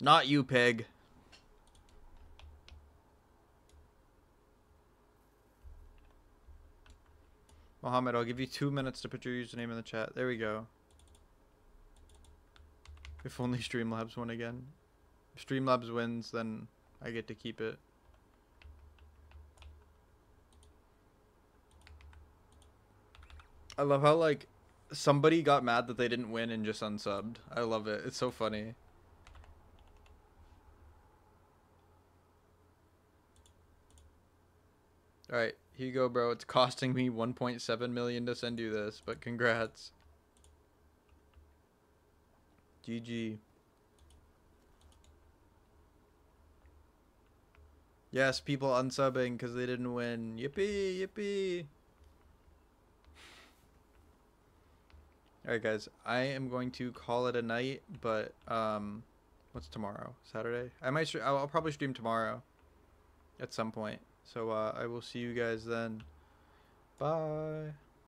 Not you, pig. Mohammed, I'll give you two minutes to put your username in the chat. There we go. If only Streamlabs won again. If Streamlabs wins, then I get to keep it. I love how, like, somebody got mad that they didn't win and just unsubbed. I love it. It's so funny. Alright, here you go, bro. It's costing me 1.7 million to send you this, but congrats. GG. Yes, people unsubbing because they didn't win. Yippee, yippee. Alright, guys. I am going to call it a night, but, um, what's tomorrow? Saturday? I might, I'll probably stream tomorrow at some point. So, uh, I will see you guys then. Bye.